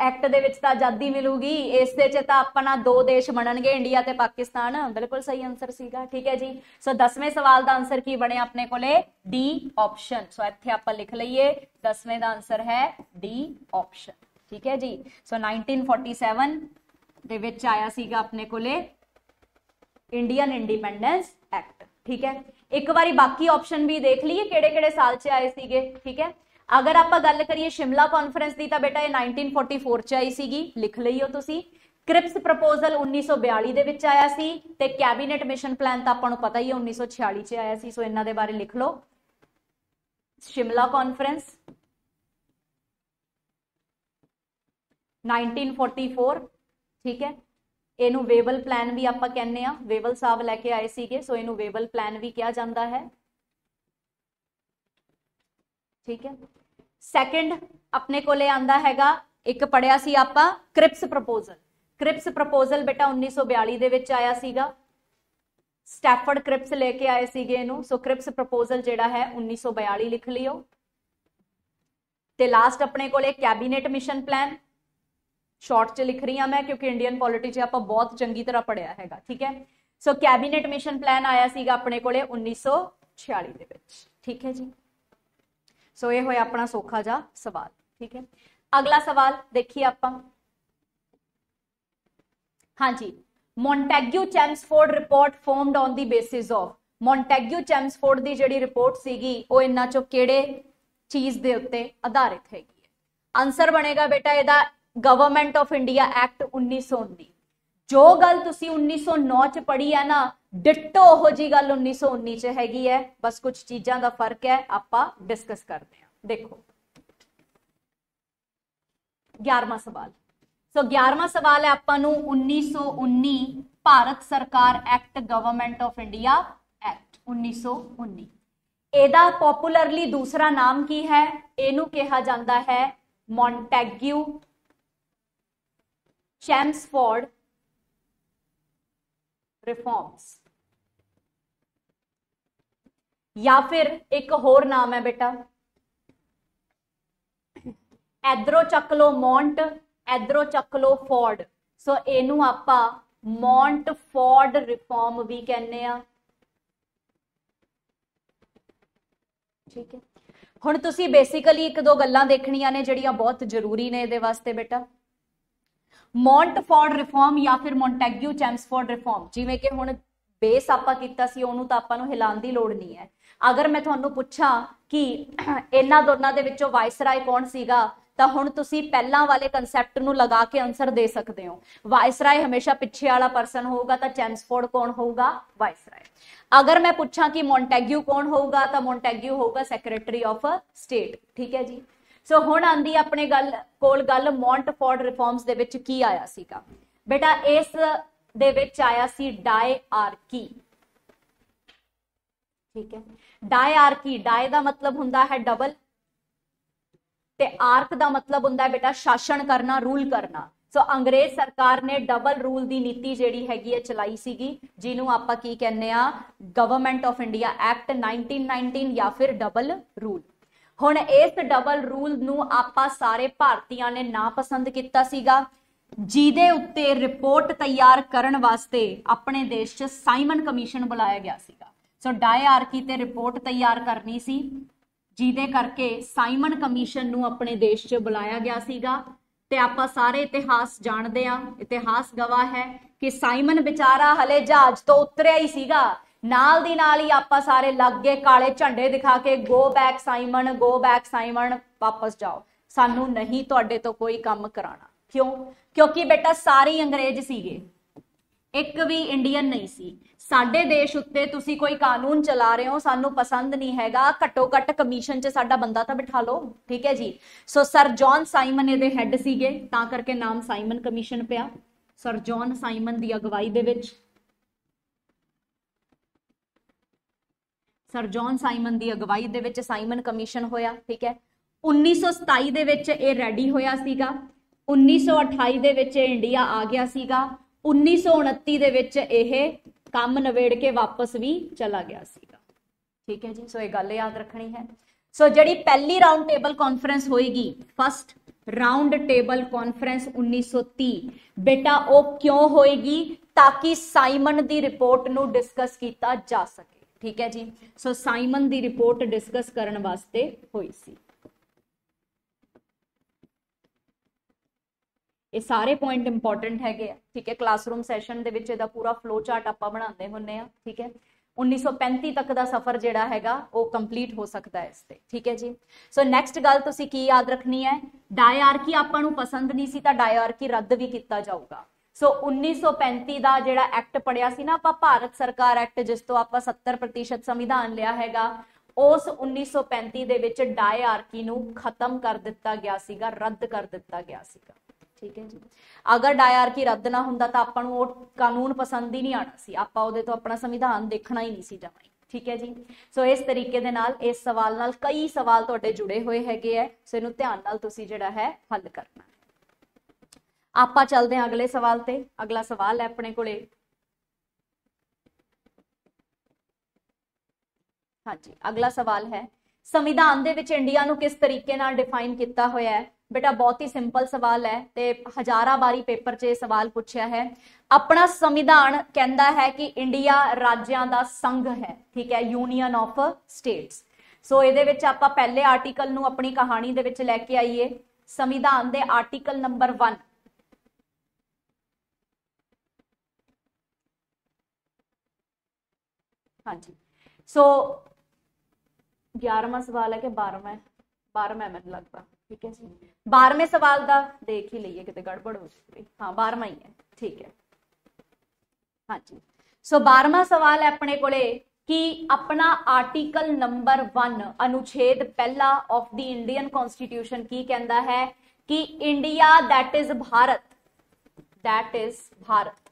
ਐਕਟ ਦੇ ਵਿੱਚ ਤਾਂ ਆਜ਼ਾਦੀ ਮਿਲੂਗੀ ਇਸ ਦੇ ਚ ਤਾਂ ਆਪਣਾ ਦੋ ਦੇਸ਼ ਬਣਨਗੇ ਇੰਡੀਆ ਤੇ ਪਾਕਿਸਤਾਨ ਬਿਲਕੁਲ ਸਹੀ ਆਨਸਰ ਸੀਗਾ ਠੀਕ ਹੈ ਜੀ ਸੋ 10ਵੇਂ ਸਵਾਲ ਦਾ ਆਨਸਰ ਕੀ ਬਣਿਆ ਆਪਣੇ ਕੋਲੇ ਡੀ ਆਪਸ਼ਨ ਸੋ ਇੱਥੇ ਆਪਾਂ ਲਿਖ ਲਈਏ 10ਵੇਂ ਦਾ ਆਨਸਰ ਹੈ ਡੀ ਆਪਸ਼ਨ ਠੀਕ ਹੈ ਜੀ ਸੋ 1947 ਦੇ ਵਿੱਚ ਆਇਆ ਸੀਗਾ ਆਪਣੇ ਕੋਲੇ ਇੰਡੀਅਨ ਇੰਡੀਪੈਂਡੈਂਸ ਐਕਟ ਠੀਕ ਹੈ ਇੱਕ ਵਾਰੀ ਬਾਕੀ ਆਪਸ਼ਨ ਵੀ ਦੇਖ ਲਈਏ ਕਿਹੜੇ ਕਿਹੜੇ ਸਾਲ 'ਚ ਆਏ ਸੀਗੇ, ਠੀਕ ਹੈ? ਅਗਰ ਆਪਾਂ ਗੱਲ ਕਰੀਏ ਸ਼ਿਮਲਾ ਕਾਨਫਰੰਸ ਦੀ ਤਾਂ ਬੇਟਾ ਇਹ 1944 'ਚ ਆਈ ਸੀਗੀ, ਲਿਖ ਲਈਓ ਤੁਸੀਂ। ਕ੍ਰਿਪਸ ਪ੍ਰਪੋਜ਼ਲ 1942 ਦੇ ਵਿੱਚ ਆਇਆ ਸੀ ਤੇ ਕੈਬਨਿਟ ਮਿਸ਼ਨ ਪਲਾਨ ਤਾਂ ਆਪਾਂ ਨੂੰ ਪਤਾ ਹੀ ਹੈ 1946 'ਚ ਆਇਆ ਸੀ, ਸੋ ਇਹਨਾਂ ਦੇ ਬਾਰੇ ਲਿਖ ਲਓ। ਸ਼ਿਮਲਾ ਕਾਨਫਰੰਸ 1944 ਠੀਕ ਹੈ? ਇਹਨੂੰ ਵੇਵਲ ਪਲਾਨ ਵੀ ਆਪਾਂ ਕਹਿੰਦੇ ਆ ਵੇਵਲ ਸਾਹਿਬ ਲੈ ਕੇ ਆਏ ਸੀਗੇ, ਸੋ ਇਹਨੂੰ ਵੇਵਲ ਪਲਾਨ ਵੀ ਕਿਹਾ ਜਾਂਦਾ ਹੈ। ਠੀਕ ਹੈ। ਸੈਕੰਡ ਆਪਣੇ ਕੋਲੇ ਆਂਦਾ ਹੈਗਾ, ਇੱਕ ਪੜਿਆ ਸੀ ਆਪਾਂ ਕ੍ਰਿਪਸ ਪ੍ਰਪੋਜ਼ਲ ਕ੍ਰਿਪਸ ਪ੍ਰਪੋਜ਼ਲ ਬੇਟਾ 1942 ਦੇ ਵਿੱਚ ਆਇਆ ਸੀਗਾ। ਸਟੈਫਰਡ ਕ੍ਰਿਪਸ ਲੈ ਕੇ ਆਏ ਸੀਗੇ ਇਹਨੂੰ, ਸੋ ਕ੍ਰਿਪਸ ਪ੍ਰਪੋਜ਼ਲ ਜਿਹੜਾ ਹੈ 1942 ਲਿਖ ਲਿਓ। ਤੇ ਲਾਸਟ ਆਪਣੇ ਕੋਲੇ ਕੈਬਨਿਟ ਮਿਸ਼ਨ ਪਲਾਨ ਸ਼ਾਰਟ ਚ ਲਿਖ ਰਹੀ ਹਾਂ ਮੈਂ, ਕਿਉਂਕਿ ਇੰਡੀਅਨ ਪੋਲਿਟੀ 'ਚ ਆਪਾਂ ਬਹੁਤ ਚੰਗੀ ਤਰ੍ਹਾਂ ਪੜਿਆ ਹੈਗਾ, ਠੀਕ ਹੈ? ਸੋ ਕੈਬਨਿਟ ਮਿਸ਼ਨ ਪਲਾਨ ਆਇਆ ਸੀਗਾ ਆਪਣੇ ਕੋਲੇ 1946 ਦੇ ਵਿੱਚ, ਠੀਕ ਹੈ ਜੀ? ਸੋ ਇਹ ਹੋਇਆ ਆਪਣਾ ਸੋਖਾ ਜਾ ਸਵਾਲ, ਠੀਕ ਹੈ? ਅਗਲਾ ਸਵਾਲ ਦੇਖੀਏ ਆਪਾਂ। ਹਾਂਜੀ Montagu Chelmsford report formed on the basis of Montagu Chelmsford ਦੀ ਜਿਹੜੀ ਰਿਪੋਰਟ ਸੀਗੀ, ਉਹ ਇਹਨਾਂ ਚੋਂ ਕਿਹੜੇ ਚੀਜ਼ ਦੇ ਉੱਤੇ ਆਧਾਰਿਤ ਹੈਗੀ ਹੈ? ਆਨਸਰ ਬਣੇਗਾ ਬੇਟਾ ਇਹਦਾ ਗਵਰਨਮੈਂਟ ਆਫ ਇੰਡੀਆ ਐਕਟ 1919 ਜੋ ਗੱਲ ਤੁਸੀਂ 1909 ਚ ਪੜ੍ਹੀ ਹੈ ਨਾ, ਡਿੱਟੋ ਉਹ ਜੀ ਗੱਲ 1919 ਚ ਹੈਗੀ ਹੈ ਬਸ ਕੁਝ ਚੀਜ਼ਾਂ ਦਾ ਫ਼ਰਕ ਹੈ ਆਪਾਂ ਡਿਸਕਸ ਕਰਦੇ ਹਾਂ ਦੇਖੋ। 11ਵਾਂ ਸਵਾਲ। ਸੋ 11ਵਾਂ ਸਵਾਲ ਹੈ ਆਪਾਂ ਨੂੰ 1919 ਭਾਰਤ ਸਰਕਾਰ act government of India act 1919 ਇਹਦਾ ਪਪੂਲਰਲੀ ਦੂਸਰਾ ਨਾਮ ਕੀ ਹੈ? ਇਹਨੂੰ ਕਿਹਾ ਜਾਂਦਾ ਹੈ ਮੌਂਟੈਗਿਊ ਚੈਮਸਫੋਰਡ ਰਿਫਾਰਮਸ ਜਾਂ ਫਿਰ ਇੱਕ ਹੋਰ ਨਾਮ ਹੈ ਬੇਟਾ। ਐਦਰੋ ਚੱਕ ਲੋ ਮੌਂਟ, ਐਦਰੋ ਚੱਕ ਲੋ ਫੋਰਡ। ਸੋ ਇਹਨੂੰ ਆਪਾਂ ਮੌਂਟ ਫੋਰਡ ਰਿਫਾਰਮ ਵੀ ਕਹਿੰਦੇ ਆ। ਠੀਕ ਹੈ। ਹੁਣ ਤੁਸੀਂ ਬੇਸਿਕਲੀ ਇੱਕ ਦੋ ਗੱਲਾਂ ਦੇਖਣੀਆਂ ਨੇ ਜਿਹੜੀਆਂ ਬਹੁਤ ਜ਼ਰੂਰੀ ਨੇ ਇਹਦੇ ਵਾਸਤੇ ਬੇਟਾ। ਮੌਂਟਫੋਰਡ ਰਿਫਾਰਮ ਜਾਂ ਫਿਰ ਮੌਂਟੈਗਿਊ ਚੈਮਸਫੋਰਡ ਰਿਫਾਰਮ ਜਿਵੇਂ ਕਿ ਹੁਣ ਬੇਸ ਆਪਾਂ ਕੀਤਾ ਸੀ, ਉਹਨੂੰ ਤਾਂ ਆਪਾਂ ਨੂੰ ਹਿਲਾਉਣ ਦੀ ਲੋੜ ਨਹੀਂ ਹੈ। ਅਗਰ ਮੈਂ ਤੁਹਾਨੂੰ ਪੁੱਛਾਂ ਕਿ ਇਹਨਾਂ ਦੋਨਾਂ ਦੇ ਵਿੱਚੋਂ ਵਾਇਸਰਾਏ ਕੌਣ ਸੀਗਾ, ਤਾਂ ਹੁਣ ਤੁਸੀਂ ਪਹਿਲਾਂ ਵਾਲੇ ਕਨਸੈਪਟ ਨੂੰ ਲਗਾ ਕੇ ਆਨਸਰ ਦੇ ਸਕਦੇ ਹੋ। ਵਾਇਸਰਾਏ ਹਮੇਸ਼ਾ ਪਿੱਛੇ ਵਾਲਾ ਪਰਸਨ ਹੋਊਗਾ, ਤਾਂ ਚੈਮਸਫੋਰਡ ਕੌਣ ਹੋਊਗਾ? ਵਾਇਸਰਾਏ ਅਗਰ ਮੈਂ ਪੁੱਛਾਂ ਕਿ ਮੌਂਟੈਗਿਊ ਕੌਣ ਹੋਊਗਾ, ਤਾਂ ਮੌਂਟੈਗਿਊ ਹੋਊਗਾ ਸੈਕਟਰੀ ਆਫ ਸਟੇਟ ਠੀਕ ਹੈ ਜੀ? ਸੋ ਹੁਣ ਆਂਦੀ ਆਪਣੇ ਗੱਲ, ਕੋਲ ਗੱਲ ਮੌਂਟਫੋਰਡ ਰਿਫਾਰਮਸ ਦੇ ਵਿੱਚ ਕੀ ਆਇਆ ਸੀਗਾ? ਬੇਟਾ, ਇਸ ਦੇ ਵਿੱਚ ਆਇਆ ਸੀ ਡਾਇਆਰਕੀ ਠੀਕ ਹੈ? ਡਾਇਆਰਕੀ ਡਾਇ ਦਾ ਮਤਲਬ ਹੁੰਦਾ ਹੈ ਡਬਲ ਤੇ ਆਰਕ ਦਾ ਮਤਲਬ ਹੁੰਦਾ ਹੈ ਬੇਟਾ, ਸ਼ਾਸਨ ਕਰਨਾ ਰੂਲ ਕਰਨਾ। ਸੋ ਅੰਗਰੇਜ਼ ਸਰਕਾਰ ਨੇ ਡਬਲ ਰੂਲ ਦੀ ਨੀਤੀ ਜਿਹੜੀ ਹੈਗੀ ਹੈ ਚਲਾਈ ਸੀਗੀ, ਜਿਹਨੂੰ ਆਪਾਂ ਕੀ ਕਹਿੰਦੇ ਆ ਗਵਰਨਮੈਂਟ ਆਫ ਇੰਡੀਆ ਐਕਟ 1919 ਜਾਂ ਫਿਰ ਡਬਲ ਰੂਲ ਹੁਣ ਇਸ ਡਬਲ ਰੂਲ ਨੂੰ ਆਪਾਂ ਸਾਰੇ ਭਾਰਤੀਆਂ ਨੇ ਨਾ ਪਸੰਦ ਕੀਤਾ ਸੀਗਾ, ਜਿਹਦੇ ਉੱਤੇ ਰਿਪੋਰਟ ਤਿਆਰ ਕਰਨ ਵਾਸਤੇ ਆਪਣੇ ਦੇਸ਼ 'ਚ ਸਾਈਮਨ ਕਮਿਸ਼ਨ ਬੁਲਾਇਆ ਗਿਆ ਸੀਗਾ। ਸੋ ਡਾਇਆਰਕੀ ਤੇ ਰਿਪੋਰਟ ਤਿਆਰ ਕਰਨੀ ਸੀ, ਜਿਹਦੇ ਕਰਕੇ ਸਾਈਮਨ ਕਮਿਸ਼ਨ ਨੂੰ ਆਪਣੇ ਦੇਸ਼ 'ਚ ਬੁਲਾਇਆ ਗਿਆ ਸੀਗਾ। ਤੇ ਆਪਾਂ ਸਾਰੇ ਇਤਿਹਾਸ ਜਾਣਦੇ ਆ ਇਤਿਹਾਸ ਗਵਾਹ ਹੈ ਕਿ ਸਾਈਮਨ ਵਿਚਾਰਾ ਹਲੇ ਜਹਾਜ਼ ਤੋਂ ਉਤਰਿਆ ਹੀ ਸੀਗਾ। ਨਾਲ ਦੀ ਨਾਲ ਹੀ ਆਪਾਂ ਸਾਰੇ ਲੱਗ ਗਏ ਕਾਲੇ ਝੰਡੇ ਦਿਖਾ ਕੇ go back Simon go back Simon ਵਾਪਸ ਜਾਓ। ਸਾਨੂੰ ਨਹੀਂ ਤੁਹਾਡੇ ਤੋਂ ਕੋਈ ਕੰਮ ਕਰਾਣਾ ਕਿਉਂ? ਕਿਉਂਕਿ ਬੇਟਾ ਸਾਰੇ ਅੰਗਰੇਜ਼ ਸੀਗੇ। ਇੱਕ ਵੀ ਇੰਡੀਅਨ ਨਹੀਂ ਸੀ। ਸਾਡੇ ਦੇਸ਼ ਉੱਤੇ ਤੁਸੀਂ ਕੋਈ ਕਾਨੂੰਨ ਚਲਾ ਰਹੇ ਹੋ, ਸਾਨੂੰ ਪਸੰਦ ਨਹੀਂ ਹੈਗਾ। ਘੱਟੋ ਘੱਟ ਕਮਿਸ਼ਨ 'ਚ ਸਾਡਾ ਬੰਦਾ ਤਾਂ ਬਿਠਾ ਲਓ। ਠੀਕ ਹੈ ਜੀ? ਸੋ ਸਰ ਜੌਨ ਸਾਈਮਨ ਇਹਦੇ ਹੈੱਡ ਸੀਗੇ। ਤਾਂ ਕਰਕੇ ਨਾਮ ਸਾਈਮਨ ਕਮਿਸ਼ਨ ਪਿਆ। ਸਰ ਜੌਨ ਸਾਈਮਨ ਦੀ ਅਗਵਾਈ ਦੇ ਵਿੱਚ ਸਰ ਜੌਨ ਸਾਈਮਨ ਦੀ ਅਗਵਾਈ ਦੇ ਵਿੱਚ ਸਾਈਮਨ ਕਮਿਸ਼ਨ ਹੋਇਆ, ਠੀਕ ਹੈ। 1927 ਦੇ ਵਿੱਚ ਇਹ ਰੈਡੀ ਹੋਇਆ ਸੀਗਾ। 1928 ਦੇ ਵਿੱਚ ਇੰਡੀਆ ਆ ਗਿਆ ਸੀਗਾ। 1929 ਦੇ ਵਿੱਚ ਇਹ ਕੰਮ ਨਵੇੜ ਕੇ ਵਾਪਸ ਵੀ ਚਲਾ ਗਿਆ ਸੀਗਾ। ਠੀਕ ਹੈ ਜੀ, ਸੋ ਇਹ ਗੱਲ ਯਾਦ ਰੱਖਣੀ ਹੈ। ਸੋ ਜਿਹੜੀ ਪਹਿਲੀ ਰਾਉਂਡ ਟੇਬਲ ਕਾਨਫਰੰਸ ਹੋਏਗੀ ਫਸਟ ਰਾਉਂਡ ਟੇਬਲ ਕਾਨਫਰੰਸ 1930 ਬੇਟਾ, ਉਹ ਕਿਉਂ ਹੋਏਗੀ? ਤਾਂ ਕਿ ਸਾਈਮਨ ਦੀ ਰਿਪੋਰਟ ਨੂੰ ਡਿਸਕਸ ਕੀਤਾ ਜਾ ਸਕੇ। ਠੀਕ ਹੈ ਜੀ। ਸੋ ਸਾਈਮਨ ਦੀ ਰਿਪੋਰਟ ਡਿਸਕਸ ਕਰਨ ਵਾਸਤੇ ਹੋਈ ਸੀ। ਇਹ ਸਾਰੇ ਪੁਆਇੰਟ ਇੰਪੋਰਟੈਂਟ ਹੈਗੇ ਆ, ਠੀਕ ਹੈ। ਕਲਾਸਰੂਮ ਸੈਸ਼ਨ ਦੇ ਵਿੱਚ ਇਹਦਾ ਪੂਰਾ ਫਲੋ ਚਾਰਟ ਆਪਾਂ ਬਣਾਉਂਦੇ ਹੁੰਨੇ ਆ ਠੀਕ ਹੈ। 1935 ਤੱਕ ਦਾ ਸਫ਼ਰ ਜਿਹੜਾ ਹੈਗਾ, ਉਹ ਕੰਪਲੀਟ ਹੋ ਸਕਦਾ ਹੈ ਇਸ ਤੇ, ਠੀਕ ਹੈ ਜੀ। ਸੋ ਨੈਕਸਟ ਗੱਲ ਤੁਸੀਂ ਕੀ ਯਾਦ ਰੱਖਣੀ ਹੈ? ਡਾਇਆਰਕੀ ਆਪਾਂ ਨੂੰ ਪਸੰਦ ਨਹੀਂ ਸੀ ਤਾਂ ਡਾਇਆਰਕੀ ਰੱਦ ਵੀ ਕੀਤਾ ਜਾਊਗਾ। ਸੋ 1935 ਦਾ ਜਿਹੜਾ ਐਕਟ ਪੜਿਆ ਸੀ ਨਾ ਆਪਾਂ ਭਾਰਤ ਸਰਕਾਰ ਐਕਟ ਜਿਸ ਤੋਂ ਆਪਾਂ 70% ਸੰਵਿਧਾਨ ਲਿਆ ਹੈਗਾ ਉਸ 1935 ਦੇ ਵਿੱਚ ਡਾਇਆਰਕੀ ਨੂੰ ਖਤਮ ਕਰ ਦਿੱਤਾ ਗਿਆ ਸੀਗਾ ਰੱਦ ਕਰ ਦਿੱਤਾ ਗਿਆ ਸੀਗਾ ਠੀਕ ਹੈ ਜੀ ਅਗਰ ਡਾਇਆਰਕੀ ਰੱਦ ਨਾ ਹੁੰਦਾ ਤਾਂ ਆਪਾਂ ਨੂੰ ਉਹ ਕਾਨੂੰਨ ਪਸੰਦ ਹੀ ਨਹੀਂ ਆਣਾ ਸੀ ਆਪਾਂ ਉਹਦੇ ਤੋਂ ਆਪਣਾ ਸੰਵਿਧਾਨ ਦੇਖਣਾ ਹੀ ਨਹੀਂ ਸੀ ਜਮਾਈ ਠੀਕ ਹੈ ਜੀ ਸੋ ਇਸ ਤਰੀਕੇ ਦੇ ਨਾਲ ਇਸ ਸਵਾਲ ਨਾਲ ਕਈ ਸਵਾਲ ਤੁਹਾਡੇ ਜੁੜੇ ਹੋਏ ਹੈਗੇ ਐ ਸੋ ਇਹਨੂੰ ਧਿਆਨ ਨਾਲ ਤੁਸੀਂ ਜਿਹੜਾ ਹੈ ਹੱਲ ਕਰਨਾ ਆਪਾਂ ਚੱਲਦੇ ਹਾਂ ਅਗਲੇ ਸਵਾਲ ਤੇ। ਅਗਲਾ ਸਵਾਲ ਹੈ ਆਪਣੇ ਕੋਲੇ। ਹਾਂਜੀ, ਅਗਲਾ ਸਵਾਲ ਹੈ, ਸੰਵਿਧਾਨ ਦੇ ਵਿੱਚ ਇੰਡੀਆ ਨੂੰ ਕਿਸ ਤਰੀਕੇ ਨਾਲ ਡਿਫਾਈਨ ਕੀਤਾ ਹੋਇਆ ਹੈ? ਬੇਟਾ, ਬਹੁਤ ਹੀ ਸਿੰਪਲ ਸਵਾਲ ਹੈ ਤੇ ਹਜ਼ਾਰਾਂ ਵਾਰੀ ਪੇਪਰ 'ਚ ਇਹ ਸਵਾਲ ਪੁੱਛਿਆ ਹੈ। ਆਪਣਾ ਸੰਵਿਧਾਨ ਕਹਿੰਦਾ ਹੈ ਕਿ ਇੰਡੀਆ ਰਾਜਿਆਂ ਦਾ ਸੰਘ ਹੈ, ਠੀਕ ਹੈ ਯੂਨੀਅਨ ਆਫ ਸਟੇਟਸ ਸੋ ਇਹਦੇ ਵਿੱਚ ਆਪਾਂ ਪਹਿਲੇ ਆਰਟੀਕਲ ਨੂੰ ਆਪਣੀ ਕਹਾਣੀ ਦੇ ਵਿੱਚ ਲੈ ਕੇ ਆਈਏ। ਸੰਵਿਧਾਨ ਦੇ ਆਰਟੀਕਲ ਨੰਬਰ 1 ਹਾਂਜੀ। ਸੋ 11ਵਾਂ ਸਵਾਲ ਹੈ ਕਿ 12ਵਾਂ 12ਵਾਂ ਮੈਨੂੰ ਲੱਗਦਾ। ਠੀਕ ਹੈ ਜੀ। 12ਵੇਂ ਸਵਾਲ ਦਾ ਦੇਖ ਹੀ ਲਈਏ, ਕਿਤੇ ਗੜਬੜ ਹੋ ਜਾਵੇ। ਹਾਂ 12ਵਾਂ ਹੀ ਹੈ। ਠੀਕ ਹੈ। ਹਾਂਜੀ। ਸੋ 12ਵਾਂ ਸਵਾਲ ਹੈ ਆਪਣੇ ਕੋਲੇ ਕਿ ਆਪਣਾ ਆਰਟੀਕਲ ਨੰਬਰ 1 ਅਨੁਛੇਦ ਪਹਿਲਾ ਆਫ ਦੀ ਇੰਡੀਅਨ ਕਨਸਟੀਟਿਊਸ਼ਨ ਕੀ ਕਹਿੰਦਾ ਹੈ? ਕਿ India that is Bharat that is Bharat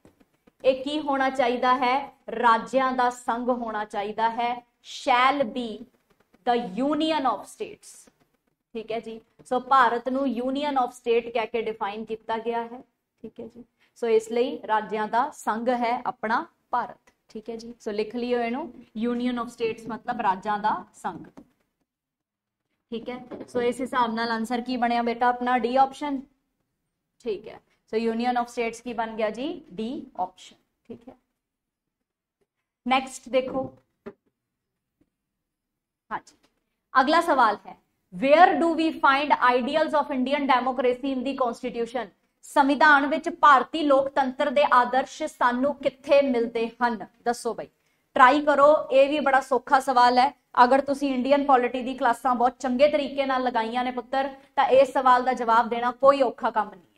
ਇਹ ਕੀ ਹੋਣਾ ਚਾਹੀਦਾ ਹੈ? ਰਾਜਿਆਂ ਦਾ ਸੰਘ ਹੋਣਾ ਚਾਹੀਦਾ ਹੈ। Shall be the union of states ਠੀਕ ਹੈ ਜੀ। ਸੋ ਭਾਰਤ ਨੂੰ ਯੂਨੀਅਨ ਆਫ ਸਟੇਟ ਕਹਿ ਕੇ ਡਿਫਾਈਨ ਕੀਤਾ ਗਿਆ ਹੈ। ਠੀਕ ਹੈ ਜੀ। ਸੋ ਇਸ ਲਈ ਰਾਜਿਆਂ ਦਾ ਸੰਘ ਹੈ ਆਪਣਾ ਭਾਰਤ। ਠੀਕ ਹੈ ਜੀ। ਸੋ ਲਿਖ ਲਿਓ ਇਹਨੂੰ। ਯੂਨੀਅਨ ਆਫ ਸਟੇਟਸ ਮਤਲਬ ਰਾਜਾਂ ਦਾ ਸੰਘ। ਠੀਕ ਹੈ। ਸੋ ਇਸ ਹਿਸਾਬ ਨਾਲ ਆਨਸਰ ਕੀ ਬਣਿਆ ਬੇਟਾ ਆਪਣਾ? ਡੀ ਆਪਸ਼ਨ ਠੀਕ ਹੈ। ਸੋ ਯੂਨੀਅਨ ਆਫ ਸਟੇਟਸ ਕੀ ਬਣ ਗਿਆ ਜੀ ਡੀ ਆਪਸ਼ਨ ਠੀਕ ਹੈ ਨੈਕਸਟ ਦੇਖੋ ਹਾਂਜੀ ਅਗਲਾ ਸਵਾਲ ਹੈ where do we find ideals of Indian democracy in the constitution ਸੰਵਿਧਾਨ ਵਿੱਚ ਭਾਰਤੀ ਲੋਕਤੰਤਰ ਦੇ ਆਦਰਸ਼ ਸਾਨੂੰ ਕਿੱਥੇ ਮਿਲਦੇ ਹਨ ਦੱਸੋ ਬਈ ਟਰਾਈ ਕਰੋ ਇਹ ਵੀ ਬੜਾ ਸੌਖਾ ਸਵਾਲ ਹੈ ਅਗਰ ਤੁਸੀਂ ਇੰਡੀਅਨ ਪੋਲਿਟੀ ਦੀ ਕਲਾਸਾਂ ਬਹੁਤ ਚੰਗੇ ਤਰੀਕੇ ਨਾਲ ਲਗਾਈਆਂ ਨੇ ਪੁੱਤਰ ਤਾਂ ਇਸ ਸਵਾਲ ਦਾ ਜਵਾਬ ਦੇਣਾ ਕੋਈ ਔਖਾ ਕੰਮ ਨਹੀਂ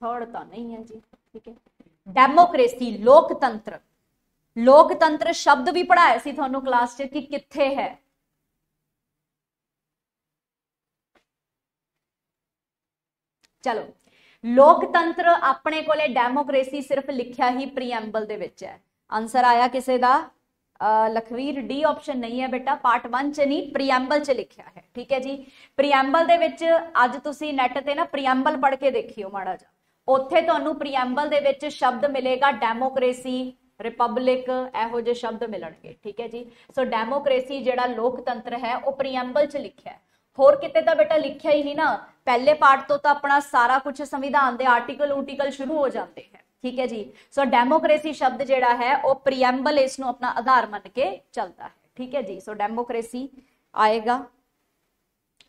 ਥਰਡ ਤਾਂ ਨਹੀਂ ਹੈ ਜੀ, ਠੀਕ ਹੈ। ਡੈਮੋਕ੍ਰੇਸੀ ਲੋਕਤੰਤਰ। ਲੋਕਤੰਤਰ ਸ਼ਬਦ ਵੀ ਪੜਾਇਆ ਸੀ ਤੁਹਾਨੂੰ ਕਲਾਸ 'ਚ ਕਿ ਕਿੱਥੇ ਹੈ। ਚਲੋ, ਲੋਕਤੰਤਰ ਆਪਣੇ ਕੋਲੇ ਡੈਮੋਕ੍ਰੇਸੀ ਸਿਰਫ ਲਿਖਿਆ ਹੀ ਪ੍ਰੀਐਂਬਲ ਦੇ ਵਿੱਚ ਹੈ। ਆਨਸਰ ਆਇਆ ਕਿਸੇ ਦਾ? ਲਖਵੀਰ ਡੀ ਆਪਸ਼ਨ ਨਹੀਂ ਹੈ ਬੇਟਾ ਪਾਰਟ 1 ਚ ਨਹੀਂ ਪ੍ਰੀਐਂਬਲ ਚ ਲਿਖਿਆ ਹੈ। ਠੀਕ ਹੈ ਜੀ। ਪ੍ਰੀਐਂਬਲ ਦੇ ਵਿੱਚ ਅੱਜ ਤੁਸੀਂ ਨੈਟ ਤੇ ਨਾ ਪ੍ਰੀਐਂਬਲ ਪੜ੍ਹ ਕੇ ਦੇਖਿਓ ਮਾੜਾ ਜਿਹਾ। ਉੱਥੇ ਤੁਹਾਨੂੰ ਪ੍ਰੀਐਂਬਲ ਦੇ ਵਿੱਚ ਸ਼ਬਦ ਮਿਲੇਗਾ ਡੈਮੋਕ੍ਰੇਸੀ ਰਿਪਬਲਿਕ ਇਹੋ ਜਿਹੇ ਸ਼ਬਦ ਮਿਲਣਗੇ, ਠੀਕ ਹੈ ਜੀ? ਸੋ ਡੈਮੋਕ੍ਰੇਸੀ ਜਿਹੜਾ ਲੋਕਤੰਤਰ ਹੈ, ਉਹ ਪ੍ਰੀਐਂਬਲ ਚ ਲਿਖਿਆ ਹੈ। ਹੋਰ ਕਿਤੇ ਤਾਂ ਬੇਟਾ ਲਿਖਿਆ ਹੀ ਨਹੀਂ ਨਾ। ਪਹਿਲੇ ਪਾਰਟ ਤੋਂ ਤਾਂ ਆਪਣਾ ਸਾਰਾ ਕੁਝ ਸੰਵਿਧਾਨ ਦੇ ਆਰਟੀਕਲ ਊਟੀਕਲ ਸ਼ੁਰੂ ਹੋ ਜਾਂਦੇ ਹੈ, ਠੀਕ ਹੈ ਜੀ? ਸੋ ਡੈਮੋਕ੍ਰੇਸੀ ਸ਼ਬਦ ਜਿਹੜਾ ਹੈ, ਉਹ ਪ੍ਰੀਐਂਬਲ ਇਸ ਨੂੰ ਆਪਣਾ ਆਧਾਰ ਮੰਨ ਕੇ ਚੱਲਦਾ ਹੈ, ਠੀਕ ਹੈ ਜੀ? ਸੋ ਡੈਮੋਕ੍ਰੇਸੀ ਆਏਗਾ,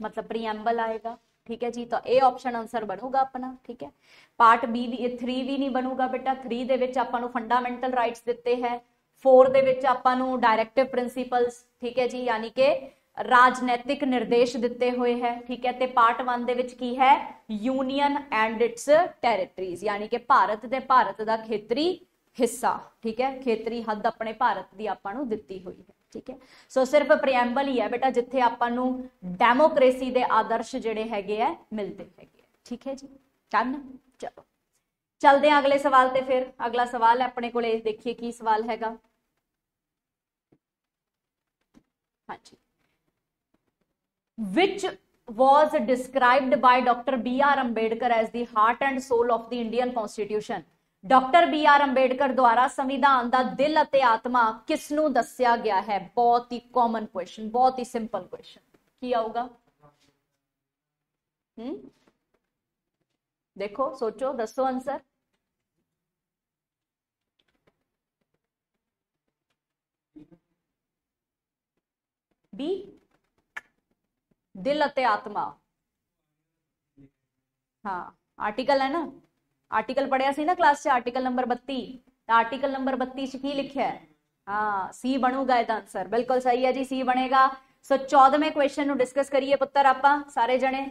ਮਤਲਬ ਪ੍ਰੀਐਂਬਲ ਆਏਗਾ। ਠੀਕ ਹੈ ਜੀ? ਤਾਂ ਇਹ ਆਪਸ਼ਨ ਆਨਸਰ ਬਣੂਗਾ ਆਪਣਾ, ਠੀਕ ਹੈ? ਪਾਰਟ ਬੀ ਵੀ 3 ਵੀ ਨਹੀਂ ਬਣੂਗਾ ਬੇਟਾ। 3 ਦੇ ਵਿੱਚ ਆਪਾਂ ਨੂੰ ਫੰਡਾਮੈਂਟਲ ਰਾਈਟਸ ਦਿੱਤੇ ਹੈ। 4 ਦੇ ਵਿੱਚ ਆਪਾਂ ਨੂੰ ਡਾਇਰੈਕਟਿਵ ਪ੍ਰਿੰਸੀਪਲਸ ਠੀਕ ਹੈ ਜੀ? ਯਾਨੀ ਕਿ ਰਾਜਨੈਤਿਕ ਨਿਰਦੇਸ਼ ਦਿੱਤੇ ਹੋਏ ਹੈ, ਠੀਕ ਹੈ? ਤੇ ਪਾਰਟ 1 ਦੇ ਵਿੱਚ ਕੀ ਹੈ? ਯੂਨੀਅਨ ਐਂਡ ਇਟਸ ਟੈਰੀਟਰੀਜ਼ ਯਾਨੀ ਕਿ ਭਾਰਤ ਦੇ ਭਾਰਤ ਦਾ ਖੇਤਰੀ ਹਿੱਸਾ, ਠੀਕ ਹੈ? ਖੇਤਰੀ ਹੱਦ ਆਪਣੇ ਭਾਰਤ ਦੀ ਆਪਾਂ ਨੂੰ ਦਿੱਤੀ ਹੋਈ ਹੈ। ਠੀਕ ਹੈ ਸੋ ਸਿਰਫ ਪ੍ਰੀਐਮਬਲ ਹੀ ਹੈ ਬੇਟਾ, ਜਿੱਥੇ ਆਪਾਂ ਨੂੰ ਡੈਮੋਕ੍ਰੇਸੀ ਦੇ ਆਦਰਸ਼ ਜਿਹੜੇ ਹੈਗੇ ਆ, ਮਿਲਦੇ ਹੈਗੇ ਠੀਕ ਹੈ ਜੀ ਡਨ ਚਲੋ ਚਲਦੇ ਆ ਅਗਲੇ ਸਵਾਲ ਤੇ ਫਿਰ ਅਗਲਾ ਸਵਾਲ ਆਪਣੇ ਕੋਲੇ ਦੇਖੀਏ ਕੀ ਸਵਾਲ ਹੈਗਾ ਹਾਂਜੀ which was described by Dr. B.R. Ambedkar as the heart and soul of the Indian Constitution. Doctor B R Ambedkar ਦੁਆਰਾ ਸੰਵਿਧਾਨ ਦਾ ਦਿਲ ਅਤੇ ਆਤਮਾ ਕਿਸ ਨੂੰ ਦੱਸਿਆ ਗਿਆ ਹੈ ਬਹੁਤ ਹੀ ਕਾਮਨ ਕੁਐਸਚਨ ਬਹੁਤ ਹੀ ਸਿੰਪਲ ਕੁਐਸਚਨ ਕੀ ਆਊਗਾ ਹਮ ਦੇਖੋ ਸੋਚੋ ਦੱਸੋ ਆਨਸਰ ਬੀ ਦਿਲ ਅਤੇ ਆਤਮਾ ਹਾਂ ਆਰਟੀਕਲ ਹੈ ਨਾ ਆਰਟੀਕਲ ਪੜਿਆ ਸੀ ਨਾ ਕਲਾਸ 'ਚ ਆਰਟੀਕਲ ਨੰਬਰ 32 ਤਾਂ ਆਰਟੀਕਲ ਨੰਬਰ 32 'ਚ ਕੀ ਲਿਖਿਆ ਹੈ? ਹਾਂ ਸੀ ਬਣੂਗਾ ਇਹਦਾ ਆਨਸਰ ਬਿਲਕੁਲ ਸਹੀ ਹੈ ਜੀ ਸੀ ਬਣੇਗਾ। ਸੋ 14ਵੇਂ ਕੁਐਸਚਨ ਨੂੰ ਡਿਸਕਸ ਕਰੀਏ ਪੁੱਤਰ ਆਪਾਂ, ਸਾਰੇ ਜਣੇ।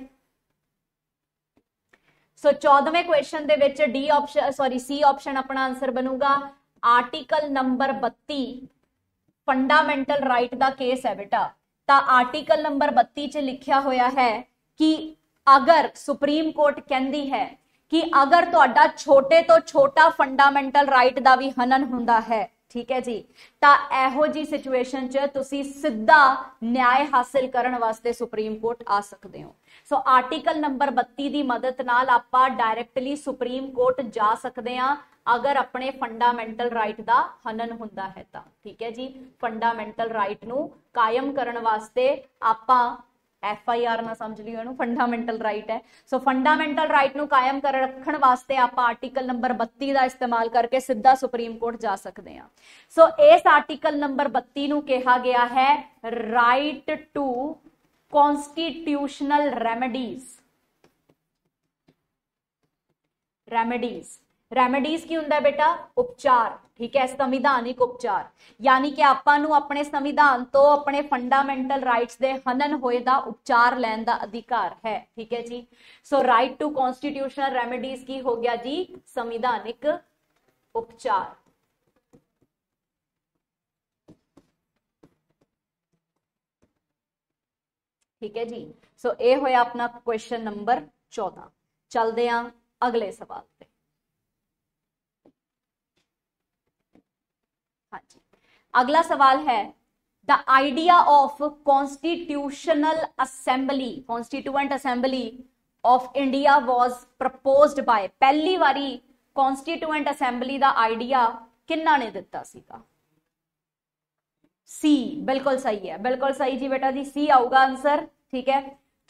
ਸੋ 14ਵੇਂ ਕੁਐਸਚਨ ਦੇ ਵਿੱਚ D option sorry C option ਆਪਣਾ ਆਨਸਰ ਬਣੂਗਾ। ਆਰਟੀਕਲ ਨੰਬਰ 32 ਫੰਡਾਮੈਂਟਲ ਰਾਈਟ ਦਾ ਕੇਸ ਹੈ ਬੇਟਾ। ਤਾਂ ਆਰਟੀਕਲ ਨੰਬਰ 32 ਚ ਲਿਖਿਆ ਹੋਇਆ ਹੈ ਕਿ ਅਗਰ ਸੁਪਰੀਮ ਕੋਰਟ ਕਹਿੰਦੀ ਹੈ ਕਿ ਅਗਰ ਤੁਹਾਡਾ ਛੋਟੇ ਤੋਂ ਛੋਟਾ ਫੰਡਾਮੈਂਟਲ ਰਾਈਟ ਦਾ ਵੀ ਹਨਨ ਹੁੰਦਾ ਹੈ, ਠੀਕ ਹੈ ਜੀ, ਤਾਂ ਇਹੋ ਜੀ ਸਿਚੁਏਸ਼ਨ 'ਚ ਤੁਸੀਂ ਸਿੱਧਾ ਨਿਆਂ ਹਾਸਲ ਕਰਨ ਵਾਸਤੇ ਸੁਪਰੀਮ ਕੋਰਟ ਆ ਸਕਦੇ ਹੋ। ਸੋ ਆਰਟੀਕਲ ਨੰਬਰ 32 ਦੀ ਮਦਦ ਨਾਲ ਆਪਾਂ ਡਾਇਰੈਕਟਲੀ ਸੁਪਰੀਮ ਕੋਰਟ ਜਾ ਸਕਦੇ ਆ ਅਗਰ ਆਪਣੇ ਫੰਡਾਮੈਂਟਲ ਰਾਈਟ ਦਾ ਹਨਨ ਹੁੰਦਾ ਹੈ ਤਾਂ, ਠੀਕ ਹੈ ਜੀ ਫੰਡਾਮੈਂਟਲ ਰਾਈਟ ਨੂੰ ਕਾਇਮ ਕਰਨ ਵਾਸਤੇ ਆਪਾਂ ਐਫ ਆਈ ਆਰ ਨਾ ਸਮਝ ਲਿਓ ਇਹਨੂੰ ਫੰਡਾਮੈਂਟਲ ਰਾਈਟ ਹੈ। ਸੋ ਫੰਡਾਮੈਂਟਲ ਰਾਈਟ ਨੂੰ ਕਾਇਮ ਕਰ ਰੱਖਣ ਵਾਸਤੇ ਆਪਾਂ ਆਰਟੀਕਲ ਨੰਬਰ 32 ਦਾ ਇਸਤੇਮਾਲ ਕਰਕੇ ਸਿੱਧਾ ਸੁਪਰੀਮ ਕੋਰਟ ਜਾ ਸਕਦੇ ਹਾਂ। ਸੋ ਇਸ ਆਰਟੀਕਲ ਨੰਬਰ 32 ਨੂੰ ਕਿਹਾ ਗਿਆ ਹੈ right to constitutional remedies remedies remedies ਕੀ ਹੁੰਦਾ ਬੇਟਾ? ਉਪਚਾਰ, ਠੀਕ ਹੈ, ਸੰਵਿਧਾਨਿਕ ਉਪਚਾਰ। ਯਾਨੀ ਕਿ ਆਪਾਂ ਨੂੰ ਆਪਣੇ ਸੰਵਿਧਾਨ ਤੋਂ ਆਪਣੇ ਫੰਡਾਮੈਂਟਲ ਰਾਈਟਸ ਦੇ ਹਨਨ ਹੋਏ ਦਾ ਉਪਚਾਰ ਲੈਣ ਦਾ ਅਧਿਕਾਰ ਹੈ, ਠੀਕ ਹੈ ਜੀ? So right to constitutional remedies ਕੀ ਹੋ ਗਿਆ ਜੀ? ਸੰਵਿਧਾਨਿਕ ਉਪਚਾਰ। ਠੀਕ ਹੈ ਜੀ? ਸੋ ਇਹ ਹੋਇਆ ਆਪਣਾ ਕੁਐਸਚਨ ਨੰਬਰ 14 ਚਲਦੇ ਆਂ ਅਗਲੇ ਸਵਾਲ ਤੇ। ਹਾਂਜੀ ਅਗਲਾ ਸਵਾਲ ਹੈ the idea of constitutional assembly constituent assembly of india was proposed by ਪਹਿਲੀ ਵਾਰੀ constituent assembly ਦਾ ਆਈਡੀਆ ਕਿੰਨਾ ਨੇ ਦਿੱਤਾ ਸੀਗਾ ਸੀ ਬਿਲਕੁਲ ਸਹੀ ਹੈ ਬਿਲਕੁਲ ਸਹੀ ਜੀ ਬੇਟਾ ਜੀ ਸੀ ਆਊਗਾ ਆਨਸਰ ਠੀਕ ਹੈ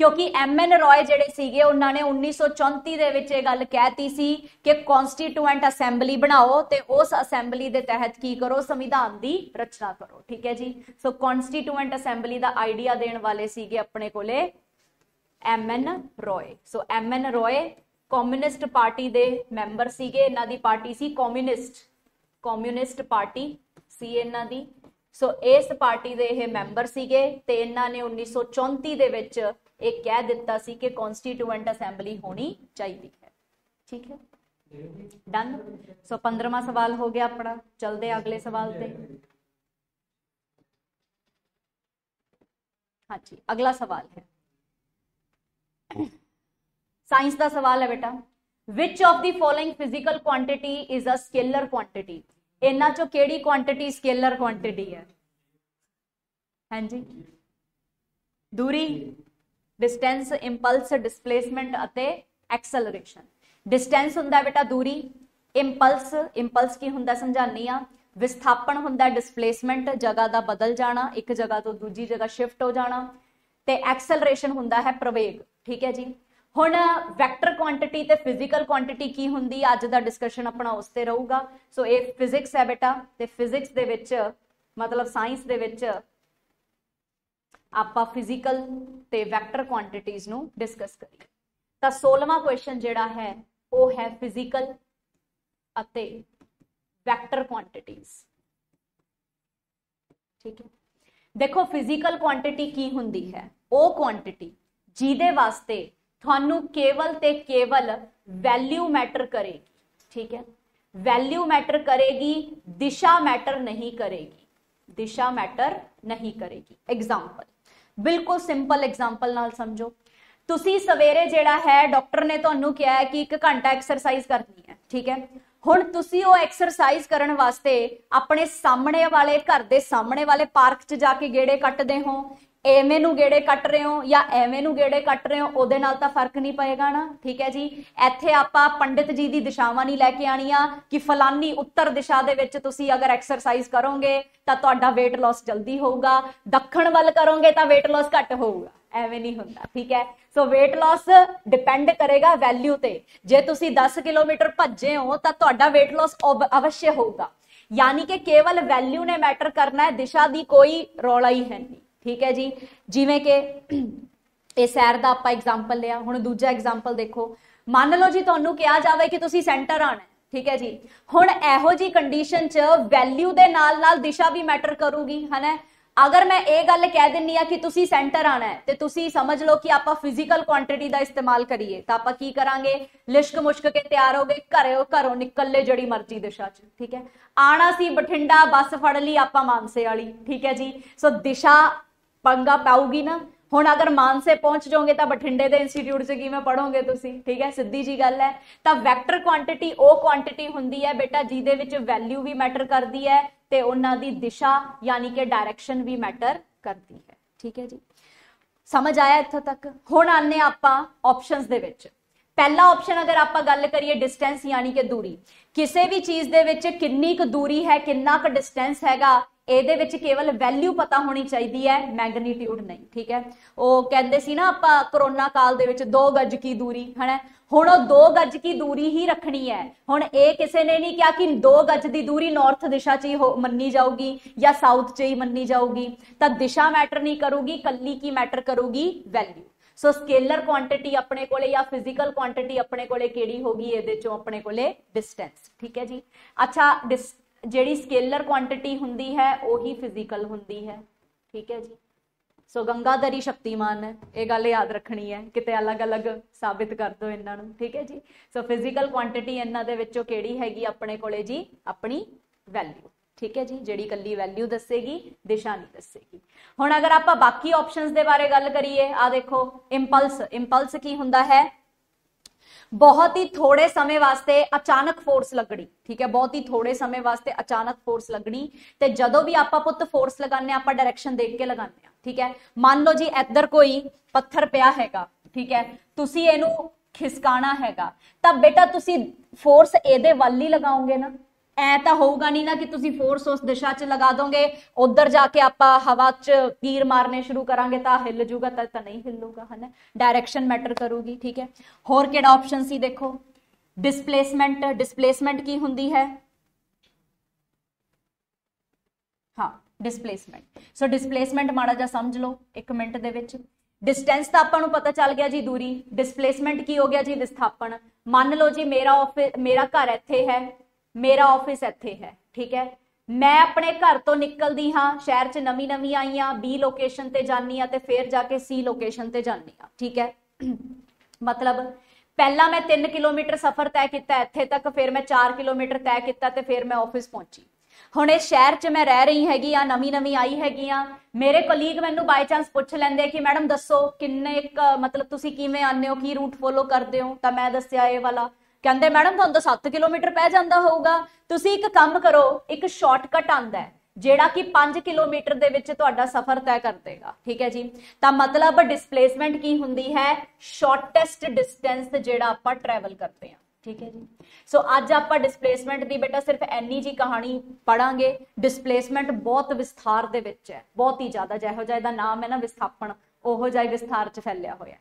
ਕਿਉਂਕਿ ਐਮ ਐਨ ਰॉय ਜਿਹੜੇ ਸੀਗੇ, ਉਹਨਾਂ ਨੇ 1934 ਦੇ ਵਿੱਚ ਇਹ ਗੱਲ ਕਹਿਤੀ ਸੀ ਕਿ ਕਨਸਟੀਟੂਐਂਟ ਅਸੈਂਬਲੀ ਬਣਾਓ ਤੇ ਉਸ ਅਸੈਂਬਲੀ ਦੇ ਤਹਿਤ ਕੀ ਕਰੋ, ਸੰਵਿਧਾਨ ਦੀ ਰਚਨਾ ਕਰੋ। ਠੀਕ ਹੈ ਜੀ? ਸੋ ਕਨਸਟੀਟੂਐਂਟ ਅਸੈਂਬਲੀ ਦਾ ਆਈਡੀਆ ਦੇਣ ਵਾਲੇ ਸੀਗੇ ਆਪਣੇ ਕੋਲੇ M N Roy so M N Roy communist party ਦੇ ਮੈਂਬਰ ਸੀਗੇ, ਇਹਨਾਂ ਦੀ ਪਾਰਟੀ ਸੀ ਕਮਿਊਨਿਸਟ ਕਮਿਊਨਿਸਟ ਪਾਰਟੀ ਸੀ ਇਹਨਾਂ ਦੀ। ਸੋ ਇਸ ਪਾਰਟੀ ਦੇ ਇਹ ਮੈਂਬਰ ਸੀਗੇ ਤੇ ਇਹਨਾਂ ਨੇ 1934 ਦੇ ਵਿੱਚ ਇਹ ਕਹਿ ਦਿੱਤਾ ਸੀ ਕਿ ਕਨਸਟੀਟਿਊਐਂਟ ਅਸੈਂਬਲੀ ਹੋਣੀ ਚਾਹੀਦੀ ਹੈ। ਠੀਕ ਹੈ? ਡਨ ਸੋ 15ਵਾਂ ਸਵਾਲ ਹੋ ਗਿਆ ਆਪਣਾ। ਚਲਦੇ ਅਗਲੇ ਸਵਾਲ ਤੇ। ਹਾਂਜੀ, ਅਗਲਾ ਸਵਾਲ ਹੈ। ਸਾਇੰਸ ਦਾ ਸਵਾਲ ਹੈ ਬੇਟਾ। Which of the following physical quantity is a scalar quantity? ਇਹਨਾਂ ਚੋਂ ਕਿਹੜੀ ਕੁਆਂਟੀਟੀ ਸਕੇਲਰ ਕੁਆਂਟੀਟੀ ਹੈ? ਹਾਂਜੀ। ਦੂਰੀ? ਡਿਸਟੈਂਸ ਇੰਪਲਸ ਡਿਸਪਲੇਸਮੈਂਟ ਅਤੇ ਐਕਸਲਰੇਸ਼ਨ ਡਿਸਟੈਂਸ ਹੁੰਦਾ ਬੇਟਾ ਦੂਰੀ ਇੰਪਲਸ ਇੰਪਲਸ ਕੀ ਹੁੰਦਾ ਸਮਝਾਨੀ ਆ ਵਿਸਥਾਪਨ ਹੁੰਦਾ ਡਿਸਪਲੇਸਮੈਂਟ ਜਗ੍ਹਾ ਦਾ ਬਦਲ ਜਾਣਾ, ਇੱਕ ਜਗ੍ਹਾ ਤੋਂ ਦੂਜੀ ਜਗ੍ਹਾ ਸ਼ਿਫਟ ਹੋ ਜਾਣਾ, ਤੇ ਐਕਸਲਰੇਸ਼ਨ ਹੁੰਦਾ ਹੈ ਪ੍ਰਵੇਗ, ਠੀਕ ਹੈ ਜੀ? ਹੁਣ ਵੈਕਟਰ ਕੁਆਂਟੀਟੀ ਤੇ ਫਿਜ਼ੀਕਲ ਕੁਆਂਟੀਟੀ ਕੀ ਹੁੰਦੀ ਅੱਜ ਦਾ ਡਿਸਕਸ਼ਨ ਆਪਣਾ ਉਸ ਤੇ ਰਹੂਗਾ। ਸੋ ਇਹ ਫਿਜ਼ਿਕਸ ਹੈ ਬੇਟਾ, ਤੇ ਫਿਜ਼ਿਕਸ ਦੇ ਵਿੱਚ, ਮਤਲਬ ਸਾਇੰਸ ਦੇ ਵਿੱਚ ਆਪਾਂ ਫਿਜ਼ੀਕਲ ਤੇ ਵੈਕਟਰ ਕੁਆਂਟੀਟੀਆਂ ਨੂੰ ਡਿਸਕਸ ਕਰੀਏ। ਤਾਂ 16ਵਾਂ ਕੁਐਸਚਨ ਜਿਹੜਾ ਹੈ, ਉਹ ਹੈ ਫਿਜ਼ੀਕਲ ਅਤੇ ਵੈਕਟਰ ਕੁਆਂਟੀਟੀਆਂ ਠੀਕ ਹੈ? ਦੇਖੋ ਫਿਜ਼ੀਕਲ ਕੁਆਂਟੀਟੀ ਕੀ ਹੁੰਦੀ ਹੈ? ਉਹ ਕੁਆਂਟੀਟੀ ਜਿਹਦੇ ਵਾਸਤੇ ਤੁਹਾਨੂੰ ਕੇਵਲ ਤੇ ਕੇਵਲ ਵੈਲਿਊ ਮੈਟਰ ਕਰੇਗੀ। ਠੀਕ ਹੈ? ਵੈਲਿਊ ਮੈਟਰ ਕਰੇਗੀ, ਦਿਸ਼ਾ ਮੈਟਰ ਨਹੀਂ ਕਰੇਗੀ। ਦਿਸ਼ਾ ਮੈਟਰ ਨਹੀਂ ਕਰੇਗੀ। ਐਗਜ਼ਾਮਪਲ ਬਿਲਕੁਲ ਸਿੰਪਲ ਐਗਜ਼ਾਮਪਲ ਨਾਲ ਸਮਝੋ। ਤੁਸੀਂ ਸਵੇਰੇ ਜਿਹੜਾ ਹੈ ਡਾਕਟਰ ਨੇ ਤੁਹਾਨੂੰ ਕਿਹਾ ਹੈ ਕਿ 1 ਘੰਟਾ ਐਕਸਰਸਾਈਜ਼ ਕਰਨੀ ਹੈ, ਠੀਕ ਹੈ? ਹੁਣ ਤੁਸੀਂ ਉਹ ਐਕਸਰਸਾਈਜ਼ ਕਰਨ ਵਾਸਤੇ ਆਪਣੇ ਸਾਹਮਣੇ ਵਾਲੇ, ਘਰ ਦੇ ਸਾਹਮਣੇ ਵਾਲੇ ਪਾਰਕ 'ਚ ਜਾ ਕੇ ਗੇੜੇ ਕੱਟਦੇ ਹੋ ਐਵੇਂ ਨੂੰ ਗੇੜੇ ਕੱਟ ਰਹੇ ਹੋ ਜਾਂ ਐਵੇਂ ਨੂੰ ਗੇੜੇ ਕੱਟ ਰਹੇ ਹੋ, ਉਹਦੇ ਨਾਲ ਤਾਂ ਫ਼ਰਕ ਨਹੀਂ ਪਏਗਾ ਨਾ, ਠੀਕ ਹੈ ਜੀ? ਇੱਥੇ ਆਪਾਂ ਪੰਡਿਤ ਜੀ ਦੀ ਦਿਸ਼ਾਵਾਂ ਨਹੀਂ ਲੈ ਕੇ ਆਣੀਆਂ ਕਿ ਫਲਾਨੀ ਉੱਤਰ ਦਿਸ਼ਾ ਦੇ ਵਿੱਚ ਤੁਸੀਂ ਅਗਰ ਐਕਸਰਸਾਈਜ਼ ਕਰੋਗੇ ਤਾਂ ਤੁਹਾਡਾ weight loss ਜਲਦੀ ਹੋਊਗਾ, ਦੱਖਣ ਵੱਲ ਕਰੋਗੇ ਤਾਂ weight loss ਘੱਟ ਹੋਊਗਾ, ਐਵੇਂ ਨਹੀਂ ਹੁੰਦਾ, ਠੀਕ ਹੈ? ਸੋ weight loss ਡਿਪੈਂਡ ਕਰੇਗਾ ਵੈਲਿਊ ਤੇ, ਜੇ ਤੁਸੀਂ 10 ਕਿਲੋਮੀਟਰ ਭੱਜੇ ਹੋ ਤਾਂ ਤੁਹਾਡਾ weight loss ਅਵਸ਼ਯ ਹੋਊਗਾ, ਯਾਨੀ ਕਿ ਕੇਵਲ ਵੈਲਿਊ ਨੇ ਮੈਟਰ ਕਰਨਾ ਹੈ, ਦਿਸ਼ਾ ਦੀ ਕੋਈ ਰੌਲਾ ਹੀ ਹੈ ਨਹੀਂ। ਠੀਕ ਹੈ ਜੀ? ਜਿਵੇਂ ਕਿ ਇਹ ਸੈਰ ਦਾ ਆਪਾਂ ਐਗਜ਼ਾਮਪਲ ਲਿਆ, ਹੁਣ ਦੂਜਾ ਐਗਜ਼ਾਮਪਲ ਦੇਖੋ। ਮੰਨ ਲਓ ਜੀ, ਤੁਹਾਨੂੰ ਕਿਹਾ ਜਾਵੇ ਕਿ ਤੁਸੀਂ ਸੈਂਟਰ ਆਣਾ ਠੀਕ ਹੈ ਜੀ? ਹੁਣ ਇਹੋ ਜੀ ਕੰਡੀਸ਼ਨ 'ਚ ਵੈਲਿਊ ਦੇ ਨਾਲ ਨਾਲ ਦਿਸ਼ਾ ਵੀ ਮੈਟਰ ਕਰੂਗੀ, ਹਨਾ? ਅਗਰ ਮੈਂ ਇਹ ਗੱਲ ਕਹਿ ਦਿੰਨੀ ਆ ਕਿ ਤੁਸੀਂ ਸੈਂਟਰ ਆਣਾ ਹੈ, ਤੇ ਤੁਸੀਂ ਸਮਝ ਲਓ ਕਿ ਆਪਾਂ ਫਿਜ਼ੀਕਲ ਕੁਆਂਟੀਟੀ ਦਾ ਇਸਤੇਮਾਲ ਕਰੀਏ, ਤਾਂ ਆਪਾਂ ਕੀ ਕਰਾਂਗੇ? ਲਿਸ਼ਕ ਮੁਸ਼ਕ ਕੇ ਤਿਆਰ ਹੋ ਗਏ ਘਰੇ ਘਰੋਂ ਨਿਕਲ ਲੈ ਜਿਹੜੀ ਮਰਜ਼ੀ ਦਿਸ਼ਾ 'ਚ, ਠੀਕ ਹੈ? ਆਣਾ ਸੀ ਬਠਿੰਡਾ, ਬੱਸ ਫੜ ਲਈ ਆਪਾਂ ਮਾਨਸੇ ਵਾਲੀ, ਠੀਕ ਹੈ ਜੀ? ਸੋ ਦਿਸ਼ਾ ਪੰਗਾ ਪਾਉਗੀ ਨਾ। ਹੁਣ ਅਗਰ ਮਾਨਸੇ ਪਹੁੰਚ ਜਾਓਗੇ ਤਾਂ ਬਠਿੰਡੇ ਦੇ ਇੰਸਟੀਚਿਊਟ 'ਚ ਕਿਵੇਂ ਪੜੋਗੇ ਤੁਸੀਂ? ਠੀਕ ਹੈ, ਸਿੱਧੀ ਜੀ ਗੱਲ ਹੈ। ਤਾਂ ਵੈਕਟਰ ਕੁਆਂਟੀਟੀ ਉਹ ਕੁਆਂਟੀਟੀ ਹੁੰਦੀ ਹੈ ਬੇਟਾ ਜਿਹਦੇ ਵਿੱਚ ਵੈਲਿਊ ਵੀ ਮੈਟਰ ਕਰਦੀ ਹੈ ਤੇ ਉਹਨਾਂ ਦੀ ਦਿਸ਼ਾ ਯਾਨੀ ਕਿ ਡਾਇਰੈਕਸ਼ਨ ਵੀ ਮੈਟਰ ਕਰਦੀ ਹੈ। ਠੀਕ ਹੈ ਜੀ। ਸਮਝ ਆਇਆ ਇੱਥੋਂ ਤੱਕ? ਹੁਣ ਆਨੇ ਆਪਾਂ ਆਪਸ਼ਨਸ ਦੇ ਵਿੱਚ। ਪਹਿਲਾ ਆਪਸ਼ਨ ਅਗਰ ਆਪਾਂ ਗੱਲ ਕਰੀਏ ਡਿਸਟੈਂਸ ਯਾਨੀ ਕਿ ਦੂਰੀ। ਕਿਸੇ ਵੀ ਚੀਜ਼ ਦੇ ਵਿੱਚ ਕਿੰਨੀ ਕੁ ਦੂਰੀ ਹੈ, ਕਿੰਨਾ ਕੁ ਡਿਸਟੈਂਸ ਹੈਗਾ ਇਹਦੇ ਵਿੱਚ ਕੇਵਲ ਵੈਲਿਊ ਪਤਾ ਹੋਣੀ ਚਾਹੀਦੀ ਹੈ ਮੈਗਨੀਟਿਊਡ ਨਹੀਂ, ਠੀਕ ਹੈ? ਉਹ ਕਹਿੰਦੇ ਸੀ ਨਾ, ਆਪਾਂ ਕਰੋਨਾ ਕਾਲ ਦੇ ਵਿੱਚ 2 ਗਜ ਕੀ ਦੂਰੀ, ਹਨਾ? ਹੁਣ ਉਹ 2 ਗਜ ਕੀ ਦੂਰੀ ਹੀ ਰੱਖਣੀ ਹੈ। ਹੁਣ ਇਹ ਕਿਸੇ ਨੇ ਨਹੀਂ ਕਿਹਾ ਕਿ 2 ਗਜ ਦੀ ਦੂਰੀ ਨਾਰਥ ਦਿਸ਼ਾ 'ਚ ਹੀ ਮੰਨੀ ਜਾਊਗੀ ਜਾਂ ਸਾਊਥ 'ਚ ਹੀ ਮੰਨੀ ਜਾਊਗੀ। ਤਾਂ ਦਿਸ਼ਾ ਮੈਟਰ ਨਹੀਂ ਕਰੂਗੀ, ਕੱਲੀ ਕੀ ਮੈਟਰ ਕਰੂਗੀ? ਵੈਲਿਊ ਸੋ ਸਕੇਲਰ ਕੁਆਂਟੀਟੀ ਆਪਣੇ ਕੋਲੇ ਜਾਂ ਫਿਜ਼ੀਕਲ ਕੁਆਂਟੀਟੀ ਆਪਣੇ ਕੋਲੇ ਕਿਹੜੀ ਹੋਗੀ ਇਹਦੇ ਚੋਂ ਆਪਣੇ ਕੋਲੇ ਡਿਸਟੈਂਸ ਠੀਕ ਹੈ ਜੀ? ਅੱਛਾ ਜਿਹੜੀ ਸਕੇਲਰ ਕੁਆਂਟੀਟੀ ਹੁੰਦੀ ਹੈ, ਉਹੀ ਫਿਜ਼ੀਕਲ ਹੁੰਦੀ ਹੈ। ਠੀਕ ਹੈ ਜੀ? ਸੋ ਗੰਗਾਧਰੀ ਸ਼ਕਤੀਮਾਨ ਹੈ ਇਹ ਗੱਲ ਯਾਦ ਰੱਖਣੀ ਹੈ। ਕਿਤੇ ਅਲੱਗ-ਅਲੱਗ ਸਾਬਿਤ ਕਰ ਦੋ ਇਹਨਾਂ ਨੂੰ। ਠੀਕ ਹੈ ਜੀ? ਸੋ ਫਿਜ਼ੀਕਲ ਕੁਆਂਟੀਟੀ ਇਹਨਾਂ ਦੇ ਵਿੱਚੋਂ ਕਿਹੜੀ ਹੈਗੀ ਆਪਣੇ ਕੋਲੇ ਜੀ? ਆਪਣੀ ਵੈਲਿਊ ਠੀਕ ਹੈ ਜੀ? ਜਿਹੜੀ ਕੱਲੀ ਵੈਲਿਊ ਦੱਸੇਗੀ, ਦਿਸ਼ਾ ਨਹੀਂ ਦੱਸੇਗੀ। ਹੁਣ ਅਗਰ ਆਪਾਂ ਬਾਕੀ ਆਪਸ਼ਨਸ ਦੇ ਬਾਰੇ ਗੱਲ ਕਰੀਏ ਆ ਦੇਖੋ ਇੰਪਲਸ ਇੰਪਲਸ ਕੀ ਹੁੰਦਾ ਹੈ? ਬਹੁਤ ਹੀ ਥੋੜੇ ਸਮੇਂ ਵਾਸਤੇ ਅਚਾਨਕ ਫੋਰਸ ਲੱਗਣੀ, ਠੀਕ ਹੈ, ਬਹੁਤ ਹੀ ਥੋੜੇ ਸਮੇਂ ਵਾਸਤੇ ਅਚਾਨਕ ਫੋਰਸ ਲੱਗਣੀ ਤੇ ਜਦੋਂ ਵੀ ਆਪਾਂ ਪੁੱਤ ਫੋਰਸ ਲਗਾਉਂਦੇ ਆਪਾਂ ਡਾਇਰੈਕਸ਼ਨ ਦੇਖ ਕੇ ਲਗਾਉਂਦੇ ਆ ਠੀਕ ਹੈ। ਮੰਨ ਲਓ ਜੀ ਇੱਧਰ ਕੋਈ ਪੱਥਰ ਪਿਆ ਹੈਗਾ, ਠੀਕ ਹੈ, ਤੁਸੀਂ ਇਹਨੂੰ ਖਿਸਕਾਣਾ ਹੈਗਾ, ਤਾਂ ਬੇਟਾ ਤੁਸੀਂ ਫੋਰਸ ਇਹਦੇ ਵੱਲ ਹੀ ਲਗਾਓਗੇ ਨਾ। ਐ ਤਾਂ ਹੋਊਗਾ ਨਹੀਂ ਨਾ ਕਿ ਤੁਸੀਂ ਫੋਰਸ ਉਸ ਦਿਸ਼ਾ 'ਚ ਲਗਾ ਦੋਗੇ, ਉਧਰ ਜਾ ਕੇ ਆਪਾਂ ਹਵਾ 'ਚ ਤੀਰ ਮਾਰਨੇ ਸ਼ੁਰੂ ਕਰਾਂਗੇ ਤਾਂ ਹਿੱਲ ਜੂਗਾ, ਤਾਂ ਤਾਂ ਨਹੀਂ ਹਿੱਲੂਗਾ, ਹਨਾ? ਡਾਇਰੈਕਸ਼ਨ ਮੈਟਰ ਕਰੂਗੀ, ਠੀਕ ਹੈ? ਹੋਰ ਕਿਹੜਾ ਆਪਸ਼ਨ ਸੀ ਦੇਖੋ? ਡਿਸਪਲੇਸਮੈਂਟ ਡਿਸਪਲੇਸਮੈਂਟ ਕੀ ਹੁੰਦੀ ਹੈ? ਹਾਂ ਡਿਸਪਲੇਸਮੈਂਟ ਸੋ ਡਿਸਪਲੇਸਮੈਂਟ ਮਾੜਾ ਜਿਹਾ ਸਮਝ ਲਓ 1 ਮਿੰਟ ਦੇ ਵਿੱਚ। ਡਿਸਟੈਂਸ ਤਾਂ ਆਪਾਂ ਨੂੰ ਪਤਾ ਚੱਲ ਗਿਆ ਜੀ ਦੂਰੀ। ਡਿਸਪਲੇਸਮੈਂਟ ਕੀ ਹੋ ਗਿਆ ਜੀ? ਵਿਸਥਾਪਨ। ਮੰਨ ਲਓ ਜੀ, ਮੇਰਾ ਆਫਿਸ ਮੇਰਾ ਘਰ ਇੱਥੇ ਹੈ। ਮੇਰਾ ਆਫਿਸ ਇੱਥੇ ਹੈ, ਠੀਕ ਹੈ? ਮੈਂ ਆਪਣੇ ਘਰ ਤੋਂ ਨਿਕਲਦੀ ਹਾਂ, ਸ਼ਹਿਰ 'ਚ ਨਵੀਂ ਨਵੀਂ ਆਈ ਆ ਬੀ ਲੋਕੇਸ਼ਨ ਤੇ ਜਾਨੀ ਆ ਤੇ ਫਿਰ ਜਾ ਕੇ ਸੀ ਲੋਕੇਸ਼ਨ ਤੇ ਜਾਨੀ ਆ ਠੀਕ ਹੈ? ਮਤਲਬ ਪਹਿਲਾਂ ਮੈਂ 3 ਕਿਲੋਮੀਟਰ ਸਫ਼ਰ ਤੈਅ ਕੀਤਾ, ਇੱਥੇ ਤੱਕ ਫਿਰ ਮੈਂ 4 ਕਿਲੋਮੀਟਰ ਤੈਅ ਕੀਤਾ ਤੇ ਫਿਰ ਮੈਂ ਆਫਿਸ ਪਹੁੰਚੀ। ਹੁਣ ਇਹ ਸ਼ਹਿਰ 'ਚ ਮੈਂ ਰਹਿ ਰਹੀ ਹੈਗੀ ਆ ਨਵੀਂ ਨਵੀਂ ਆਈ ਹੈਗੀ ਆ ਮੇਰੇ ਕੋਲੀਗ ਮੈਨੂੰ ਬਾਈ ਚਾਂਸ ਪੁੱਛ ਲੈਂਦੇ ਕਿ ਮੈਡਮ ਦੱਸੋ ਕਿੰਨੇ ਮਤਲਬ ਤੁਸੀਂ ਕਿਵੇਂ ਆਉਂਦੇ ਹੋ, ਕੀ ਰੂਟ ਫੋਲੋ ਕਰਦੇ ਹੋ? ਤਾਂ ਮੈਂ ਦੱਸਿਆ ਇਹ ਵਾਲਾ। ਕਹਿੰਦੇ, ਮੈਡਮ, ਤੁਹਾਨੂੰ ਤਾਂ 7 ਕਿਲੋਮੀਟਰ ਪੈ ਜਾਂਦਾ ਹੋਊਗਾ। ਤੁਸੀਂ ਇੱਕ ਕੰਮ ਕਰੋ, ਇੱਕ ਸ਼ਾਰਟਕਟ ਆਂਦਾ ਹੈ, ਜਿਹੜਾ ਕਿ 5 ਕਿਲੋਮੀਟਰ ਦੇ ਵਿੱਚ ਤੁਹਾਡਾ ਸਫ਼ਰ ਤੈਅ ਕਰ ਦੇਗਾ। ਠੀਕ ਹੈ ਜੀ? ਤਾਂ ਮਤਲਬ ਡਿਸਪਲੇਸਮੈਂਟ ਕੀ ਹੁੰਦੀ ਹੈ? ਸ਼ਾਰਟੈਸਟ ਡਿਸਟੈਂਸ ਜਿਹੜਾ ਆਪਾਂ ਟਰੈਵਲ ਕਰਦੇ ਹਾਂ। ਠੀਕ ਹੈ ਜੀ? ਸੋ ਅੱਜ ਆਪਾਂ ਡਿਸਪਲੇਸਮੈਂਟ ਦੀ ਬੇਟਾ ਸਿਰਫ ਐਨੀ ਜੀ ਕਹਾਣੀ ਪੜਾਂਗੇ ਡਿਸਪਲੇਸਮੈਂਟ ਬਹੁਤ ਵਿਸਥਾਰ ਦੇ ਵਿੱਚ ਹੈ। ਬਹੁਤ ਹੀ ਜ਼ਿਆਦਾ ਜਿਹੋ ਜਿਹਾ ਇਹਦਾ ਨਾਮ ਹੈ ਨਾ, ਵਿਸਥਾਪਨ। ਉਹੋ ਜਿਹਾ ਵਿਸਥਾਰ ਚ ਫੈਲਿਆ ਹੋਇਆ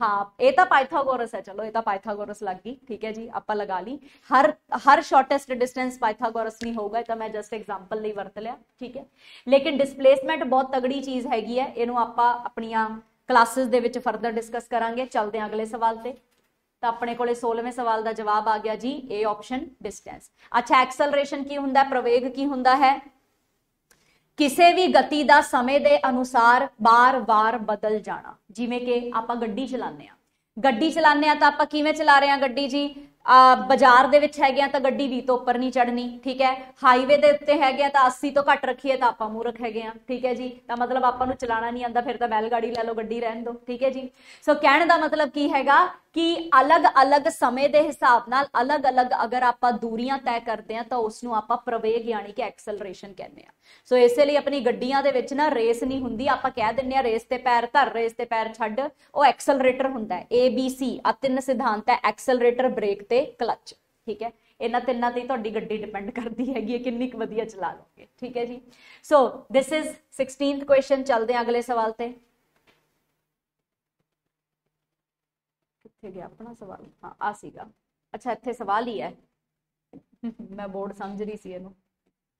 ਹਾਂ, ਇਹ ਤਾਂ ਪਾਈਥਾਗੋਰਸ ਹੈ, ਚਲੋ ਇਹ ਤਾਂ ਪਾਈਥਾਗੋਰਸ ਲੱਗ ਗਈ, ਠੀਕ ਹੈ ਜੀ, ਆਪਾਂ ਲਗਾ ਲਈ। ਹਰ ਹਰ ਸ਼ਾਰਟੈਸਟ ਡਿਸਟੈਂਸ ਪਾਈਥਾਗੋਰਸ ਨਹੀਂ ਹੋਊਗਾ, ਇਹ ਤਾਂ ਮੈਂ ਜਸਟ ਐਗਜ਼ਾਮਪਲ ਲਈ ਵਰਤ ਲਿਆ, ਠੀਕ ਹੈ। ਲੇਕਿਨ ਡਿਸਪਲੇਸਮੈਂਟ ਬਹੁਤ ਤਗੜੀ ਚੀਜ਼ ਹੈਗੀ ਹੈ, ਇਹਨੂੰ ਆਪਾਂ ਆਪਣੀਆਂ ਕਲਾਸਿਸ ਦੇ ਵਿੱਚ ਫਰਦਰ ਡਿਸਕਸ ਕਰਾਂਗੇ, ਚੱਲਦੇ ਹਾਂ ਅਗਲੇ ਸਵਾਲ ਤੇ। ਤਾਂ ਆਪਣੇ ਕੋਲੇ 16ਵੇਂ ਸਵਾਲ ਦਾ ਜਵਾਬ ਆ ਗਿਆ ਜੀ ਏ ਆਪਸ਼ਨ ਡਿਸਟੈਂਸ ਅੱਛਾ ਐਕਸਲਰੇਸ਼ਨ ਕੀ ਹੁੰਦਾ, ਪ੍ਰਵੇਗ ਕੀ ਹੁੰਦਾ ਹੈ? ਕਿਸੇ ਵੀ ਗਤੀ ਦਾ ਸਮੇਂ ਦੇ ਅਨੁਸਾਰ ਬਾਰ-ਬਾਰ ਬਦਲ ਜਾਣਾ। ਜਿਵੇਂ ਕਿ ਆਪਾਂ ਗੱਡੀ ਚਲਾਉਂਦੇ ਆ ਗੱਡੀ ਚਲਾਉਂਦੇ ਆ ਤਾਂ ਆਪਾਂ ਕਿਵੇਂ ਚਲਾ ਰਹੇ ਆ ਗੱਡੀ ਜੀ? ਆ, ਬਾਜ਼ਾਰ ਦੇ ਵਿੱਚ ਹੈਗੇ ਆ ਤਾਂ ਗੱਡੀ ਵੀ ਤੋਂ ਉੱਪਰ ਨਹੀਂ ਚੜਨੀ ਠੀਕ ਹੈ? ਹਾਈਵੇ ਦੇ ਉੱਤੇ ਹੈਗੇ ਆ ਤਾਂ 80 ਤੋਂ ਘੱਟ ਰੱਖੀਏ ਤਾਂ ਆਪਾਂ ਮੂਰਖ ਹੈਗੇ ਆ ਠੀਕ ਹੈ ਜੀ? ਤਾਂ ਮਤਲਬ ਆਪਾਂ ਨੂੰ ਚਲਾਣਾ ਨਹੀਂ ਆਂਦਾ ਫਿਰ ਤਾਂ ਬੈਲ ਗਾੜੀ ਲੈ ਲਓ, ਗੱਡੀ ਰਹਿਣ ਦਿਓ, ਠੀਕ ਹੈ ਜੀ? ਸੋ ਕਹਿਣ ਦਾ ਮਤਲਬ ਕੀ ਹੈਗਾ? ਕਿ ਅਲੱਗ-ਅਲੱਗ ਸਮੇਂ ਦੇ ਹਿਸਾਬ ਨਾਲ ਅਲੱਗ-ਅਲੱਗ ਅਗਰ ਆਪਾਂ ਦੂਰੀਆਂ ਤੈਅ ਕਰਦੇ ਆ ਤਾਂ ਉਸ ਨੂੰ ਆਪਾਂ ਪ੍ਰਵੇਗ ਯਾਨੀ ਕਿ ਐਕਸਲਰੇਸ਼ਨ ਕਹਿੰਦੇ ਆ ਸੋ ਇਸੇ ਲਈ ਆਪਣੀ ਗੱਡੀਆਂ ਦੇ ਵਿੱਚ ਨਾ ਰੇਸ ਨਹੀਂ ਹੁੰਦੀ। ਆਪਾਂ ਕਹਿ ਦਿੰਨੇ ਆ ਰੇਸ ਤੇ ਪੈਰ ਧਰ ਰੇਸ ਤੇ ਪੈਰ ਛੱਡ, ਉਹ ਐਕਸਲਰੇਟਰ ਹੁੰਦਾ ਹੈ। A, B, C, ਆ ਤਿੰਨ ਸਿਧਾਂਤ ਹੈ ਐਕਸਲਰੇਟਰ ਬ੍ਰੇਕ ਤੇ ਕਲੱਚ ਠੀਕ ਹੈ? ਇਹਨਾਂ ਤਿੰਨਾਂ ਤੇ ਤੁਹਾਡੀ ਗੱਡੀ ਡਿਪੈਂਡ ਕਰਦੀ ਹੈਗੀ ਹੈ। ਕਿੰਨੀ ਕੁ ਵਧੀਆ ਚਲਾ ਲੋਗੇ ਠੀਕ ਹੈ ਜੀ? So this is 16th question ਚੱਲਦੇ ਆ ਅਗਲੇ ਸਵਾਲ ਤੇ। ਕਿੱਥੇ ਗਿਆ, ਆਪਣਾ ਸਵਾਲ, ਹਾਂ, ਆ ਸੀਗਾ। ਅੱਛਾ, ਇੱਥੇ ਸਵਾਲ ਹੀ ਹੈ। ਮੈਂ ਬੋਰਡ ਸਮਝ ਰਹੀ ਸੀ ਇਹਨੂੰ।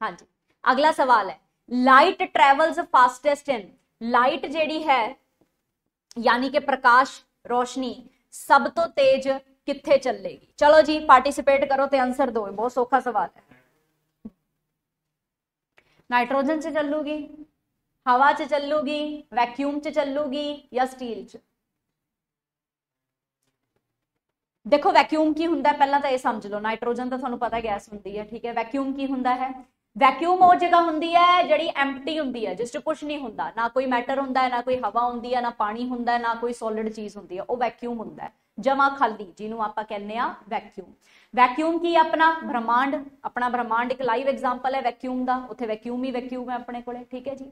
ਹਾਂਜੀ, ਅਗਲਾ ਸਵਾਲ ਹੈ। Light travels fastest in light ਜਿਹੜੀ ਹੈ, ਯਾਨੀ ਕਿ ਪ੍ਰਕਾਸ਼ ਰੋਸ਼ਨੀ, ਸਭ ਤੋਂ ਤੇਜ਼ ਕਿੱਥੇ ਚੱਲੇਗੀ? ਚਲੋ ਜੀ ਪਾਰਟਿਸਿਪੇਟ ਕਰੋ ਤੇ ਆਨਸਰ ਦਿਓ। ਬਹੁਤ ਸੌਖਾ ਸਵਾਲ ਹੈ। ਨਾਈਟ੍ਰੋਜਨ 'ਚ ਚੱਲੂਗੀ, ਹਵਾ 'ਚ ਚੱਲੂਗੀ ਵੈਕਿਊਮ 'ਚ ਚੱਲੂਗੀ ਜਾਂ ਸਟੀਲ 'ਚ? ਦੇਖੋ ਵੈਕਿਊਮ ਕੀ ਹੁੰਦਾ ਪਹਿਲਾਂ ਤਾਂ ਇਹ ਸਮਝ ਲਓ ਨਾਈਟ੍ਰੋਜਨ ਤਾਂ ਤੁਹਾਨੂੰ ਪਤਾ ਗੈਸ ਹੁੰਦੀ ਹੈ, ਠੀਕ ਹੈ? ਵੈਕਿਊਮ ਕੀ ਹੁੰਦਾ ਹੈ? ਵੈਕਿਊਮ ਉਹ ਜਗ੍ਹਾ ਹੁੰਦੀ ਹੈ ਜਿਹੜੀ ਐਮਪਟੀ ਹੁੰਦੀ ਹੈ, ਜਿਸ 'ਚ ਕੁਝ ਨਹੀਂ ਹੁੰਦਾ। ਨਾ ਕੋਈ ਮੈਟਰ ਹੁੰਦਾ ਹੈ, ਨਾ ਕੋਈ ਹਵਾ ਹੁੰਦੀ ਹੈ, ਨਾ ਪਾਣੀ ਹੁੰਦਾ ਹੈ, ਨਾ ਕੋਈ ਸੋਲਿਡ ਚੀਜ਼ ਹੁੰਦੀ ਹੈ। ਉਹ ਵੈਕਿਊਮ ਹੁੰਦਾ ਹੈ। ਜਮਾ ਖਾਲੀ, ਜਿਹਨੂੰ ਆਪਾਂ ਕਹਿੰਦੇ ਆ ਵੈਕਿਊਮ ਵੈਕਿਊਮ ਕੀ ਆਪਣਾ? ਬ੍ਰਹਮਾਂਡ। ਆਪਣਾ ਬ੍ਰਹਮਾਂਡ ਇੱਕ ਲਾਈਵ ਐਗਜ਼ਾਮਪਲ ਹੈ ਵੈਕਿਊਮ ਦਾ। ਉੱਥੇ ਵੈਕਿਊਮ ਹੀ ਵੈਕਿਊਮ ਹੈ ਆਪਣੇ ਕੋਲੇ, ਠੀਕ ਹੈ ਜੀ?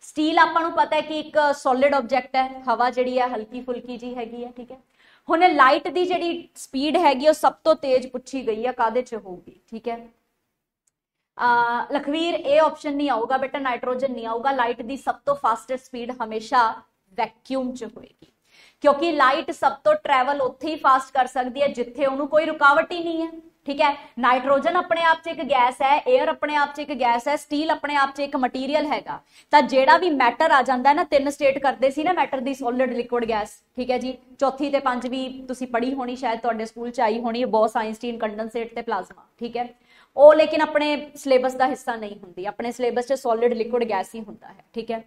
ਸਟੀਲ ਆਪਾਂ ਨੂੰ ਪਤਾ ਹੈ ਕਿ ਇੱਕ ਸੋਲਿਡ ਆਬਜੈਕਟ ਹੈ। ਹਵਾ ਜਿਹੜੀ ਹੈ ਹਲਕੀ ਫੁਲਕੀ ਜੀ ਹੈਗੀ ਹੈ, ਠੀਕ ਹੈ? ਹੁਣ ਲਾਈਟ ਦੀ ਜਿਹੜੀ ਸਪੀਡ ਹੈਗੀ ਉਹ ਸਭ ਤੋਂ ਤੇਜ਼ ਪੁੱਛੀ ਗਈ ਆ ਕਾਦੇ ਚ ਹੋਊਗੀ, ਠੀਕ ਹੈ? ਆ ਲਖਵੀਰ, ਇਹ ਆਪਸ਼ਨ ਨਹੀਂ ਆਊਗਾ ਬੇਟਾ ਨਾਈਟ੍ਰੋਜਨ ਨਹੀਂ ਆਊਗਾ, ਲਾਈਟ ਦੀ ਸਭ ਤੋਂ ਫਾਸਟੈਸਟ ਸਪੀਡ ਹਮੇਸ਼ਾ ਵੈਕਿਊਮ ਚ ਹੋਏਗੀ। ਕਿਉਂਕਿ ਲਾਈਟ ਸਭ ਤੋਂ ਟਰੈਵਲ ਉੱਥੇ ਹੀ ਫਾਸਟ ਕਰ ਸਕਦੀ ਹੈ, ਜਿੱਥੇ ਉਹਨੂੰ ਕੋਈ ਰੁਕਾਵਟ ਹੀ ਨਹੀਂ ਹੈ। ਠੀਕ ਹੈ? ਨਾਈਟ੍ਰੋਜਨ ਆਪਣੇ ਆਪ 'ਚ ਇੱਕ ਗੈਸ ਹੈ 에ਅਰ ਆਪਣੇ ਆਪ 'ਚ ਇੱਕ ਗੈਸ ਹੈ, ਸਟੀਲ ਆਪਣੇ ਆਪ 'ਚ ਇੱਕ ਮਟੀਰੀਅਲ ਹੈਗਾ। ਤਾਂ ਜਿਹੜਾ ਵੀ ਮੈਟਰ ਆ ਜਾਂਦਾ ਨਾ, ਤਿੰਨ ਸਟੇਟ ਕਰਦੇ ਸੀ ਨਾ ਮੈਟਰ ਦੀ ਸੋਲਿਡ ਲਿਕੁਇਡ ਗੈਸ ਠੀਕ ਹੈ ਜੀ? ਚੌਥੀ ਤੇ ਪੰਜਵੀਂ ਤੁਸੀਂ ਪੜ੍ਹੀ ਹੋਣੀ, ਸ਼ਾਇਦ ਤੁਹਾਡੇ ਸਕੂਲ 'ਚ ਆਈ ਹੋਣੀ ਬੋਸ ਆਇਨਸਟਾਈਨ ਕੰਡੈਂਸੇਟ ਤੇ ਪਲਾਜ਼ਮਾ ਠੀਕ ਹੈ? ਉਹ ਲੇਕਿਨ ਆਪਣੇ ਸਿਲੇਬਸ ਦਾ ਹਿੱਸਾ ਨਹੀਂ ਹੁੰਦੀ। ਆਪਣੇ ਸਿਲੇਬਸ 'ਚ ਸੋਲਿਡ ਲਿਕੁਇਡ ਗੈਸ ਹੀ ਹੁੰਦਾ ਹੈ, ਠੀਕ ਹੈ?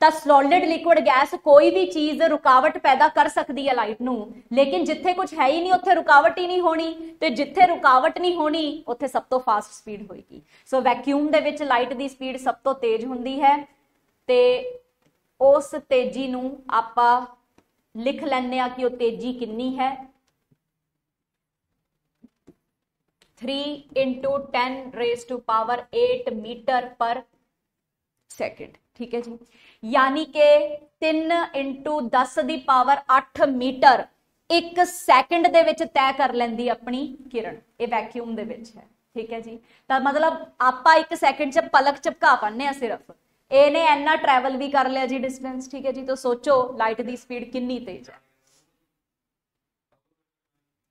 ਤਾਂ ਸੋਲਿਡ ਲਿਕੁਇਡ ਗੈਸ ਕੋਈ ਵੀ ਚੀਜ਼ ਰੁਕਾਵਟ ਪੈਦਾ ਕਰ ਸਕਦੀ ਹੈ ਲਾਈਟ ਨੂੰ, ਲੇਕਿਨ ਜਿੱਥੇ ਕੁਝ ਹੈ ਹੀ ਨਹੀਂ, ਉੱਥੇ ਰੁਕਾਵਟ ਹੀ ਨਹੀਂ ਹੋਣੀ ਤੇ ਜਿੱਥੇ ਰੁਕਾਵਟ ਨਹੀਂ ਹੋਣੀ, ਉੱਥੇ ਸਭ ਤੋਂ ਫਾਸਟ ਸਪੀਡ ਹੋਏਗੀ। ਸੋ ਵੈਕਿਊਮ ਦੇ ਵਿੱਚ ਲਾਈਟ ਦੀ ਸਪੀਡ ਸਭ ਤੋਂ ਤੇਜ਼ ਹੁੰਦੀ ਹੈ ਤੇ ਉਸ ਤੇਜ਼ੀ ਨੂੰ ਆਪਾਂ ਲਿਖ ਲੈਂਦੇ ਆ ਕਿ ਉਹ ਤੇਜ਼ੀ ਕਿੰਨੀ ਹੈ। 3 into 10 raised to power 8 metre पर सेकंड ठीक है जी यानी कि 3 into 10 ਦੀ ਪਾਵਰ 8 ਮੀਟਰ ਇੱਕ ਸੈਕਿੰਡ ਦੇ ਵਿੱਚ ਤੈਅ ਕਰ ਲੈਂਦੀ ਆਪਣੀ ਕਿਰਨ ਇਹ ਵੈਕਿਊਮ ਦੇ ਵਿੱਚ ਹੈ ਠੀਕ ਹੈ ਜੀ ਤਾਂ ਮਤਲਬ ਆਪਾਂ ਇੱਕ ਸੈਕਿੰਡ 'ਚ ਪਲਕ ਝਪਕਾ ਪੰਨੇ ਆ ਸਿਰਫ ਇਹਨੇ ਇੰਨਾ ਟਰੈਵਲ ਵੀ ਕਰ ਲਿਆ ਜੀ ਡਿਸਟੈਂਸ ਠੀਕ ਹੈ ਜੀ ਤਾਂ ਸੋਚੋ ਲਾਈਟ ਦੀ ਸਪੀਡ ਕਿੰਨੀ ਤੇਜ਼ ਹੈ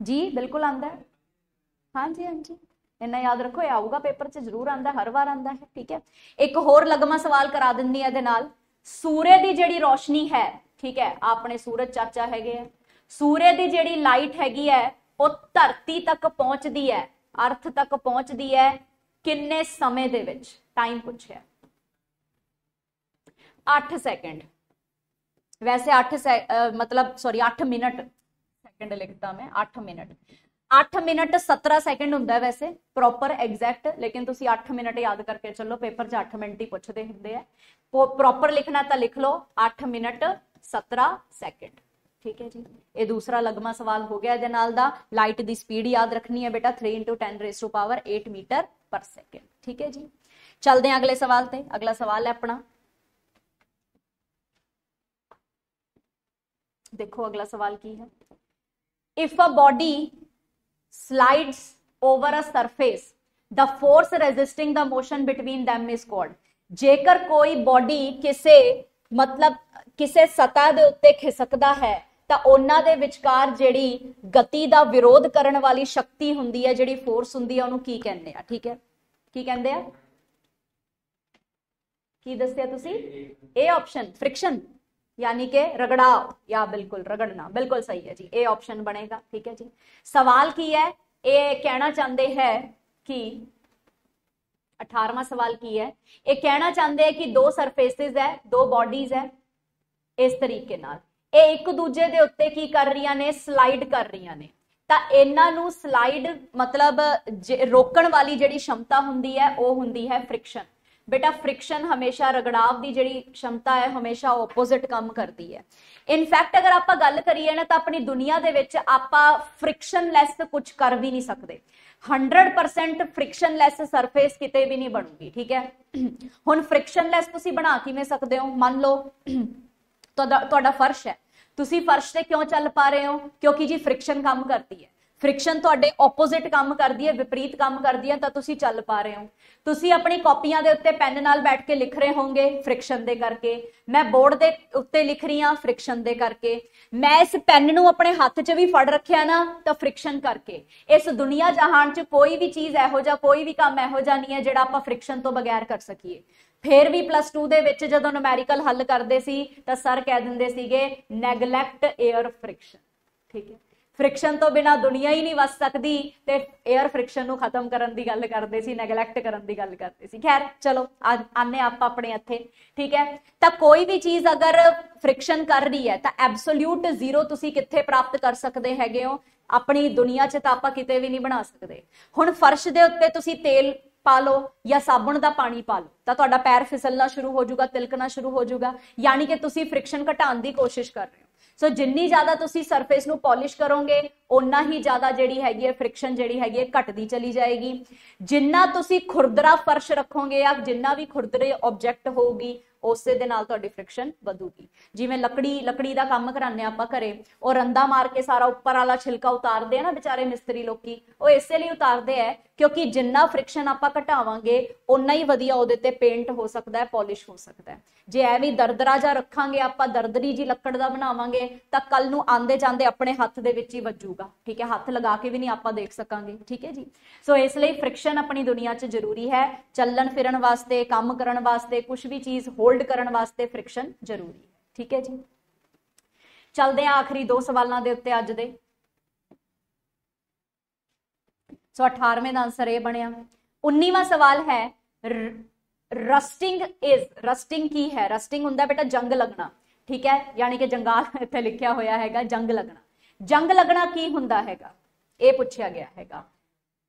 ਜੀ ਬਿਲਕੁਲ ਆਂਦਾ ਹੈ ਹਾਂਜੀ ਹਾਂਜੀ। ਇੰਨਾ ਯਾਦ ਰੱਖੋ, ਇਹ ਆਊਗਾ ਪੇਪਰ 'ਚ, ਜ਼ਰੂਰ ਆਂਦਾ ਹਰ ਵਾਰ ਆਂਦਾ ਹੈ, ਠੀਕ ਹੈ? ਇੱਕ ਹੋਰ ਲਗਮਾ ਸਵਾਲ ਕਰਾ ਦਿੰਦੀ ਹੈ ਇਹਦੇ ਨਾਲ। ਸੂਰਜ ਦੀ ਜਿਹੜੀ ਰੋਸ਼ਨੀ ਹੈ, ਠੀਕ ਹੈ ਆਪਣੇ ਸੂਰਜ ਚਾਚਾ ਹੈਗੇ ਆ। ਸੂਰਜ ਦੀ ਜਿਹੜੀ ਲਾਈਟ ਹੈਗੀ ਹੈ, ਉਹ ਧਰਤੀ ਤੱਕ ਪਹੁੰਚਦੀ ਹੈ, ਅਰਥ ਤੱਕ ਪਹੁੰਚਦੀ ਹੈ, ਕਿੰਨੇ ਸਮੇਂ ਦੇ ਵਿੱਚ? ਟਾਈਮ ਪੁੱਛਿਆ। 8 ਸੈਕਿੰਡ ਵੈਸੇ 8 ਮਤਲਬ ਸੌਰੀ 8 ਮਿੰਟ। ਸੈਕਿੰਡ ਲਿਖਤਾ ਮੈਂ 8 ਮਿੰਟ। 8 ਮਿੰਟ 17 ਸੈਕਿੰਡ ਹੁੰਦਾ ਵੈਸੇ ਪ੍ਰੋਪਰ ਐਗਜ਼ੈਕਟ ਲੇਕਿਨ ਤੁਸੀਂ 8 ਮਿੰਟ ਯਾਦ ਕਰਕੇ ਚੱਲੋ, ਪੇਪਰ 'ਚ 8 ਮਿੰਟ ਹੀ ਪੁੱਛਦੇ ਹੁੰਦੇ ਆ। ਪ੍ਰੋਪਰ ਲਿਖਣਾ ਤਾਂ ਲਿਖ ਲਓ 8 ਮਿੰਟ 17 ਸੈਕਿੰਡ। ਠੀਕ ਹੈ ਜੀ? ਇਹ ਦੂਸਰਾ ਲਗਮਾ ਸਵਾਲ ਹੋ ਗਿਆ ਇਹਦੇ ਨਾਲ ਦਾ। ਲਾਈਟ ਦੀ ਸਪੀਡ ਯਾਦ ਰੱਖਣੀ ਹੈ ਬੇਟਾ 3 10 raise to power 8 metre per second ਠੀਕ ਹੈ ਜੀ? ਚਲਦੇ ਹਾਂ ਅਗਲੇ ਸਵਾਲ ਤੇ। ਅਗਲਾ ਸਵਾਲ ਹੈ ਆਪਣਾ। ਦੇਖੋ ਅਗਲਾ ਸਵਾਲ ਕੀ ਹੈ। If a body slides over a surface. The force resisting the motion between them is called. ਜੇਕਰ ਕੋਈ ਬੋਡੀ ਕਿਸੇ ਮਤਲਬ ਕਿਸੇ ਸਤਹ ਦੇ ਉੱਤੇ ਖਿਸਕਦਾ ਹੈ, ਤਾਂ ਉਹਨਾਂ ਦੇ ਵਿਚਕਾਰ ਜਿਹੜੀ ਗਤੀ ਦਾ ਵਿਰੋਧ ਕਰਨ ਵਾਲੀ ਸ਼ਕਤੀ ਹੁੰਦੀ ਹੈ, ਜਿਹੜੀ ਫੋਰਸ ਹੁੰਦੀ ਹੈ, ਉਹਨੂੰ ਕੀ ਕਹਿੰਦੇ ਆ? ਠੀਕ ਹੈ? ਕੀ ਕਹਿੰਦੇ ਆ? ਕੀ ਦੱਸਿਆ ਤੁਸੀਂ? ਇਹ ਆਪਸ਼ਨ ਫ੍ਰਿਕਸ਼ਨ यानी कि रगड़ाव या बिल्कुल रगड़ना बिल्कुल सही है जी ए ऑप्शन बनेगा ठीक है जी सवाल की है ये कहना चाहते हैं कि 18वां सवाल की है ये कहना चाहते हैं कि दो सरफेसिस है दो बॉडीज है इस तरीके नाल ਇਹ ਇੱਕ ਦੂਜੇ ਦੇ ਉੱਤੇ ਕੀ ਕਰ ਰਹੀਆਂ ਨੇ ਸਲਾਈਡ ਕਰ ਰਹੀਆਂ ਨੇ ਤਾਂ ਇਹਨਾਂ ਨੂੰ ਸਲਾਈਡ ਮਤਲਬ ਰੋਕਣ ਵਾਲੀ ਜਿਹੜੀ ਸ਼ਮਤਾ ਹੁੰਦੀ ਹੈ ਉਹ ਹੁੰਦੀ ਹੈ ਫ੍ਰਿਕਸ਼ਨ ਬੇਟਾ ਫ੍ਰਿਕਸ਼ਨ ਹਮੇਸ਼ਾ ਰਗੜਾਵ ਦੀ ਜਿਹੜੀ ਸ਼ਮਤਾ ਹੈ, ਹਮੇਸ਼ਾ ਆਪੋਜ਼ਿਟ ਕੰਮ ਕਰਦੀ ਹੈ। ਇਨਫੈਕਟ ਅਗਰ ਆਪਾਂ ਗੱਲ ਕਰੀਏ ਨਾ, ਤਾਂ ਆਪਣੀ ਦੁਨੀਆ ਦੇ ਵਿੱਚ ਆਪਾਂ ਫ੍ਰਿਕਸ਼ਨਲੈਸ ਕੁਝ ਕਰ ਵੀ ਨਹੀਂ ਸਕਦੇ। 100% ਫ੍ਰਿਕਸ਼ਨਲੈਸ ਸਰਫੇਸ ਕਿਤੇ ਵੀ ਨਹੀਂ ਬਣੂਗੀ, ਠੀਕ ਹੈ? ਹੁਣ ਫ੍ਰਿਕਸ਼ਨਲੈਸ ਤੁਸੀਂ ਬਣਾ ਕਿਵੇਂ ਸਕਦੇ ਹੋ? ਮੰਨ ਲਓ, ਤੁਹਾਡਾ ਤੁਹਾਡਾ ਫਰਸ਼ ਹੈ। ਤੁਸੀਂ ਫਰਸ਼ ਤੇ ਕਿਉਂ ਚੱਲ ਪਾ ਰਹੇ ਹੋ? ਕਿਉਂਕਿ ਜੀ ਫ੍ਰਿਕਸ਼ਨ ਕੰਮ ਕਰਦੀ ਹੈ। ਫ੍ਰਿਕਸ਼ਨ ਤੁਹਾਡੇ ਆਪੋਜ਼ਿਟ ਕੰਮ ਕਰਦੀ ਹੈ, ਵਿਪਰੀਤ ਕੰਮ ਕਰਦੀ ਹੈ, ਤਾਂ ਤੁਸੀਂ ਚੱਲ ਪਾ ਰਹੇ ਹੋ। ਤੁਸੀਂ ਆਪਣੀ ਕਾਪੀਆਂ ਦੇ ਉੱਤੇ ਪੈਨ ਨਾਲ ਬੈਠ ਕੇ ਲਿਖ ਰਹੇ ਹੋਵੋਗੇ ਫ੍ਰਿਕਸ਼ਨ ਦੇ ਕਰਕੇ। ਮੈਂ ਬੋਰਡ ਦੇ ਉੱਤੇ ਲਿਖ ਰਹੀ ਹਾਂ ਫ੍ਰਿਕਸ਼ਨ ਦੇ ਕਰਕੇ। ਮੈਂ ਇਸ ਪੈਨ ਨੂੰ ਆਪਣੇ ਹੱਥ 'ਚ ਵੀ ਫੜ ਰੱਖਿਆ ਨਾ, ਤਾਂ ਫ੍ਰਿਕਸ਼ਨ ਕਰਕੇ। ਇਸ ਦੁਨੀਆ ਜਹਾਨ 'ਚ ਕੋਈ ਵੀ ਚੀਜ਼ ਇਹੋ ਜਿਹਾ, ਕੋਈ ਵੀ ਕੰਮ ਇਹੋ ਜਿਹਾ ਨਹੀਂ ਹੈ, ਜਿਹੜਾ ਆਪਾਂ ਫ੍ਰਿਕਸ਼ਨ ਤੋਂ ਬਗੈਰ ਕਰ ਸਕੀਏ। ਫੇਰ ਵੀ ਪਲੱਸ 2 ਦੇ ਵਿੱਚ ਜਦੋਂ ਨੂਮੈਰੀਕਲ ਹੱਲ ਕਰਦੇ ਸੀ, ਤਾਂ ਸਰ ਕਹਿ ਦਿੰਦੇ ਸੀਗੇ ਨੈਗਲੈਕਟ 에ਅਰ ਫ੍ਰਿਕਸ਼ਨ ਠੀਕ ਹੈ। ਫ੍ਰਿਕਸ਼ਨ ਤੋਂ ਬਿਨਾ ਦੁਨੀਆ ਹੀ ਨਹੀਂ ਵਸ ਸਕਦੀ ਤੇ 에ਅਰ ਫ੍ਰਿਕਸ਼ਨ ਨੂੰ ਖਤਮ ਕਰਨ ਦੀ ਗੱਲ ਕਰਦੇ ਸੀ ਨੈਗਲੈਕਟ ਕਰਨ ਦੀ ਗੱਲ ਕਰਦੇ ਸੀ। ਖੈਰ, ਚਲੋ ਆਨੇ ਆਪਾਂ ਆਪਣੇ ਇੱਥੇ ਠੀਕ ਹੈ? ਤਾਂ ਕੋਈ ਵੀ ਚੀਜ਼ ਅਗਰ ਫ੍ਰਿਕਸ਼ਨ ਕਰ ਰਹੀ ਹੈ, ਤਾਂ ਐਬਸੋਲੂਟ ਜ਼ੀਰੋ ਤੁਸੀਂ ਕਿੱਥੇ ਪ੍ਰਾਪਤ ਕਰ ਸਕਦੇ ਹੈਗੇ ਹੋ? ਆਪਣੀ ਦੁਨੀਆ 'ਚ ਤਾਂ ਆਪਾਂ ਕਿਤੇ ਵੀ ਨਹੀਂ ਬਣਾ ਸਕਦੇ। ਹੁਣ ਫਰਸ਼ ਦੇ ਉੱਤੇ ਤੁਸੀਂ ਤੇਲ ਪਾ ਲਓ ਜਾਂ ਸਾਬਣ ਦਾ ਪਾਣੀ ਪਾ ਲਓ, ਤਾਂ ਤੁਹਾਡਾ ਪੈਰ ਫਿਸਲਣਾ ਸ਼ੁਰੂ ਹੋ ਜਾਊਗਾ, ਤਿਲਕਣਾ ਸ਼ੁਰੂ ਹੋ ਜਾਊਗਾ, ਯਾਨੀ ਕਿ ਤੁਸੀਂ ਫ੍ਰਿਕਸ਼ਨ ਘਟਾਉਣ ਦੀ ਕੋਸ਼ਿਸ਼ ਕਰ ਰਹੇ ਹੋ। ਸੋ ਜਿੰਨੀ ਜ਼ਿਆਦਾ ਤੁਸੀਂ ਸਰਫੇਸ ਨੂੰ ਪਾਲਿਸ਼ ਕਰੋਗੇ, ਓਨਾ ਹੀ ਜ਼ਿਆਦਾ ਜਿਹੜੀ ਹੈਗੀ ਹੈ ਫ੍ਰਿਕਸ਼ਨ ਜਿਹੜੀ ਹੈਗੀ ਹੈ ਘਟਦੀ ਚਲੀ ਜਾਏਗੀ। ਜਿੰਨਾ ਤੁਸੀਂ ਖੁਰਦਰਾ ਫਰਸ਼ ਰੱਖੋਗੇ ਜਾਂ ਜਿੰਨਾ ਵੀ ਖੁਰਦਰੇ ਆਬਜੈਕਟ ਹੋਊਗੀ ਉਸੇ ਦੇ ਨਾਲ ਤੁਹਾਡੀ ਫ੍ਰਿਕਸ਼ਨ ਵਧੂਗੀ। ਜਿਵੇਂ ਲੱਕੜੀ ਲੱਕੜੀ ਦਾ ਕੰਮ ਕਰਾਉਂਦੇ ਆਪਾਂ ਘਰੇ, ਉਹ ਰੰਦਾ ਮਾਰ ਕੇ ਸਾਰਾ ਉੱਪਰ ਵਾਲਾ ਛਿਲਕਾ ਉਤਾਰਦੇ ਆ ਨਾ ਵਿਚਾਰੇ ਮਿਸਤਰੀ ਲੋਕੀ, ਉਹ ਇਸੇ ਲਈ ਉਤਾਰਦੇ ਆ, ਕਿਉਂਕਿ ਜਿੰਨਾ ਫ੍ਰਿਕਸ਼ਨ ਆਪਾਂ ਘਟਾਵਾਂਗੇ ਉਨਾ ਹੀ ਵਧੀਆ ਉਹਦੇ ਤੇ ਪੇਂਟ ਹੋ ਸਕਦਾ ਹੈ ਪਾਲਿਸ਼ ਹੋ ਸਕਦਾ ਹੈ। ਜੇ ਐਵੇਂ ਦਰਦਰਾ ਜਾ ਰੱਖਾਂਗੇ, ਆਪਾਂ ਦਰਦਰੀ ਜੀ ਲੱਕੜ ਦਾ ਬਣਾਵਾਂਗੇ, ਤਾਂ ਕੱਲ ਨੂੰ ਆਂਦੇ ਜਾਂਦੇ ਆਪਣੇ ਹੱਥ ਦੇ ਵਿੱਚ ਹੀ ਵੱਜੂਗਾ। ਠੀਕ ਹੈ, ਹੱਥ ਲਗਾ ਕੇ ਵੀ ਨਹੀਂ ਆਪਾਂ ਦੇਖ ਸਕਾਂਗੇ। ਠੀਕ ਹੈ ਜੀ? ਸੋ ਇਸ ਲਈ ਫ੍ਰਿਕਸ਼ਨ ਆਪਣੀ ਦੁਨੀਆ 'ਚ ਜ਼ਰੂਰੀ ਹੈ। ਚੱਲਣ ਫਿਰਨ ਵਾਸਤੇ, ਕੰਮ ਕਰਨ ਵਾਸਤੇ ਕੁਝ ਵੀ ਚੀਜ਼ ਹੋਲਡ ਕਰਨ ਵਾਸਤੇ ਫ੍ਰਿਕਸ਼ਨ ਜ਼ਰੂਰੀ ਹੈ। ਠੀਕ ਹੈ ਜੀ? ਚੱਲਦੇ ਆ ਆਖਰੀ ਦੋ ਸਵਾਲਾਂ ਦੇ ਉੱਤੇ ਅੱਜ ਦੇ। ਸੋ 18ਵੇਂ ਦਾ ਆਨਸਰ ਇਹ ਬਣਿਆ। 19ਵਾਂ ਸਵਾਲ ਹੈ ਰਸਟਿੰਗ ਇਜ਼ ਰਸਟਿੰਗ ਕੀ ਹੈ? ਰਸਟਿੰਗ ਹੁੰਦਾ ਬੇਟਾ ਜੰਗ ਲੱਗਣਾ। ਠੀਕ ਹੈ? ਯਾਨੀ ਕਿ ਜੰਗਾਲ ਇੱਥੇ ਲਿਖਿਆ ਹੋਇਆ ਹੈਗਾ, ਜੰਗ ਲੱਗਣਾ। ਜੰਗ ਲੱਗਣਾ ਕੀ ਹੁੰਦਾ ਹੈਗਾ? ਇਹ ਪੁੱਛਿਆ ਗਿਆ ਹੈਗਾ।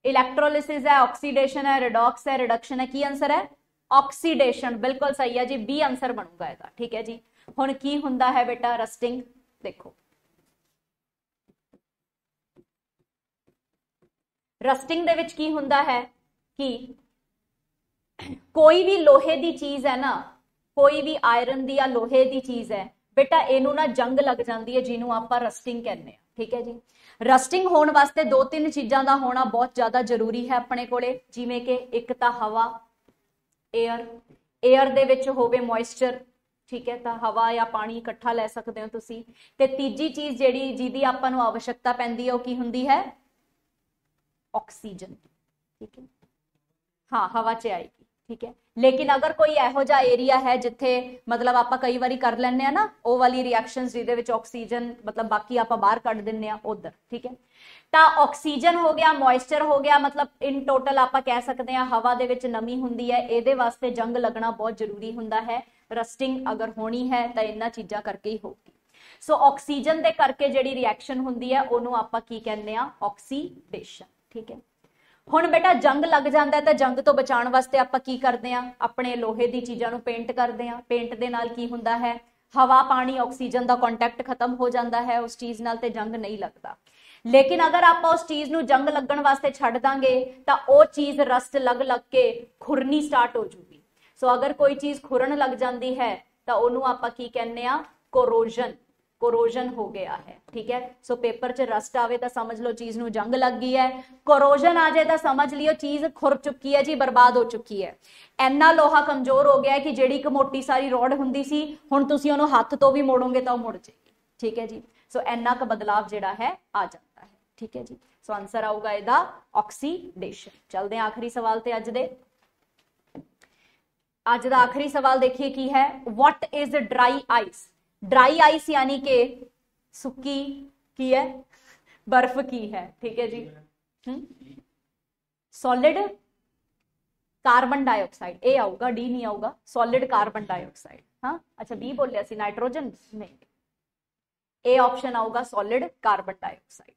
ਇਲੈਕਟ੍ਰੋਲਿਸਿਸ ਹੈ ਆਕਸੀਡੇਸ਼ਨ ਹੈ ਰਿਡੌਕਸ ਹੈ ਰਿਡਕਸ਼ਨ ਹੈ, ਕੀ ਆਨਸਰ ਹੈ? ਆਕਸੀਡੇਸ਼ਨ, ਬਿਲਕੁਲ ਸਹੀ ਹੈ ਜੀ ਬੀ ਆਨਸਰ ਬਣੂਗਾ ਇਹਦਾ, ਠੀਕ ਹੈ ਜੀ। ਹੁਣ ਕੀ ਹੁੰਦਾ ਹੈ ਬੇਟਾ ਰਸਟਿੰਗ ਦੇਖੋ। ਰਸਟਿੰਗ ਦੇ ਵਿੱਚ ਕੀ ਹੁੰਦਾ ਹੈ ਕਿ ਕੋਈ ਵੀ ਲੋਹੇ ਦੀ ਚੀਜ਼ ਹੈ ਨਾ, ਕੋਈ ਵੀ ਆਇਰਨ ਦੀ ਜਾਂ ਲੋਹੇ ਦੀ ਚੀਜ਼ ਹੈ, ਬੇਟਾ ਇਹਨੂੰ ਨਾ ਜੰਗ ਲੱਗ ਜਾਂਦੀ ਹੈ, ਜਿਹਨੂੰ ਆਪਾਂ ਰਸਟਿੰਗ ਕਹਿੰਦੇ ਆ ਠੀਕ ਹੈ ਜੀ। ਰਸਟਿੰਗ ਹੋਣ ਵਾਸਤੇ ਦੋ ਤਿੰਨ ਚੀਜ਼ਾਂ ਦਾ ਹੋਣਾ ਬਹੁਤ ਜ਼ਿਆਦਾ ਜ਼ਰੂਰੀ ਹੈ ਆਪਣੇ ਕੋਲੇ, ਜਿਵੇਂ ਕਿ ਇੱਕ ਤਾਂ ਹਵਾ 에ਅਰ 에ਅਰ ਦੇ ਵਿੱਚ ਹੋਵੇ ਮੋਇਸਚਰ ਠੀਕ ਹੈ, ਤਾਂ ਹਵਾ ਜਾਂ ਪਾਣੀ ਇਕੱਠਾ ਲੈ ਸਕਦੇ ਹੋ ਤੁਸੀਂ। ਤੇ ਤੀਜੀ ਚੀਜ਼ ਜਿਹੜੀ ਜਿਹਦੀ ਆਪਾਂ ਨੂੰ ਆਵਸ਼ਕਤਾ ਪੈਂਦੀ ਹੈ, ਉਹ ਕੀ ਹੁੰਦੀ ਹੈ? ਆਕਸੀਜਨ ਠੀਕ ਹੈ। ਹਾਂ, ਹਵਾ 'ਚ ਆਏਗੀ। ਠੀਕ ਹੈ। ਲੇਕਿਨ ਅਗਰ ਕੋਈ ਇਹੋ ਜਿਹਾ ਏਰੀਆ ਹੈ ਜਿੱਥੇ ਮਤਲਬ ਆਪਾਂ ਕਈ ਵਾਰੀ ਕਰ ਲੈਂਦੇ ਆ ਨਾ ਉਹ ਵਾਲੀ ਰਿਐਕਸ਼ਨਸ ਜਿਹਦੇ ਵਿੱਚ ਆਕਸੀਜਨ ਮਤਲਬ ਬਾਕੀ ਆਪਾਂ ਬਾਹਰ ਕੱਢ ਦਿੰਨੇ ਆ ਉਧਰ ਠੀਕ ਹੈ। ਤਾਂ ਆਕਸੀਜਨ ਹੋ ਗਿਆ ਮੋਇਸਚਰ ਹੋ ਗਿਆ ਮਤਲਬ ਇਨ ਟੋਟਲ ਆਪਾਂ ਕਹਿ ਸਕਦੇ ਆ ਹਵਾ ਦੇ ਵਿੱਚ ਨਮੀ ਹੁੰਦੀ ਹੈ ਇਹਦੇ ਵਾਸਤੇ ਜੰਗ ਲੱਗਣਾ ਬਹੁਤ ਜ਼ਰੂਰੀ ਹੁੰਦਾ ਹੈ। ਰਸਟਿੰਗ ਅਗਰ ਹੋਣੀ ਹੈ ਤਾਂ ਇਹਨਾਂ ਚੀਜ਼ਾਂ ਕਰਕੇ ਹੀ ਹੋਊਗੀ। ਸੋ ਆਕਸੀਜਨ ਦੇ ਕਰਕੇ ਜਿਹੜੀ ਰਿਐਕਸ਼ਨ ਹੁੰਦੀ ਹੈ ਉਹਨੂੰ ਆਪਾਂ ਕੀ ਕਹਿੰਦੇ ਆ ਆਕਸੀਡੇਸ਼ਨ ਠੀਕ ਹੈ। ਹੁਣ ਬੇਟਾ ਜੰਗ ਲੱਗ ਜਾਂਦਾ ਤਾਂ ਜੰਗ ਤੋਂ ਬਚਾਉਣ ਵਾਸਤੇ ਆਪਾਂ ਕੀ ਕਰਦੇ ਆ ਆਪਣੇ ਲੋਹੇ ਦੀ ਚੀਜ਼ਾਂ ਨੂੰ ਪੇਂਟ ਕਰਦੇ ਆ ਪੇਂਟ ਦੇ ਨਾਲ ਕੀ ਹੁੰਦਾ ਹੈ? ਹਵਾ, ਪਾਣੀ ਆਕਸੀਜਨ ਦਾ ਕੰਟੈਕਟ ਖਤਮ ਹੋ ਜਾਂਦਾ ਹੈ। ਉਸ ਚੀਜ਼ ਨਾਲ ਤੇ ਜੰਗ ਨਹੀਂ ਲੱਗਦਾ। ਲੇਕਿਨ ਅਗਰ ਆਪਾਂ ਉਸ ਚੀਜ਼ ਨੂੰ ਜੰਗ ਲੱਗਣ ਵਾਸਤੇ ਛੱਡ ਦਾਂਗੇ, ਤਾਂ ਉਹ ਚੀਜ਼ ਰਸਟ ਲੱਗ ਲੱਗ ਕੇ ਖੁਰਨੀ ਸਟਾਰਟ ਹੋ ਜੂਗੀ। ਸੋ ਅਗਰ ਕੋਈ ਚੀਜ਼ ਖੁਰਨ ਲੱਗ ਜਾਂਦੀ ਹੈ, ਤਾਂ ਉਹਨੂੰ ਆਪਾਂ ਕੀ ਕਹਿੰਦੇ ਆ ਕੋਰੋਜਨ ਕੋਰੋਜਨ ਹੋ ਗਿਆ ਹੈ, ਠੀਕ ਹੈ? ਸੋ ਪੇਪਰ 'ਚ ਰਸਟ ਆਵੇ ਤਾਂ ਸਮਝ ਲਓ ਚੀਜ਼ ਨੂੰ ਜੰਗ ਲੱਗ ਗਈ ਹੈ। ਕੋਰੋਜਨ ਆ ਜਾਏ ਤਾਂ ਸਮਝ ਲਿਓ ਚੀਜ਼ ਖੁਰ ਚੁੱਕੀ ਹੈ ਜੀ, ਬਰਬਾਦ ਹੋ ਚੁੱਕੀ ਹੈ। ਐਨਾ ਲੋਹਾ ਕਮਜ਼ੋਰ ਹੋ ਗਿਆ ਕਿ ਜਿਹੜੀ ਇੱਕ ਮੋਟੀ ਸਾਰੀ ਰੋਡ ਹੁੰਦੀ ਸੀ, ਹੁਣ ਤੁਸੀਂ ਉਹਨੂੰ ਹੱਥ ਤੋਂ ਵੀ ਮੋੜੋਗੇ ਤਾਂ ਉਹ ਮੁੜ ਜਾਏਗੀ ਠੀਕ ਹੈ ਜੀ? ਸੋ ਐਨਾ ਕ ਬਦਲਾਵ ਜਿਹੜਾ ਹੈ, ਆ ਜਾਂਦਾ ਹੈ, ਠੀਕ ਹੈ ਜੀ? ਸੋ ਆਨਸਰ ਆਊਗਾ ਇਹਦਾ ਆਕਸੀਡੇਸ਼ਨ ਚਲਦੇ ਹਾਂ ਆਖਰੀ ਸਵਾਲ ਤੇ ਅੱਜ ਦੇ। ਅੱਜ ਦਾ ਆਖਰੀ ਸਵਾਲ ਦੇਖੀਏ ਕੀ ਹੈ। What is dry ice dry ice यानी कि ਸੁੱਕੀ ਕੀ ਹੈ ਬਰਫ਼ ਕੀ ਹੈ ਠੀਕ ਹੈ ਜੀ ਸੋਲਿਡ ਕਾਰਬਨ ਡਾਈਆਕਸਾਈਡ ਇਹ ਆਊਗਾ ਡੀ ਨਹੀਂ ਆਊਗਾ ਸੋਲਿਡ ਕਾਰਬਨ ਡਾਈਆਕਸਾਈਡ ਹਾਂ ਅੱਛਾ ਬੀ ਬੋਲਿਆ ਸੀ ਨਾਈਟ੍ਰੋਜਨ ਨਹੀਂ ਇਹ ਆਪਸ਼ਨ ਆਊਗਾ ਸੋਲਿਡ ਕਾਰਬਨ ਡਾਈਆਕਸਾਈਡ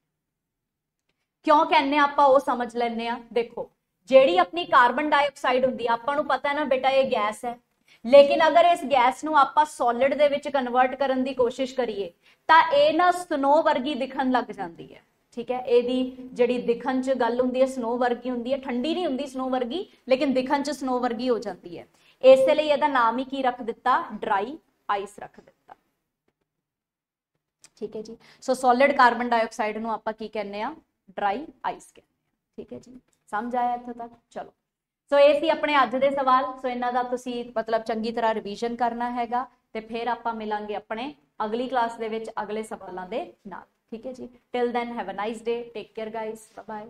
ਕਿਉਂ ਕਹਿੰਨੇ ਆਪਾਂ ਉਹ ਸਮਝ ਲੈਣੇ ਆ ਦੇਖੋ ਜਿਹੜੀ ਆਪਣੀ ਕਾਰਬਨ ਡਾਈਆਕਸਾਈਡ ਹੁੰਦੀ ਆ ਆਪਾਂ ਨੂੰ ਪਤਾ ਹੈ ਨਾ ਬੇਟਾ ਇਹ ਗੈਸ ਹੈ ਲੇਕਿਨ ਅਗਰ ਇਸ ਗੈਸ ਨੂੰ ਆਪਾਂ ਸੋਲਿਡ ਦੇ ਵਿੱਚ ਕਨਵਰਟ ਕਰਨ ਦੀ ਕੋਸ਼ਿਸ਼ ਕਰੀਏ, ਤਾਂ ਇਹ ਨਾ ਸਨੋ ਵਰਗੀ ਦਿਖਣ ਲੱਗ ਜਾਂਦੀ ਹੈ। ਠੀਕ ਹੈ? ਇਹਦੀ ਜਿਹੜੀ ਦਿਖਣ 'ਚ ਗੱਲ ਹੁੰਦੀ ਹੈ ਸਨੋ ਵਰਗੀ ਹੁੰਦੀ ਹੈ। ਠੰਡੀ ਨਹੀਂ ਹੁੰਦੀ ਸਨੋ ਵਰਗੀ, ਲੇਕਿਨ ਦਿਖਣ 'ਚ ਸਨੋ ਵਰਗੀ ਹੋ ਜਾਂਦੀ ਹੈ। ਇਸੇ ਲਈ ਇਹਦਾ ਨਾਮ ਹੀ ਕੀ ਰੱਖ ਦਿੱਤਾ? ਡਰਾਈ ਆਈਸ ਰੱਖ ਦਿੱਤਾ। ਠੀਕ ਹੈ ਜੀ? ਸੋ ਸੋਲਿਡ ਕਾਰਬਨ ਡਾਈਆਕਸਾਈਡ ਨੂੰ ਆਪਾਂ ਕੀ ਕਹਿੰਦੇ ਆ ਡਰਾਈ ਆਈਸ ਕਹਿੰਦੇ ਆ ਠੀਕ ਹੈ ਜੀ? ਸਮਝ ਆਇਆ ਇੱਥੇ ਤੱਕ? ਚਲੋ। ਸੋ ਇਹ ਸੀ ਆਪਣੇ ਅੱਜ ਦੇ ਸਵਾਲ। ਸੋ ਇਹਨਾਂ ਦਾ ਤੁਸੀਂ ਮਤਲਬ ਚੰਗੀ ਤਰ੍ਹਾਂ ਰਿਵੀਜ਼ਨ ਕਰਨਾ ਹੈਗਾ ਤੇ ਫਿਰ ਆਪਾਂ ਮਿਲਾਂਗੇ ਆਪਣੇ ਅਗਲੀ ਕਲਾਸ ਦੇ ਵਿੱਚ ਅਗਲੇ ਸਵਾਲਾਂ ਦੇ ਨਾਲ। ਠੀਕ ਹੈ ਜੀ। Till then have a nice day take care guys bye bye